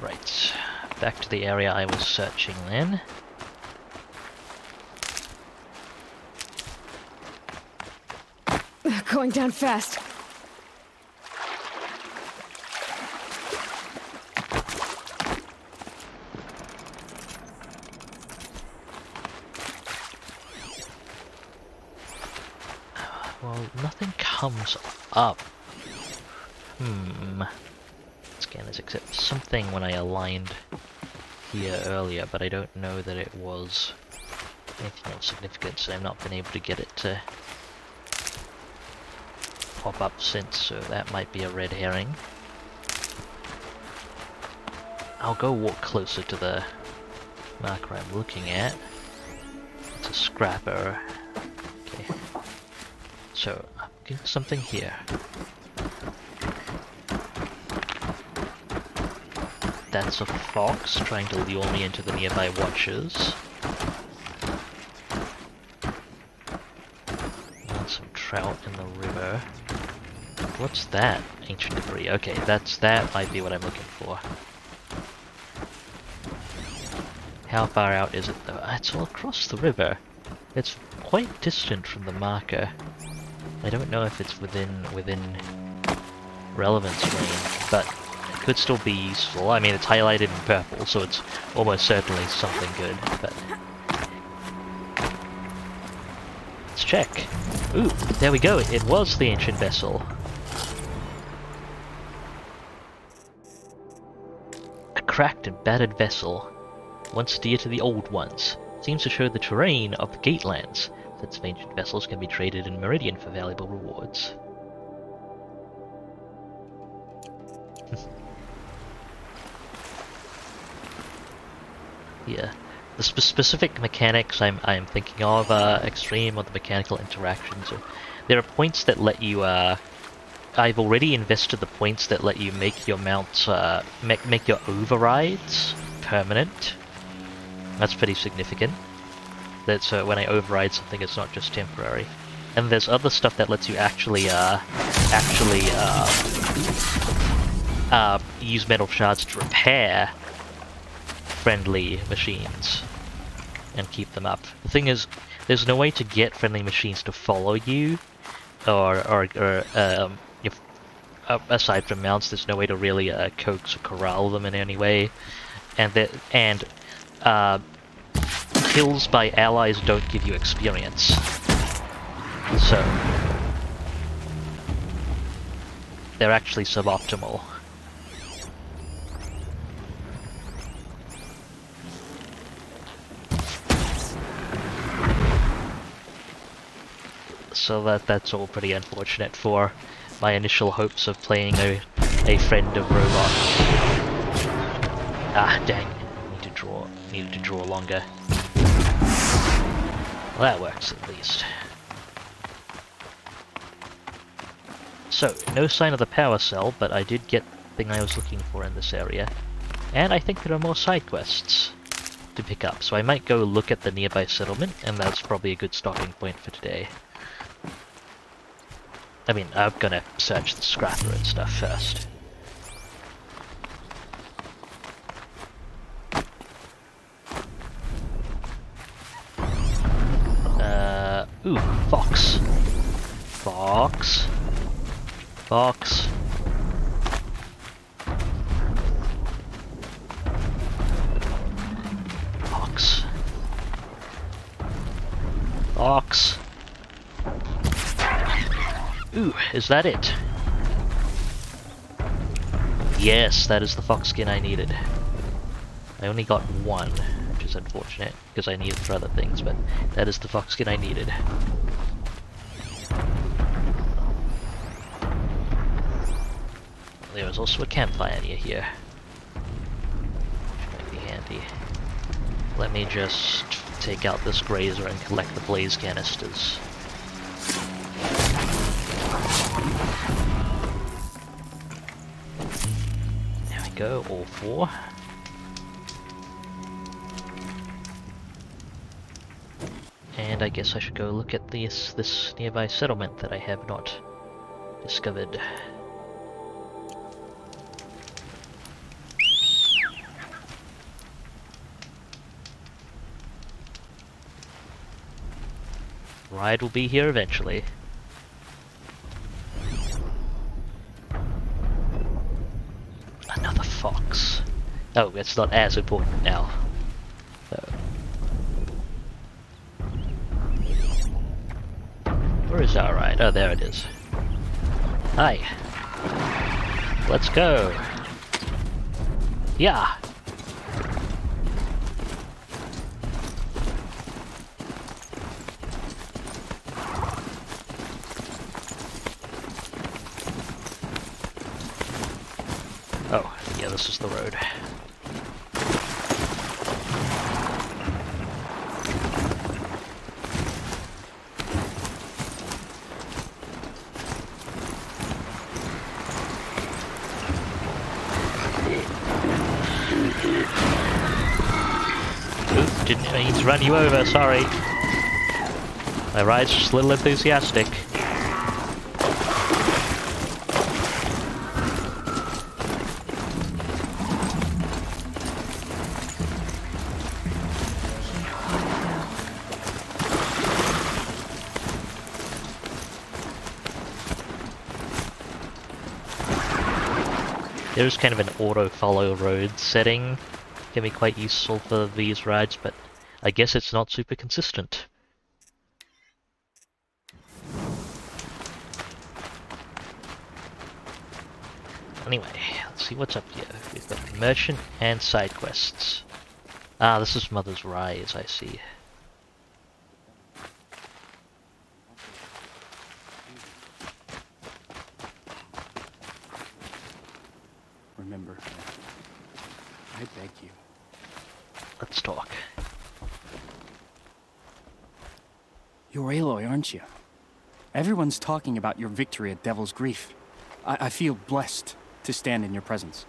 Right, back to the area I was searching then. Going down fast. Well, nothing comes up. Hmm. Scanners except something when I aligned here earlier, but I don't know that it was anything of significance. I've not been able to get it to pop up since, so that might be a red herring. I'll go walk closer to the marker I'm looking at. It's a scrapper. Okay. So, I'm for something here. That's a fox trying to lure me into the nearby watchers. And some trout in the river. What's that? Ancient debris. Okay, that's that might be what I'm looking for. How far out is it though? Ah, it's all across the river. It's quite distant from the marker. I don't know if it's within within relevance range, but it could still be useful. I mean, it's highlighted in purple, so it's almost certainly something good, but... Let's check. Ooh, there we go. It was the ancient vessel. Cracked and battered vessel, once dear to the old ones, seems to show the terrain of the Gatelands. Of ancient vessels can be traded in Meridian for valuable rewards. yeah. The spe specific mechanics I'm I'm thinking of uh, extreme or the mechanical interactions. Or, there are points that let you. Uh, I've already invested the points that let you make your mounts uh, make make your overrides permanent. That's pretty significant. That so when I override something, it's not just temporary. And there's other stuff that lets you actually uh actually uh, uh use metal shards to repair friendly machines and keep them up. The thing is, there's no way to get friendly machines to follow you, or or, or um, uh, aside from mounts, there's no way to really uh, coax or corral them in any way, and that and uh, kills by allies don't give you experience. So they're actually suboptimal. so that that's all pretty unfortunate for my initial hopes of playing a, a friend of robot. Ah, dang. Need to draw, needed to draw longer. Well, that works at least. So, no sign of the power cell, but I did get the thing I was looking for in this area. And I think there are more side quests to pick up, so I might go look at the nearby settlement, and that's probably a good stopping point for today. I mean, I'm gonna search the scrapper and stuff first. Uh, ooh, fox. Fox. Fox. Fox. Fox. Ooh, is that it? Yes, that is the fox skin I needed. I only got one, which is unfortunate, because I need it for other things, but that is the fox skin I needed. There was also a campfire near here. Which might be handy. Let me just take out this grazer and collect the blaze canisters. There we go, all four. And I guess I should go look at this this nearby settlement that I have not discovered. Ride will be here eventually. Another fox. Oh, it's not as important now. So. Where is our ride? Oh, there it is. Hi. Let's go. Yeah. Oh, yeah, this is the road. Oop, didn't mean to run you over, sorry. My ride's just a little enthusiastic. There's kind of an auto follow road setting. Can be quite useful for these rides, but I guess it's not super consistent. Anyway, let's see what's up here. We've got merchant and side quests. Ah, this is Mother's Rise, I see. Remember, I beg you. Let's talk. You're Aloy, aren't you? Everyone's talking about your victory at Devil's Grief. I, I feel blessed to stand in your presence.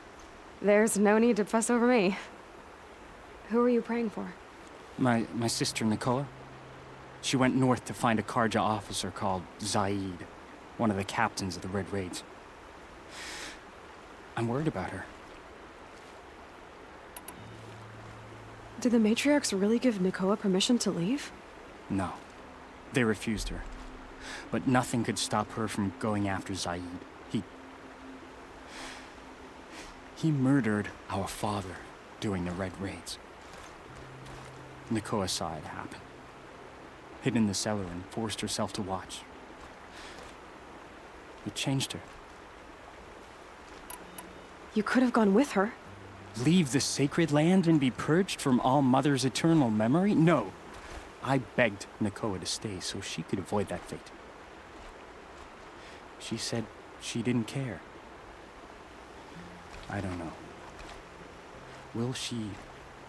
There's no need to fuss over me. Who are you praying for? My, my sister Nakoa? She went north to find a Carja officer called Zaid, one of the captains of the Red Raids. I'm worried about her. Did the matriarchs really give Nakoa permission to leave? No. They refused her. But nothing could stop her from going after Zaid. He... He murdered our father during the Red Raids. Nakoa saw it happen. Hid in the cellar and forced herself to watch. It changed her. You could have gone with her. Leave the sacred land and be purged from All Mother's eternal memory? No. I begged Nakoa to stay so she could avoid that fate. She said she didn't care. I don't know. Will she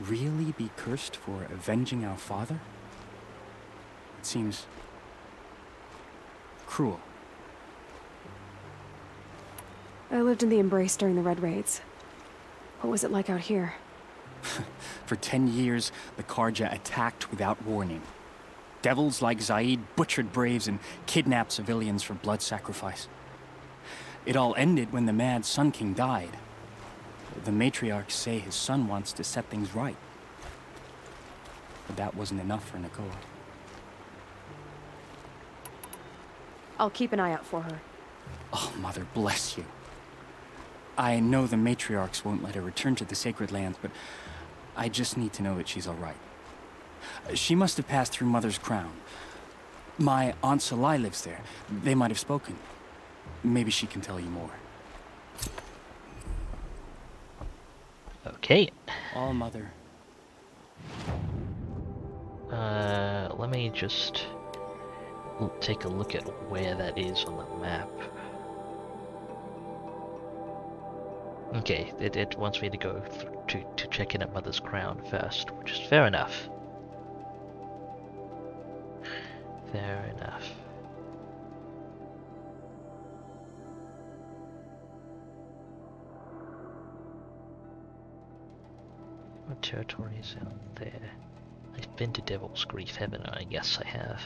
really be cursed for avenging our father? It seems cruel. I lived in the Embrace during the Red Raids. What was it like out here? For ten years, the Carja attacked without warning. Devils like Zaid butchered braves and kidnapped civilians for blood sacrifice. It all ended when the mad Sun King died. The matriarchs say his son wants to set things right. But that wasn't enough for Nakoa. I'll keep an eye out for her. Oh, Mother, bless you. I know the matriarchs won't let her return to the Sacred Lands, but I just need to know that she's all right. She must have passed through Mother's Crown. My Aunt Salai lives there. They might have spoken. Maybe she can tell you more. Okay. All Mother. Uh, let me just take a look at where that is on the map. Okay, it, it wants me to go to, to check in at Mother's Crown first, which is fair enough. Fair enough. What territory is out there? I've been to Devil's Grief, haven't I? Yes, I have.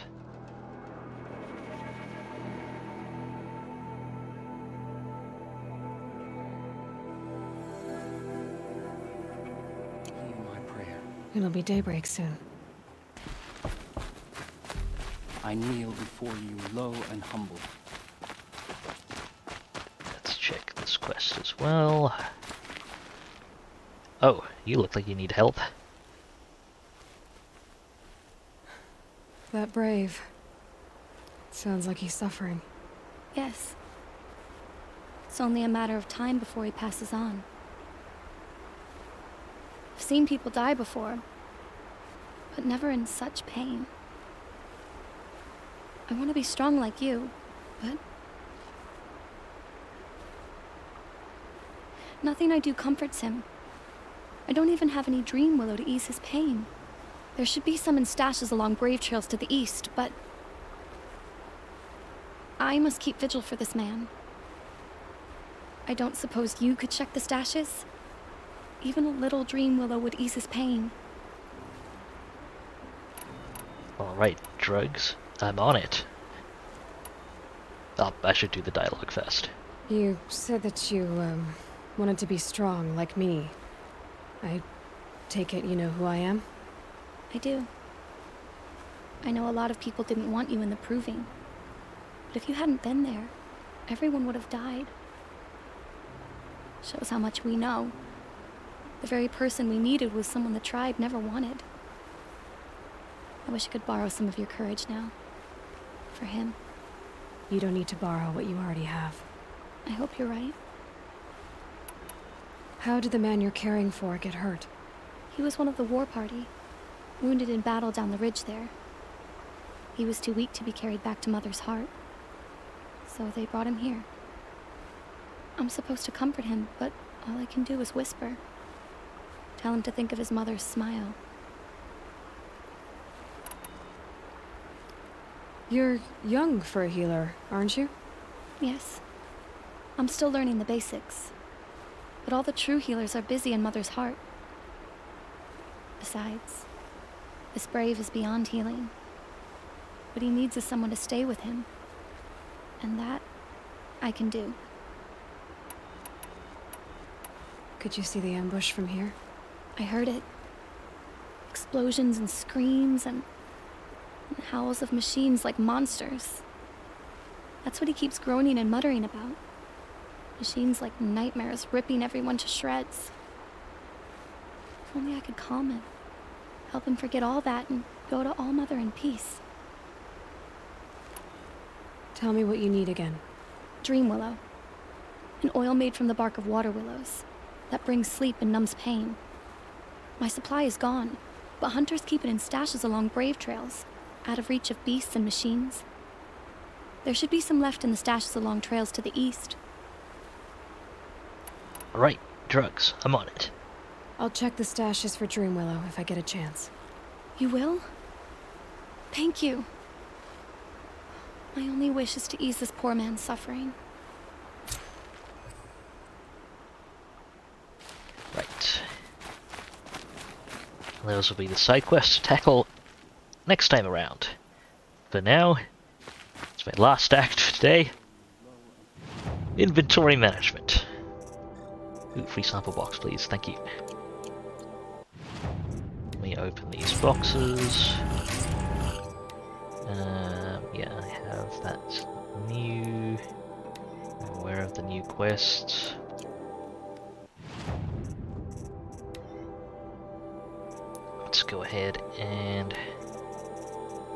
It'll be daybreak soon. I kneel before you low and humble. Let's check this quest as well. Oh, you look like you need help. That brave. Sounds like he's suffering. Yes. It's only a matter of time before he passes on. I've seen people die before, but never in such pain. I want to be strong like you, but. Nothing I do comforts him. I don't even have any dream willow to ease his pain. There should be some in stashes along brave trails to the east, but. I must keep vigil for this man. I don't suppose you could check the stashes? Even a little dream willow would ease his pain. Alright, drugs. I'm on it. Oh, I should do the dialogue first. You said that you, um, wanted to be strong, like me. I take it you know who I am? I do. I know a lot of people didn't want you in the proving. But if you hadn't been there, everyone would have died. Shows how much we know. The very person we needed was someone the tribe never wanted. I wish I could borrow some of your courage now. For him. You don't need to borrow what you already have. I hope you're right. How did the man you're caring for get hurt? He was one of the war party, wounded in battle down the ridge there. He was too weak to be carried back to Mother's heart. So they brought him here. I'm supposed to comfort him, but all I can do is whisper. Tell him to think of his mother's smile. You're young for a healer, aren't you? Yes. I'm still learning the basics. But all the true healers are busy in Mother's heart. Besides, this brave is beyond healing. What he needs is someone to stay with him. And that, I can do. Could you see the ambush from here? I heard it. Explosions and screams and, and howls of machines like monsters. That's what he keeps groaning and muttering about. Machines like nightmares ripping everyone to shreds. If only I could calm him. Help him forget all that and go to All Mother in peace. Tell me what you need again. Dream willow. An oil made from the bark of water willows that brings sleep and numbs pain. My supply is gone, but hunters keep it in stashes along brave trails, out of reach of beasts and machines. There should be some left in the stashes along trails to the east. Alright, drugs. I'm on it. I'll check the stashes for Dream Willow if I get a chance. You will? Thank you. My only wish is to ease this poor man's suffering. Right. Those will be the side quests to tackle next time around. For now, it's my last act for today. Inventory management. Ooh, free sample box, please. Thank you. Let me open these boxes. Um, yeah, I have that new. I'm aware of the new quests. Let's go ahead and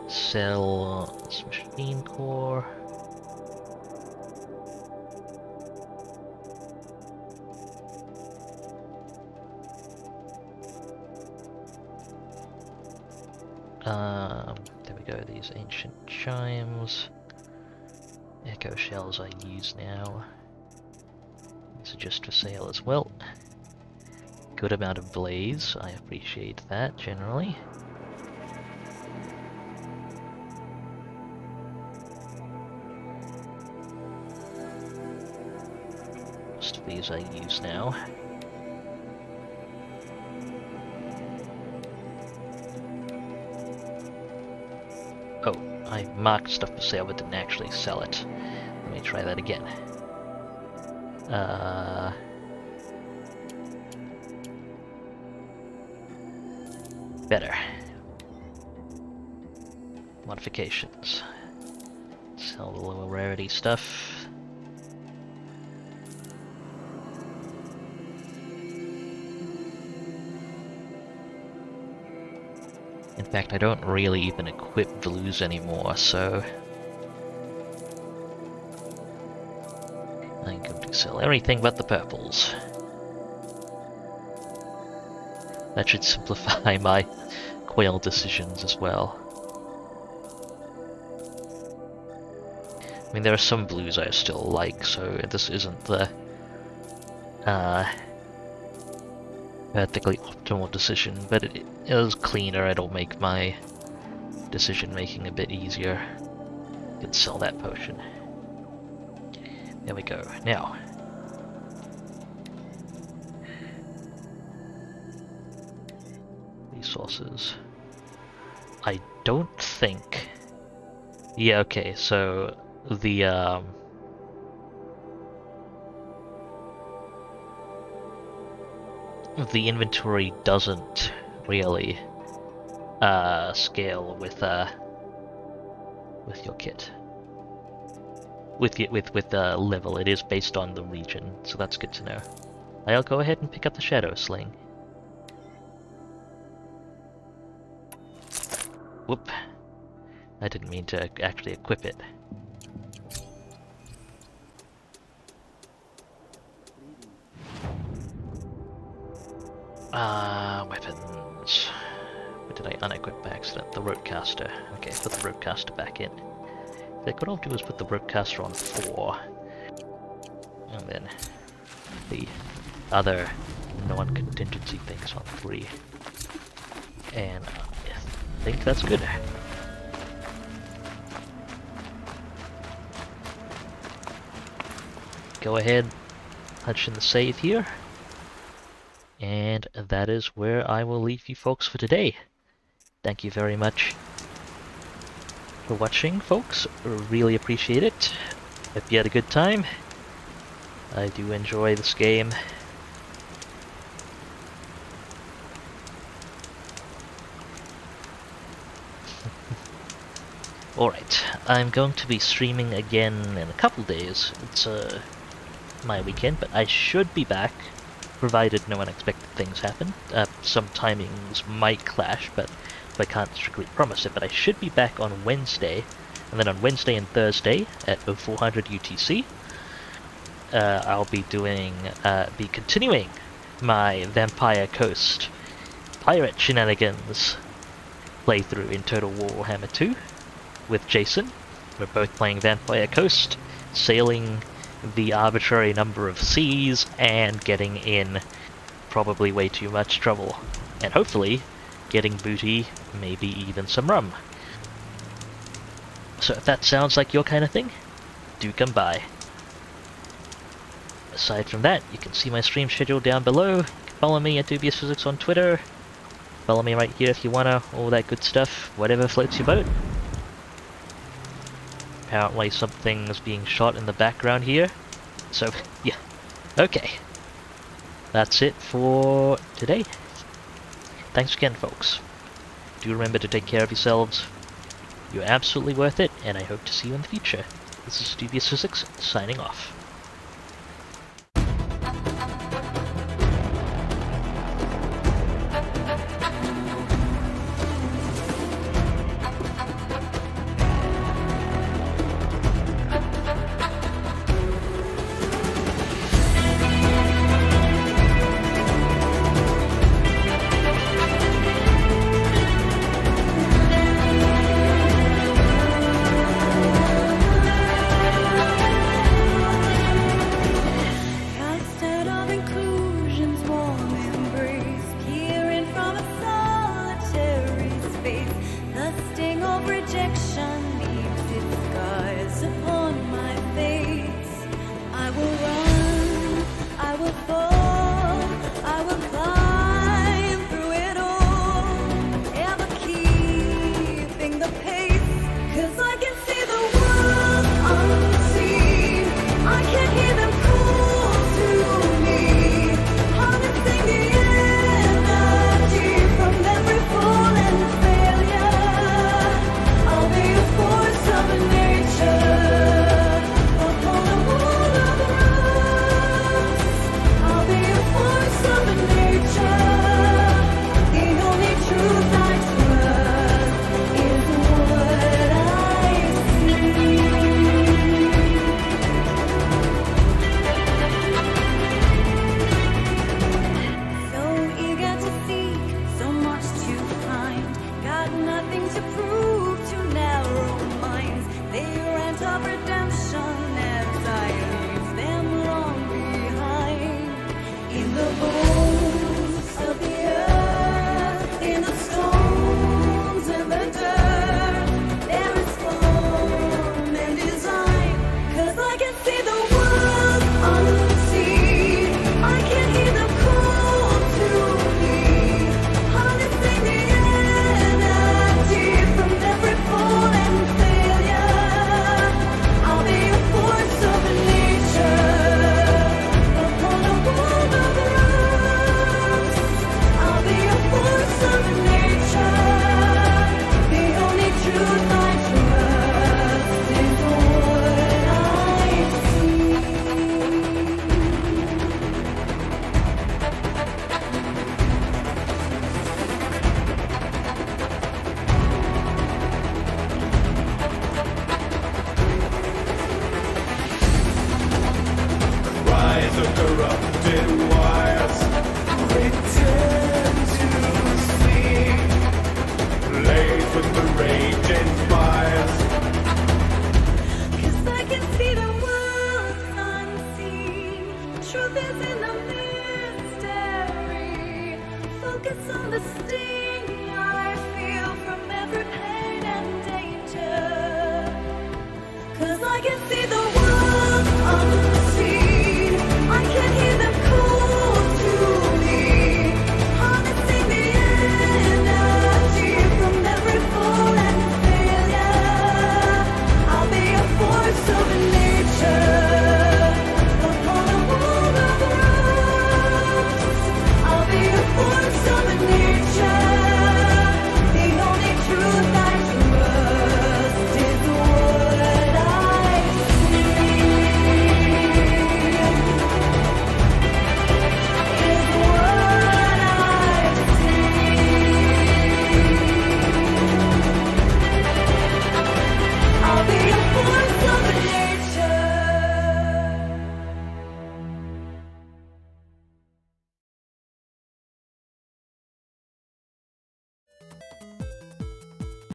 sell this machine core. Um, there we go, these ancient chimes. Echo shells I use now. These are just for sale as well. Good amount of blaze, I appreciate that generally. Most of these I use now. Oh, I marked stuff for sale but didn't actually sell it. Let me try that again. Uh... Better. modifications. Sell the lower rarity stuff. In fact, I don't really even equip blues anymore, so... I'm going to sell everything but the purples. That should simplify my quail decisions as well. I mean, there are some blues I still like, so this isn't the uh, particularly optimal decision, but it is cleaner. It'll make my decision making a bit easier. You can sell that potion. There we go. Now, I don't think. Yeah. Okay. So the um. The inventory doesn't really uh, scale with uh, with your kit. With with with the level, it is based on the region, so that's good to know. I'll go ahead and pick up the shadow sling. Whoop! I didn't mean to actually equip it. Ah, uh, weapons. What did I unequip by accident? The Ropecaster. Okay, put the Ropecaster back in. I could all do is put the Ropecaster on 4. And then the other non-contingency things on 3. And I think that's good. Go ahead, punch in the save here. And that is where I will leave you folks for today. Thank you very much for watching, folks. Really appreciate it. Hope you had a good time. I do enjoy this game. Alright, I'm going to be streaming again in a couple days. It's uh, my weekend, but I should be back provided no unexpected things happen. Uh, some timings might clash, but I can't strictly promise it. But I should be back on Wednesday, and then on Wednesday and Thursday at 0400 UTC, uh, I'll be doing, uh, be continuing my Vampire Coast pirate shenanigans playthrough in Total War Warhammer 2 with Jason. We're both playing Vampire Coast, sailing the arbitrary number of seas and getting in probably way too much trouble. And hopefully getting booty, maybe even some rum. So if that sounds like your kind of thing, do come by. Aside from that, you can see my stream schedule down below. Follow me at Dubious Physics on Twitter. Follow me right here if you wanna, all that good stuff, whatever floats your boat. Apparently something's being shot in the background here. So, yeah. Okay. That's it for today. Thanks again, folks. Do remember to take care of yourselves. You're absolutely worth it, and I hope to see you in the future. This is Dubious Physics, signing off.